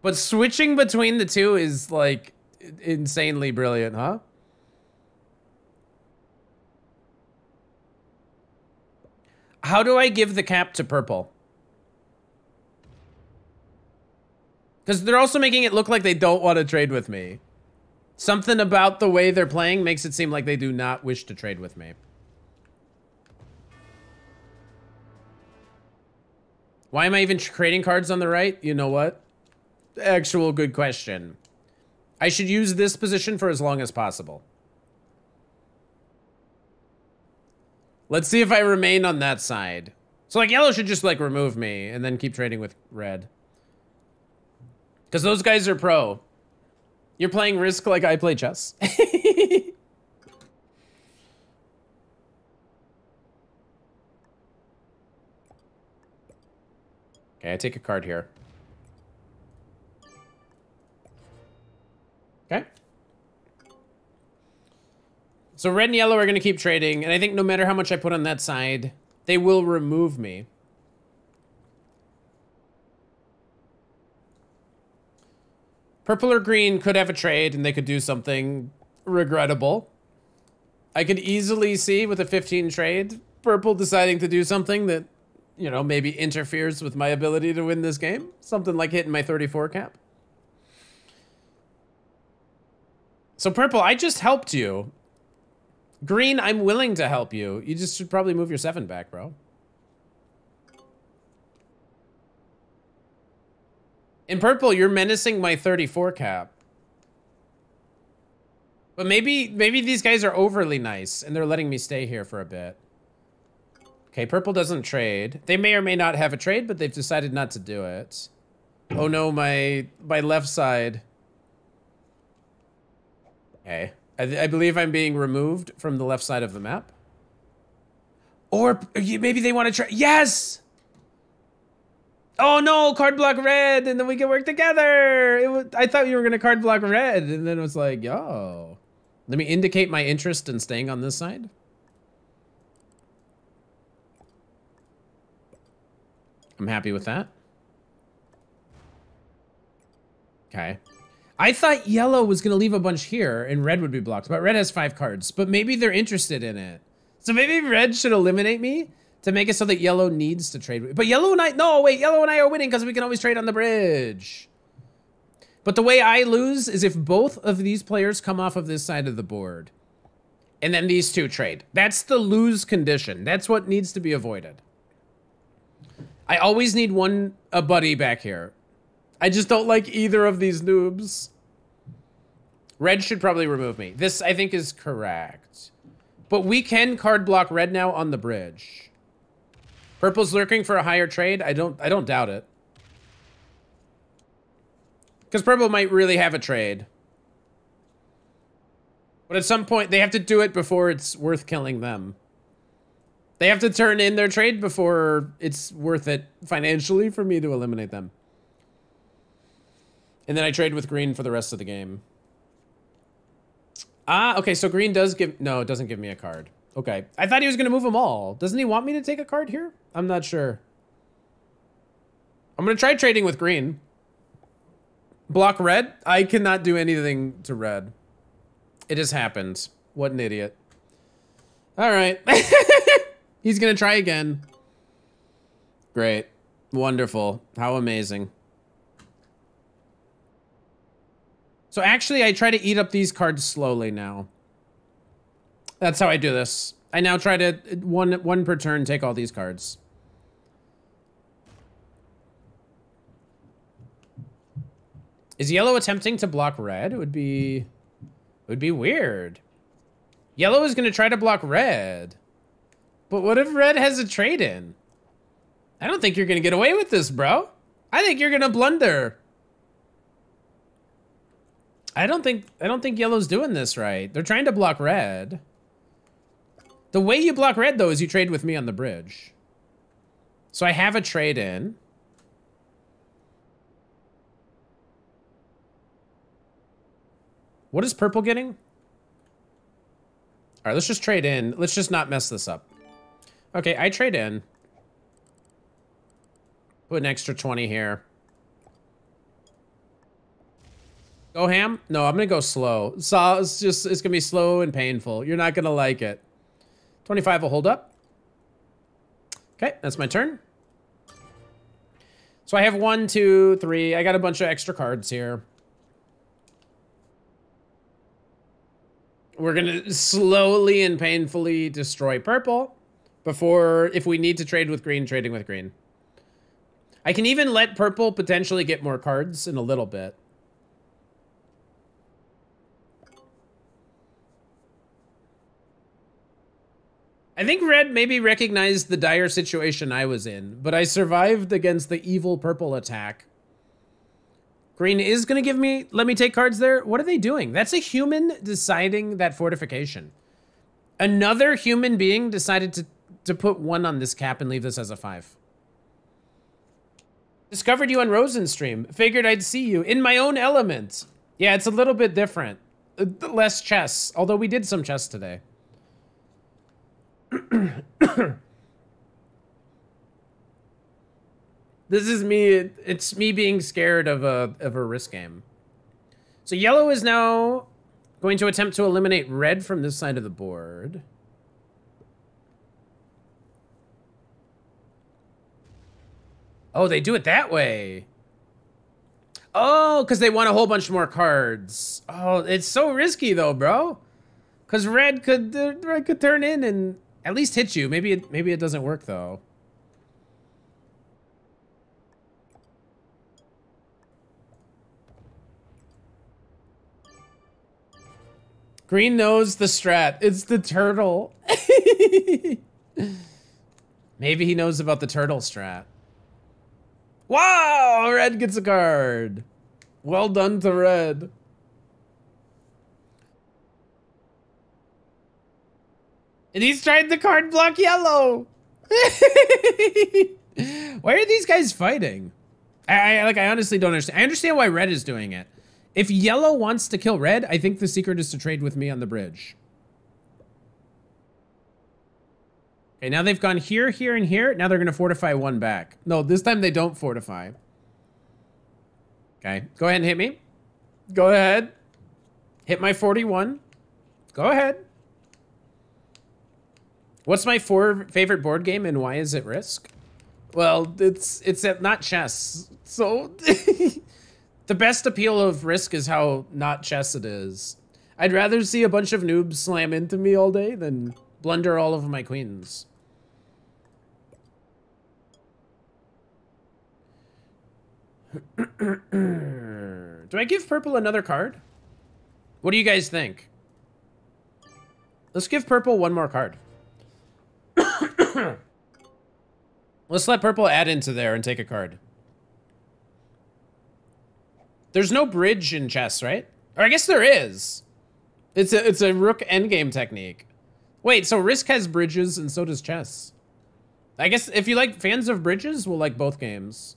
But switching between the two is like insanely brilliant, huh? How do I give the cap to purple? Because they're also making it look like they don't want to trade with me. Something about the way they're playing makes it seem like they do not wish to trade with me. Why am I even creating cards on the right? You know what? Actual good question. I should use this position for as long as possible. Let's see if I remain on that side. So like yellow should just like remove me and then keep trading with red. Because those guys are pro. You're playing Risk like I play chess. okay, I take a card here. Okay. So red and yellow are going to keep trading, and I think no matter how much I put on that side, they will remove me. Purple or green could have a trade and they could do something regrettable. I could easily see with a 15 trade, purple deciding to do something that, you know, maybe interferes with my ability to win this game. Something like hitting my 34 cap. So purple, I just helped you. Green, I'm willing to help you. You just should probably move your seven back, bro. In purple, you're menacing my 34 cap. But maybe maybe these guys are overly nice and they're letting me stay here for a bit. Okay, purple doesn't trade. They may or may not have a trade, but they've decided not to do it. Oh no, my my left side. Okay. I, I believe I'm being removed from the left side of the map. Or maybe they want to try. Yes! Oh no, card block red, and then we can work together. It was, I thought you were gonna card block red, and then it was like, yo. Let me indicate my interest in staying on this side. I'm happy with that. Okay. I thought yellow was going to leave a bunch here and red would be blocked, but red has five cards. But maybe they're interested in it. So maybe red should eliminate me to make it so that yellow needs to trade. But yellow and I, no, wait, yellow and I are winning because we can always trade on the bridge. But the way I lose is if both of these players come off of this side of the board and then these two trade. That's the lose condition. That's what needs to be avoided. I always need one, a buddy back here. I just don't like either of these noobs. Red should probably remove me. This, I think, is correct. But we can card block red now on the bridge. Purple's lurking for a higher trade. I don't I don't doubt it. Because purple might really have a trade. But at some point, they have to do it before it's worth killing them. They have to turn in their trade before it's worth it financially for me to eliminate them. And then I trade with green for the rest of the game. Ah, okay, so green does give... No, it doesn't give me a card. Okay. I thought he was going to move them all. Doesn't he want me to take a card here? I'm not sure. I'm going to try trading with green. Block red? I cannot do anything to red. It has happened. What an idiot. All right. He's going to try again. Great. Wonderful. How amazing. So actually, I try to eat up these cards slowly now. That's how I do this. I now try to, one, one per turn, take all these cards. Is yellow attempting to block red? It would be, it would be weird. Yellow is going to try to block red. But what if red has a trade in? I don't think you're going to get away with this, bro. I think you're going to blunder. I don't think I don't think yellow's doing this right. They're trying to block red. The way you block red, though, is you trade with me on the bridge. So I have a trade in. What is purple getting? All right, let's just trade in. Let's just not mess this up. Okay, I trade in. Put an extra 20 here. Go ham? No, I'm gonna go slow. So it's just it's gonna be slow and painful. You're not gonna like it. 25 will hold up. Okay, that's my turn. So I have one, two, three. I got a bunch of extra cards here. We're gonna slowly and painfully destroy purple before, if we need to trade with green, trading with green. I can even let purple potentially get more cards in a little bit. I think red maybe recognized the dire situation I was in, but I survived against the evil purple attack. Green is going to give me, let me take cards there. What are they doing? That's a human deciding that fortification. Another human being decided to, to put one on this cap and leave this as a five. Discovered you on Rosen stream. Figured I'd see you in my own element. Yeah, it's a little bit different. Uh, less chess, although we did some chess today. this is me. It's me being scared of a of a risk game. So yellow is now going to attempt to eliminate red from this side of the board. Oh, they do it that way. Oh, because they want a whole bunch more cards. Oh, it's so risky though, bro. Because red could uh, red could turn in and at least hit you. Maybe it maybe it doesn't work though. Green knows the strat. It's the turtle. maybe he knows about the turtle strat. Wow, red gets a card. Well done to red. And he's trying to card block yellow. why are these guys fighting? I, I like I honestly don't understand. I understand why red is doing it. If yellow wants to kill red, I think the secret is to trade with me on the bridge. Okay, now they've gone here, here, and here. Now they're going to fortify one back. No, this time they don't fortify. Okay, go ahead and hit me. Go ahead. Hit my 41. Go ahead. What's my four favorite board game and why is it Risk? Well, it's it's not chess. So the best appeal of Risk is how not chess it is. I'd rather see a bunch of noobs slam into me all day than blunder all of my queens. do I give purple another card? What do you guys think? Let's give purple one more card. Let's let purple add into there and take a card. There's no bridge in chess, right? Or I guess there is. It's a it's a rook endgame technique. Wait, so Risk has bridges and so does chess. I guess if you like fans of bridges, we'll like both games.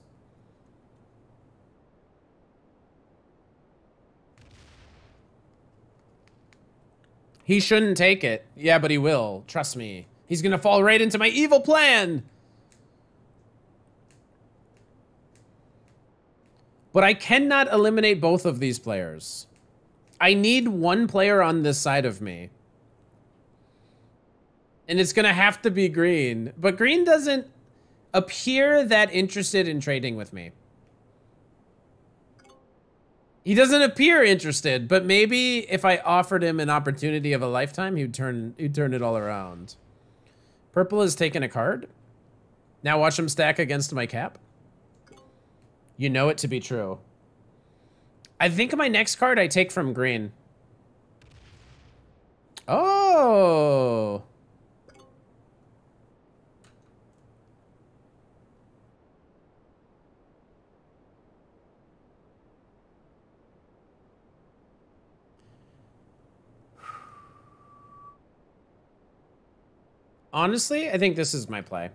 He shouldn't take it. Yeah, but he will. Trust me. He's gonna fall right into my evil plan. But I cannot eliminate both of these players. I need one player on this side of me. And it's gonna have to be green. But green doesn't appear that interested in trading with me. He doesn't appear interested, but maybe if I offered him an opportunity of a lifetime, he'd turn he'd turn it all around. Purple has taken a card. Now watch him stack against my cap. You know it to be true. I think my next card I take from green. Oh. Honestly, I think this is my play.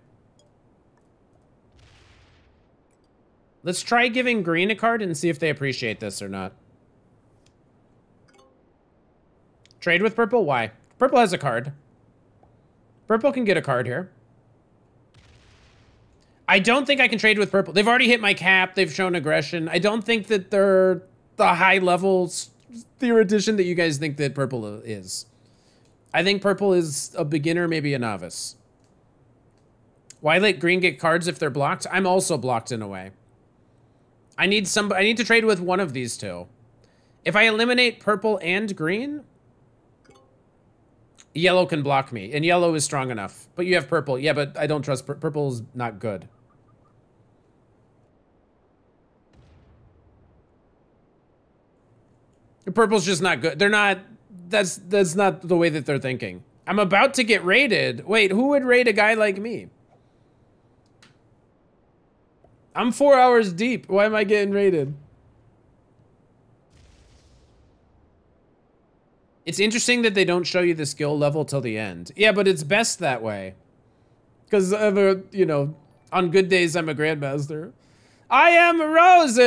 Let's try giving green a card and see if they appreciate this or not. Trade with purple? Why? Purple has a card. Purple can get a card here. I don't think I can trade with purple. They've already hit my cap. They've shown aggression. I don't think that they're the high levels theoretician that you guys think that purple is. I think purple is a beginner, maybe a novice. Why let green get cards if they're blocked? I'm also blocked in a way. I need some. I need to trade with one of these two. If I eliminate purple and green, yellow can block me, and yellow is strong enough. But you have purple. Yeah, but I don't trust. Pur purple's not good. Purple's just not good. They're not that's that's not the way that they're thinking. I'm about to get raided. Wait, who would raid a guy like me? I'm four hours deep. Why am I getting raided? It's interesting that they don't show you the skill level till the end. Yeah, but it's best that way. Because, you know, on good days, I'm a grandmaster. IMRosen!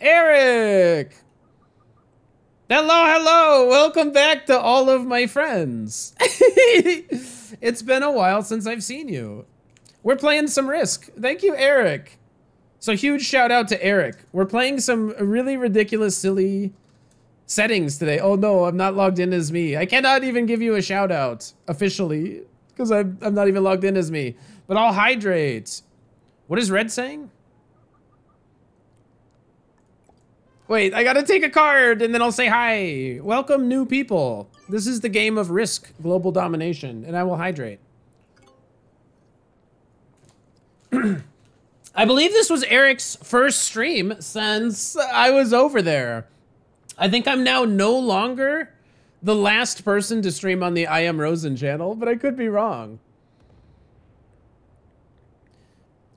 Eric! Hello, hello! Welcome back to all of my friends. it's been a while since I've seen you. We're playing some Risk. Thank you, Eric. So huge shout out to Eric. We're playing some really ridiculous, silly Settings today. Oh no, I'm not logged in as me. I cannot even give you a shout out officially because I'm, I'm not even logged in as me. But I'll hydrate. What is Red saying? Wait, I gotta take a card and then I'll say hi. Welcome, new people. This is the game of Risk Global Domination, and I will hydrate. I believe this was Eric's first stream since I was over there. I think I'm now no longer the last person to stream on the IMRosen channel, but I could be wrong.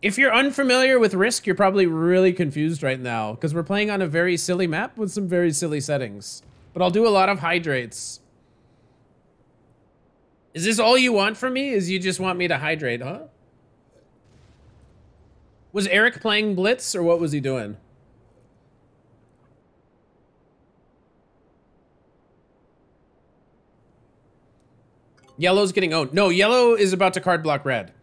If you're unfamiliar with Risk, you're probably really confused right now because we're playing on a very silly map with some very silly settings. But I'll do a lot of hydrates. Is this all you want from me? Is you just want me to hydrate, huh? Was Eric playing Blitz or what was he doing? Yellow's getting owned. No, yellow is about to card block red.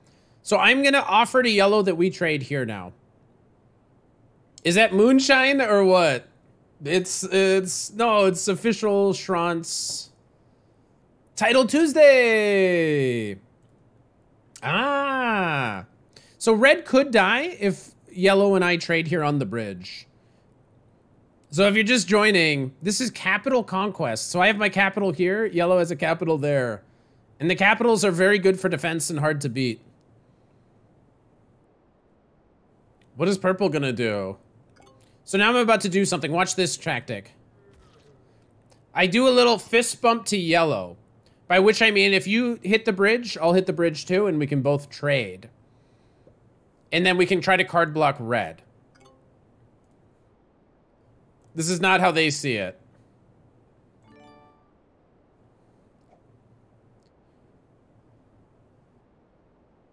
So I'm going to offer to yellow that we trade here now. Is that moonshine or what? It's, it's, no, it's official Schrantz. Title Tuesday. Ah. So red could die if yellow and I trade here on the bridge. So if you're just joining, this is capital conquest. So I have my capital here, yellow has a capital there. And the capitals are very good for defense and hard to beat. What is purple gonna do? So now I'm about to do something. Watch this tactic. I do a little fist bump to yellow. By which I mean, if you hit the bridge, I'll hit the bridge too, and we can both trade. And then we can try to card block red. This is not how they see it.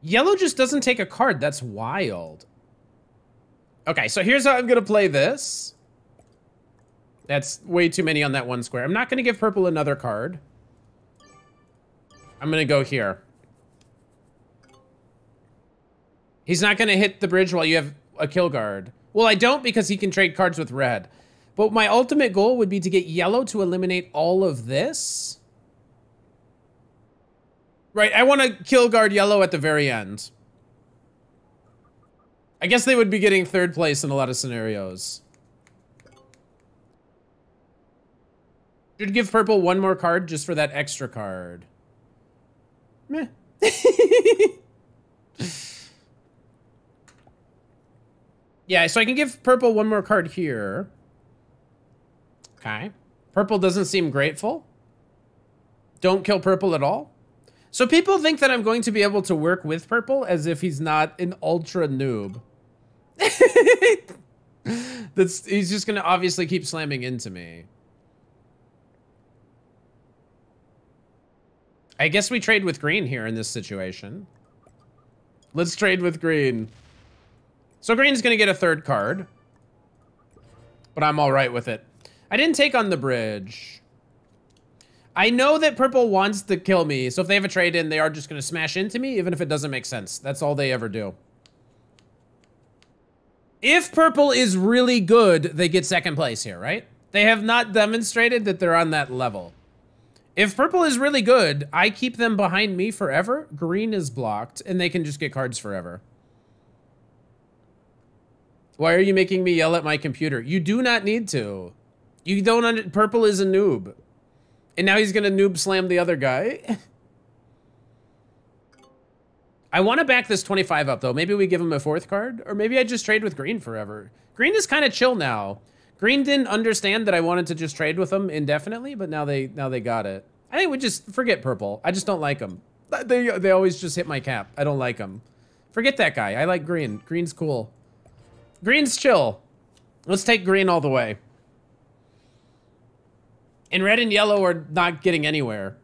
Yellow just doesn't take a card. That's wild. Okay, so here's how I'm to play this. That's way too many on that one square. I'm not to give purple another card. I'm to go here. He's not to hit the bridge while you have a kill guard. Well, I don't because he can trade cards with red. But my ultimate goal would be to get yellow to eliminate all of this. Right, I want to kill guard yellow at the very end. I guess they would be getting third place in a lot of scenarios. Should give purple one more card just for that extra card. Meh. yeah, so I can give purple one more card here. Okay. Purple doesn't seem grateful. Don't kill purple at all. So people think that I'm going to be able to work with purple as if he's not an ultra noob. That's he's just gonna obviously keep slamming into me. I guess we trade with green here in this situation. Let's trade with green. So green's gonna get a third card. But I'm all right with it. I didn't take on the bridge. I know that purple wants to kill me, so if they have a trade in, they are just gonna smash into me, even if it doesn't make sense. That's all they ever do. If purple is really good, they get second place here, right? They have not demonstrated that they're on that level. If purple is really good, I keep them behind me forever. Green is blocked, and they can just get cards forever. Why are you making me yell at my computer? You do not need to. You don't under- purple is a noob. And now he's gonna noob slam the other guy. I want to back this 25 up, though. Maybe we give him a fourth card, or maybe I just trade with green forever. Green is kind of chill now. Green didn't understand that I wanted to just trade with them indefinitely, but now they now they got it. I think we just forget purple. I just don't like them. They, they always just hit my cap. I don't like them. Forget that guy. I like green. Green's cool. Green's chill. Let's take green all the way. And red and yellow are not getting anywhere.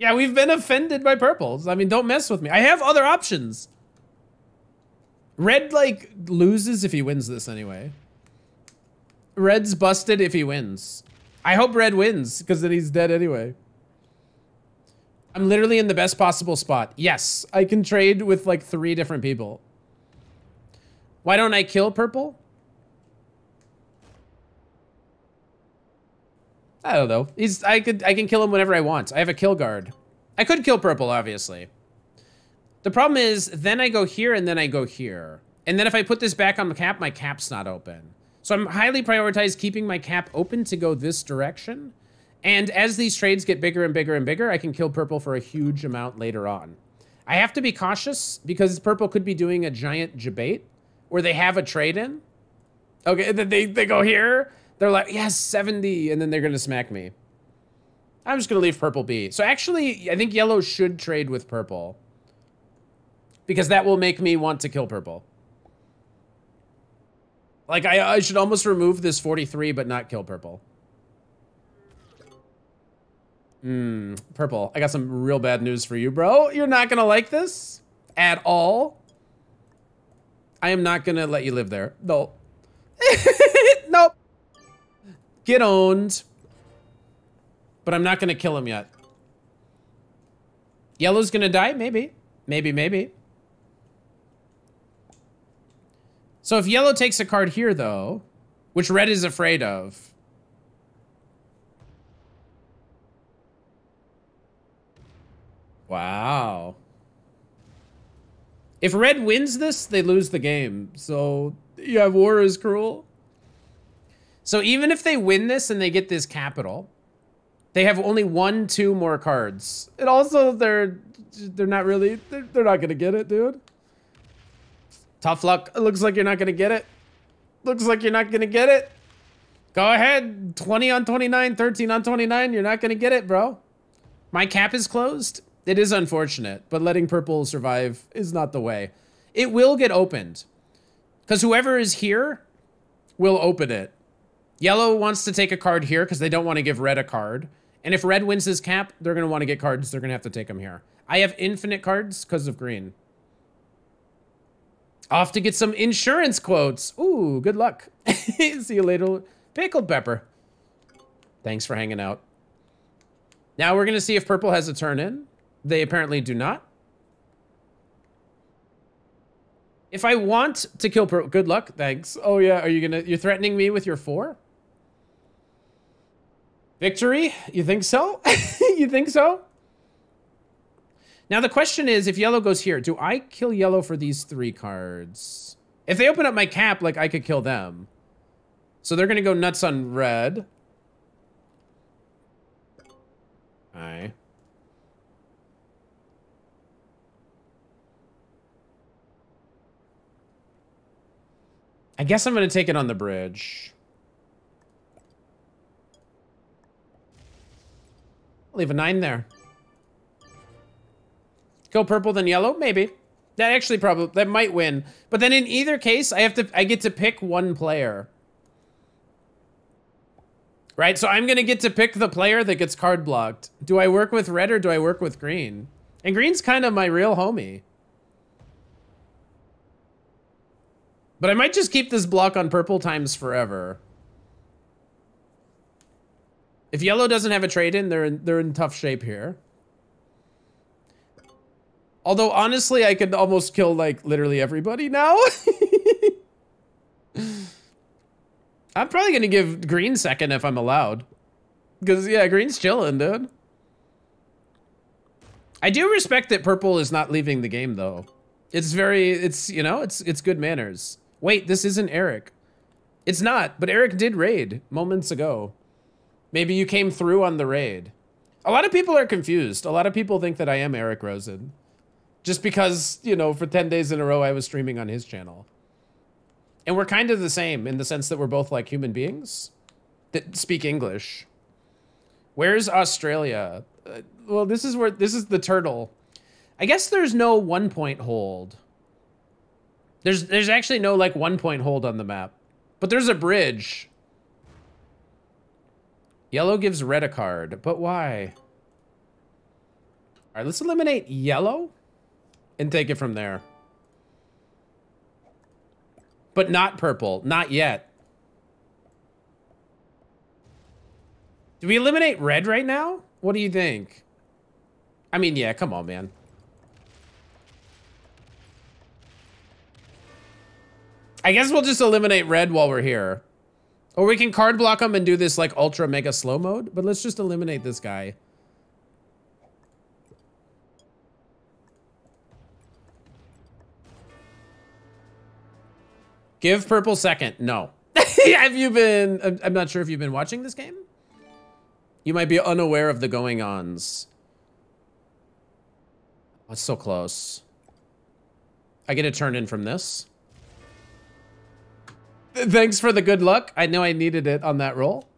Yeah, we've been offended by purples. I mean, don't mess with me. I have other options. Red, like, loses if he wins this anyway. Red's busted if he wins. I hope Red wins, because then he's dead anyway. I'm literally in the best possible spot. Yes, I can trade with, like, three different people. Why don't I kill purple? I don't know. He's I could I can kill him whenever I want. I have a kill guard. I could kill purple, obviously. The problem is then I go here and then I go here. And then if I put this back on the cap, my cap's not open. So I'm highly prioritized keeping my cap open to go this direction. And as these trades get bigger and bigger and bigger, I can kill purple for a huge amount later on. I have to be cautious because purple could be doing a giant debate where they have a trade in. Okay, then they, they go here they're like, yes, 70, and then they're going to smack me. I'm just going to leave purple B. So actually, I think yellow should trade with purple. Because that will make me want to kill purple. Like, I, I should almost remove this 43, but not kill purple. Hmm, purple. I got some real bad news for you, bro. You're not going to like this at all. I am not going to let you live there. No. nope. Get owned. But I'm not going to kill him yet. Yellow's going to die? Maybe. Maybe, maybe. So if yellow takes a card here, though, which red is afraid of. Wow. If red wins this, they lose the game. So, yeah, war is cruel. So even if they win this and they get this capital, they have only one, two more cards. And also they're they're not really they're, they're not gonna get it, dude. Tough luck. It looks like you're not gonna get it. Looks like you're not gonna get it. Go ahead. 20 on 29, 13 on 29. You're not gonna get it, bro. My cap is closed. It is unfortunate, but letting purple survive is not the way. It will get opened. Because whoever is here will open it. Yellow wants to take a card here because they don't want to give red a card. And if red wins this cap, they're going to want to get cards. They're going to have to take them here. I have infinite cards because of green. Off to get some insurance quotes. Ooh, good luck. See you later. Pickled pepper. Thanks for hanging out. Now we're going to see if purple has a turn in. They apparently do not. If I want to kill purple, good luck. Thanks. Oh yeah, are you going to, you're threatening me with your four? Victory? You think so? you think so? Now the question is, if yellow goes here, do I kill yellow for these three cards? If they open up my cap, like I could kill them. So they're gonna go nuts on red. Aye. I guess I'm gonna take it on the bridge. Leave a nine there. Go purple then yellow? Maybe. That actually probably, that might win. But then in either case, I have to, I get to pick one player. Right? So I'm going to get to pick the player that gets card blocked. Do I work with red or do I work with green? And green's kind of my real homie. But I might just keep this block on purple times forever. If yellow doesn't have a trade in, they're in, they're in tough shape here. Although honestly, I could almost kill like literally everybody now. I'm probably gonna give green second if I'm allowed. Because yeah, green's chilling, dude. I do respect that purple is not leaving the game though. It's very, it's, you know, it's it's good manners. Wait, this isn't Eric. It's not, but Eric did raid moments ago. Maybe you came through on the raid. A lot of people are confused. A lot of people think that I am Eric Rosen. Just because, you know, for 10 days in a row I was streaming on his channel. And we're kind of the same in the sense that we're both like human beings that speak English. Where's Australia? Uh, well, this is where, this is the turtle. I guess there's no one point hold. There's, there's actually no like one point hold on the map. But there's a bridge Yellow gives red a card, but why? All right, let's eliminate yellow and take it from there. But not purple, not yet. Do we eliminate red right now? What do you think? I mean, yeah, come on, man. I guess we'll just eliminate red while we're here. Or we can card block him and do this like ultra mega slow mode, but let's just eliminate this guy. Give purple second. No. Have you been, I'm not sure if you've been watching this game. You might be unaware of the going ons. Oh, it's so close. I get a turn in from this. Thanks for the good luck. I know I needed it on that roll.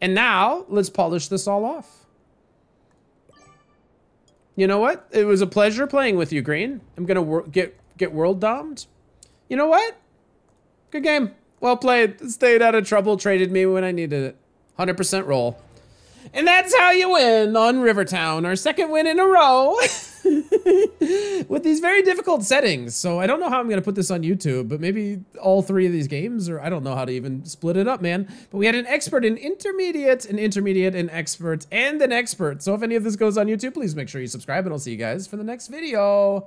And now, let's polish this all off. You know what? It was a pleasure playing with you, Green. I'm gonna get get world domed. You know what? Good game. Well played. Stayed out of trouble. Traded me when I needed it. 100% roll. And that's how you win on Rivertown, our second win in a row. with these very difficult settings. So I don't know how I'm going to put this on YouTube, but maybe all three of these games, or I don't know how to even split it up, man. But we had an expert, an intermediate, an intermediate, an expert, and an expert. So if any of this goes on YouTube, please make sure you subscribe, and I'll see you guys for the next video.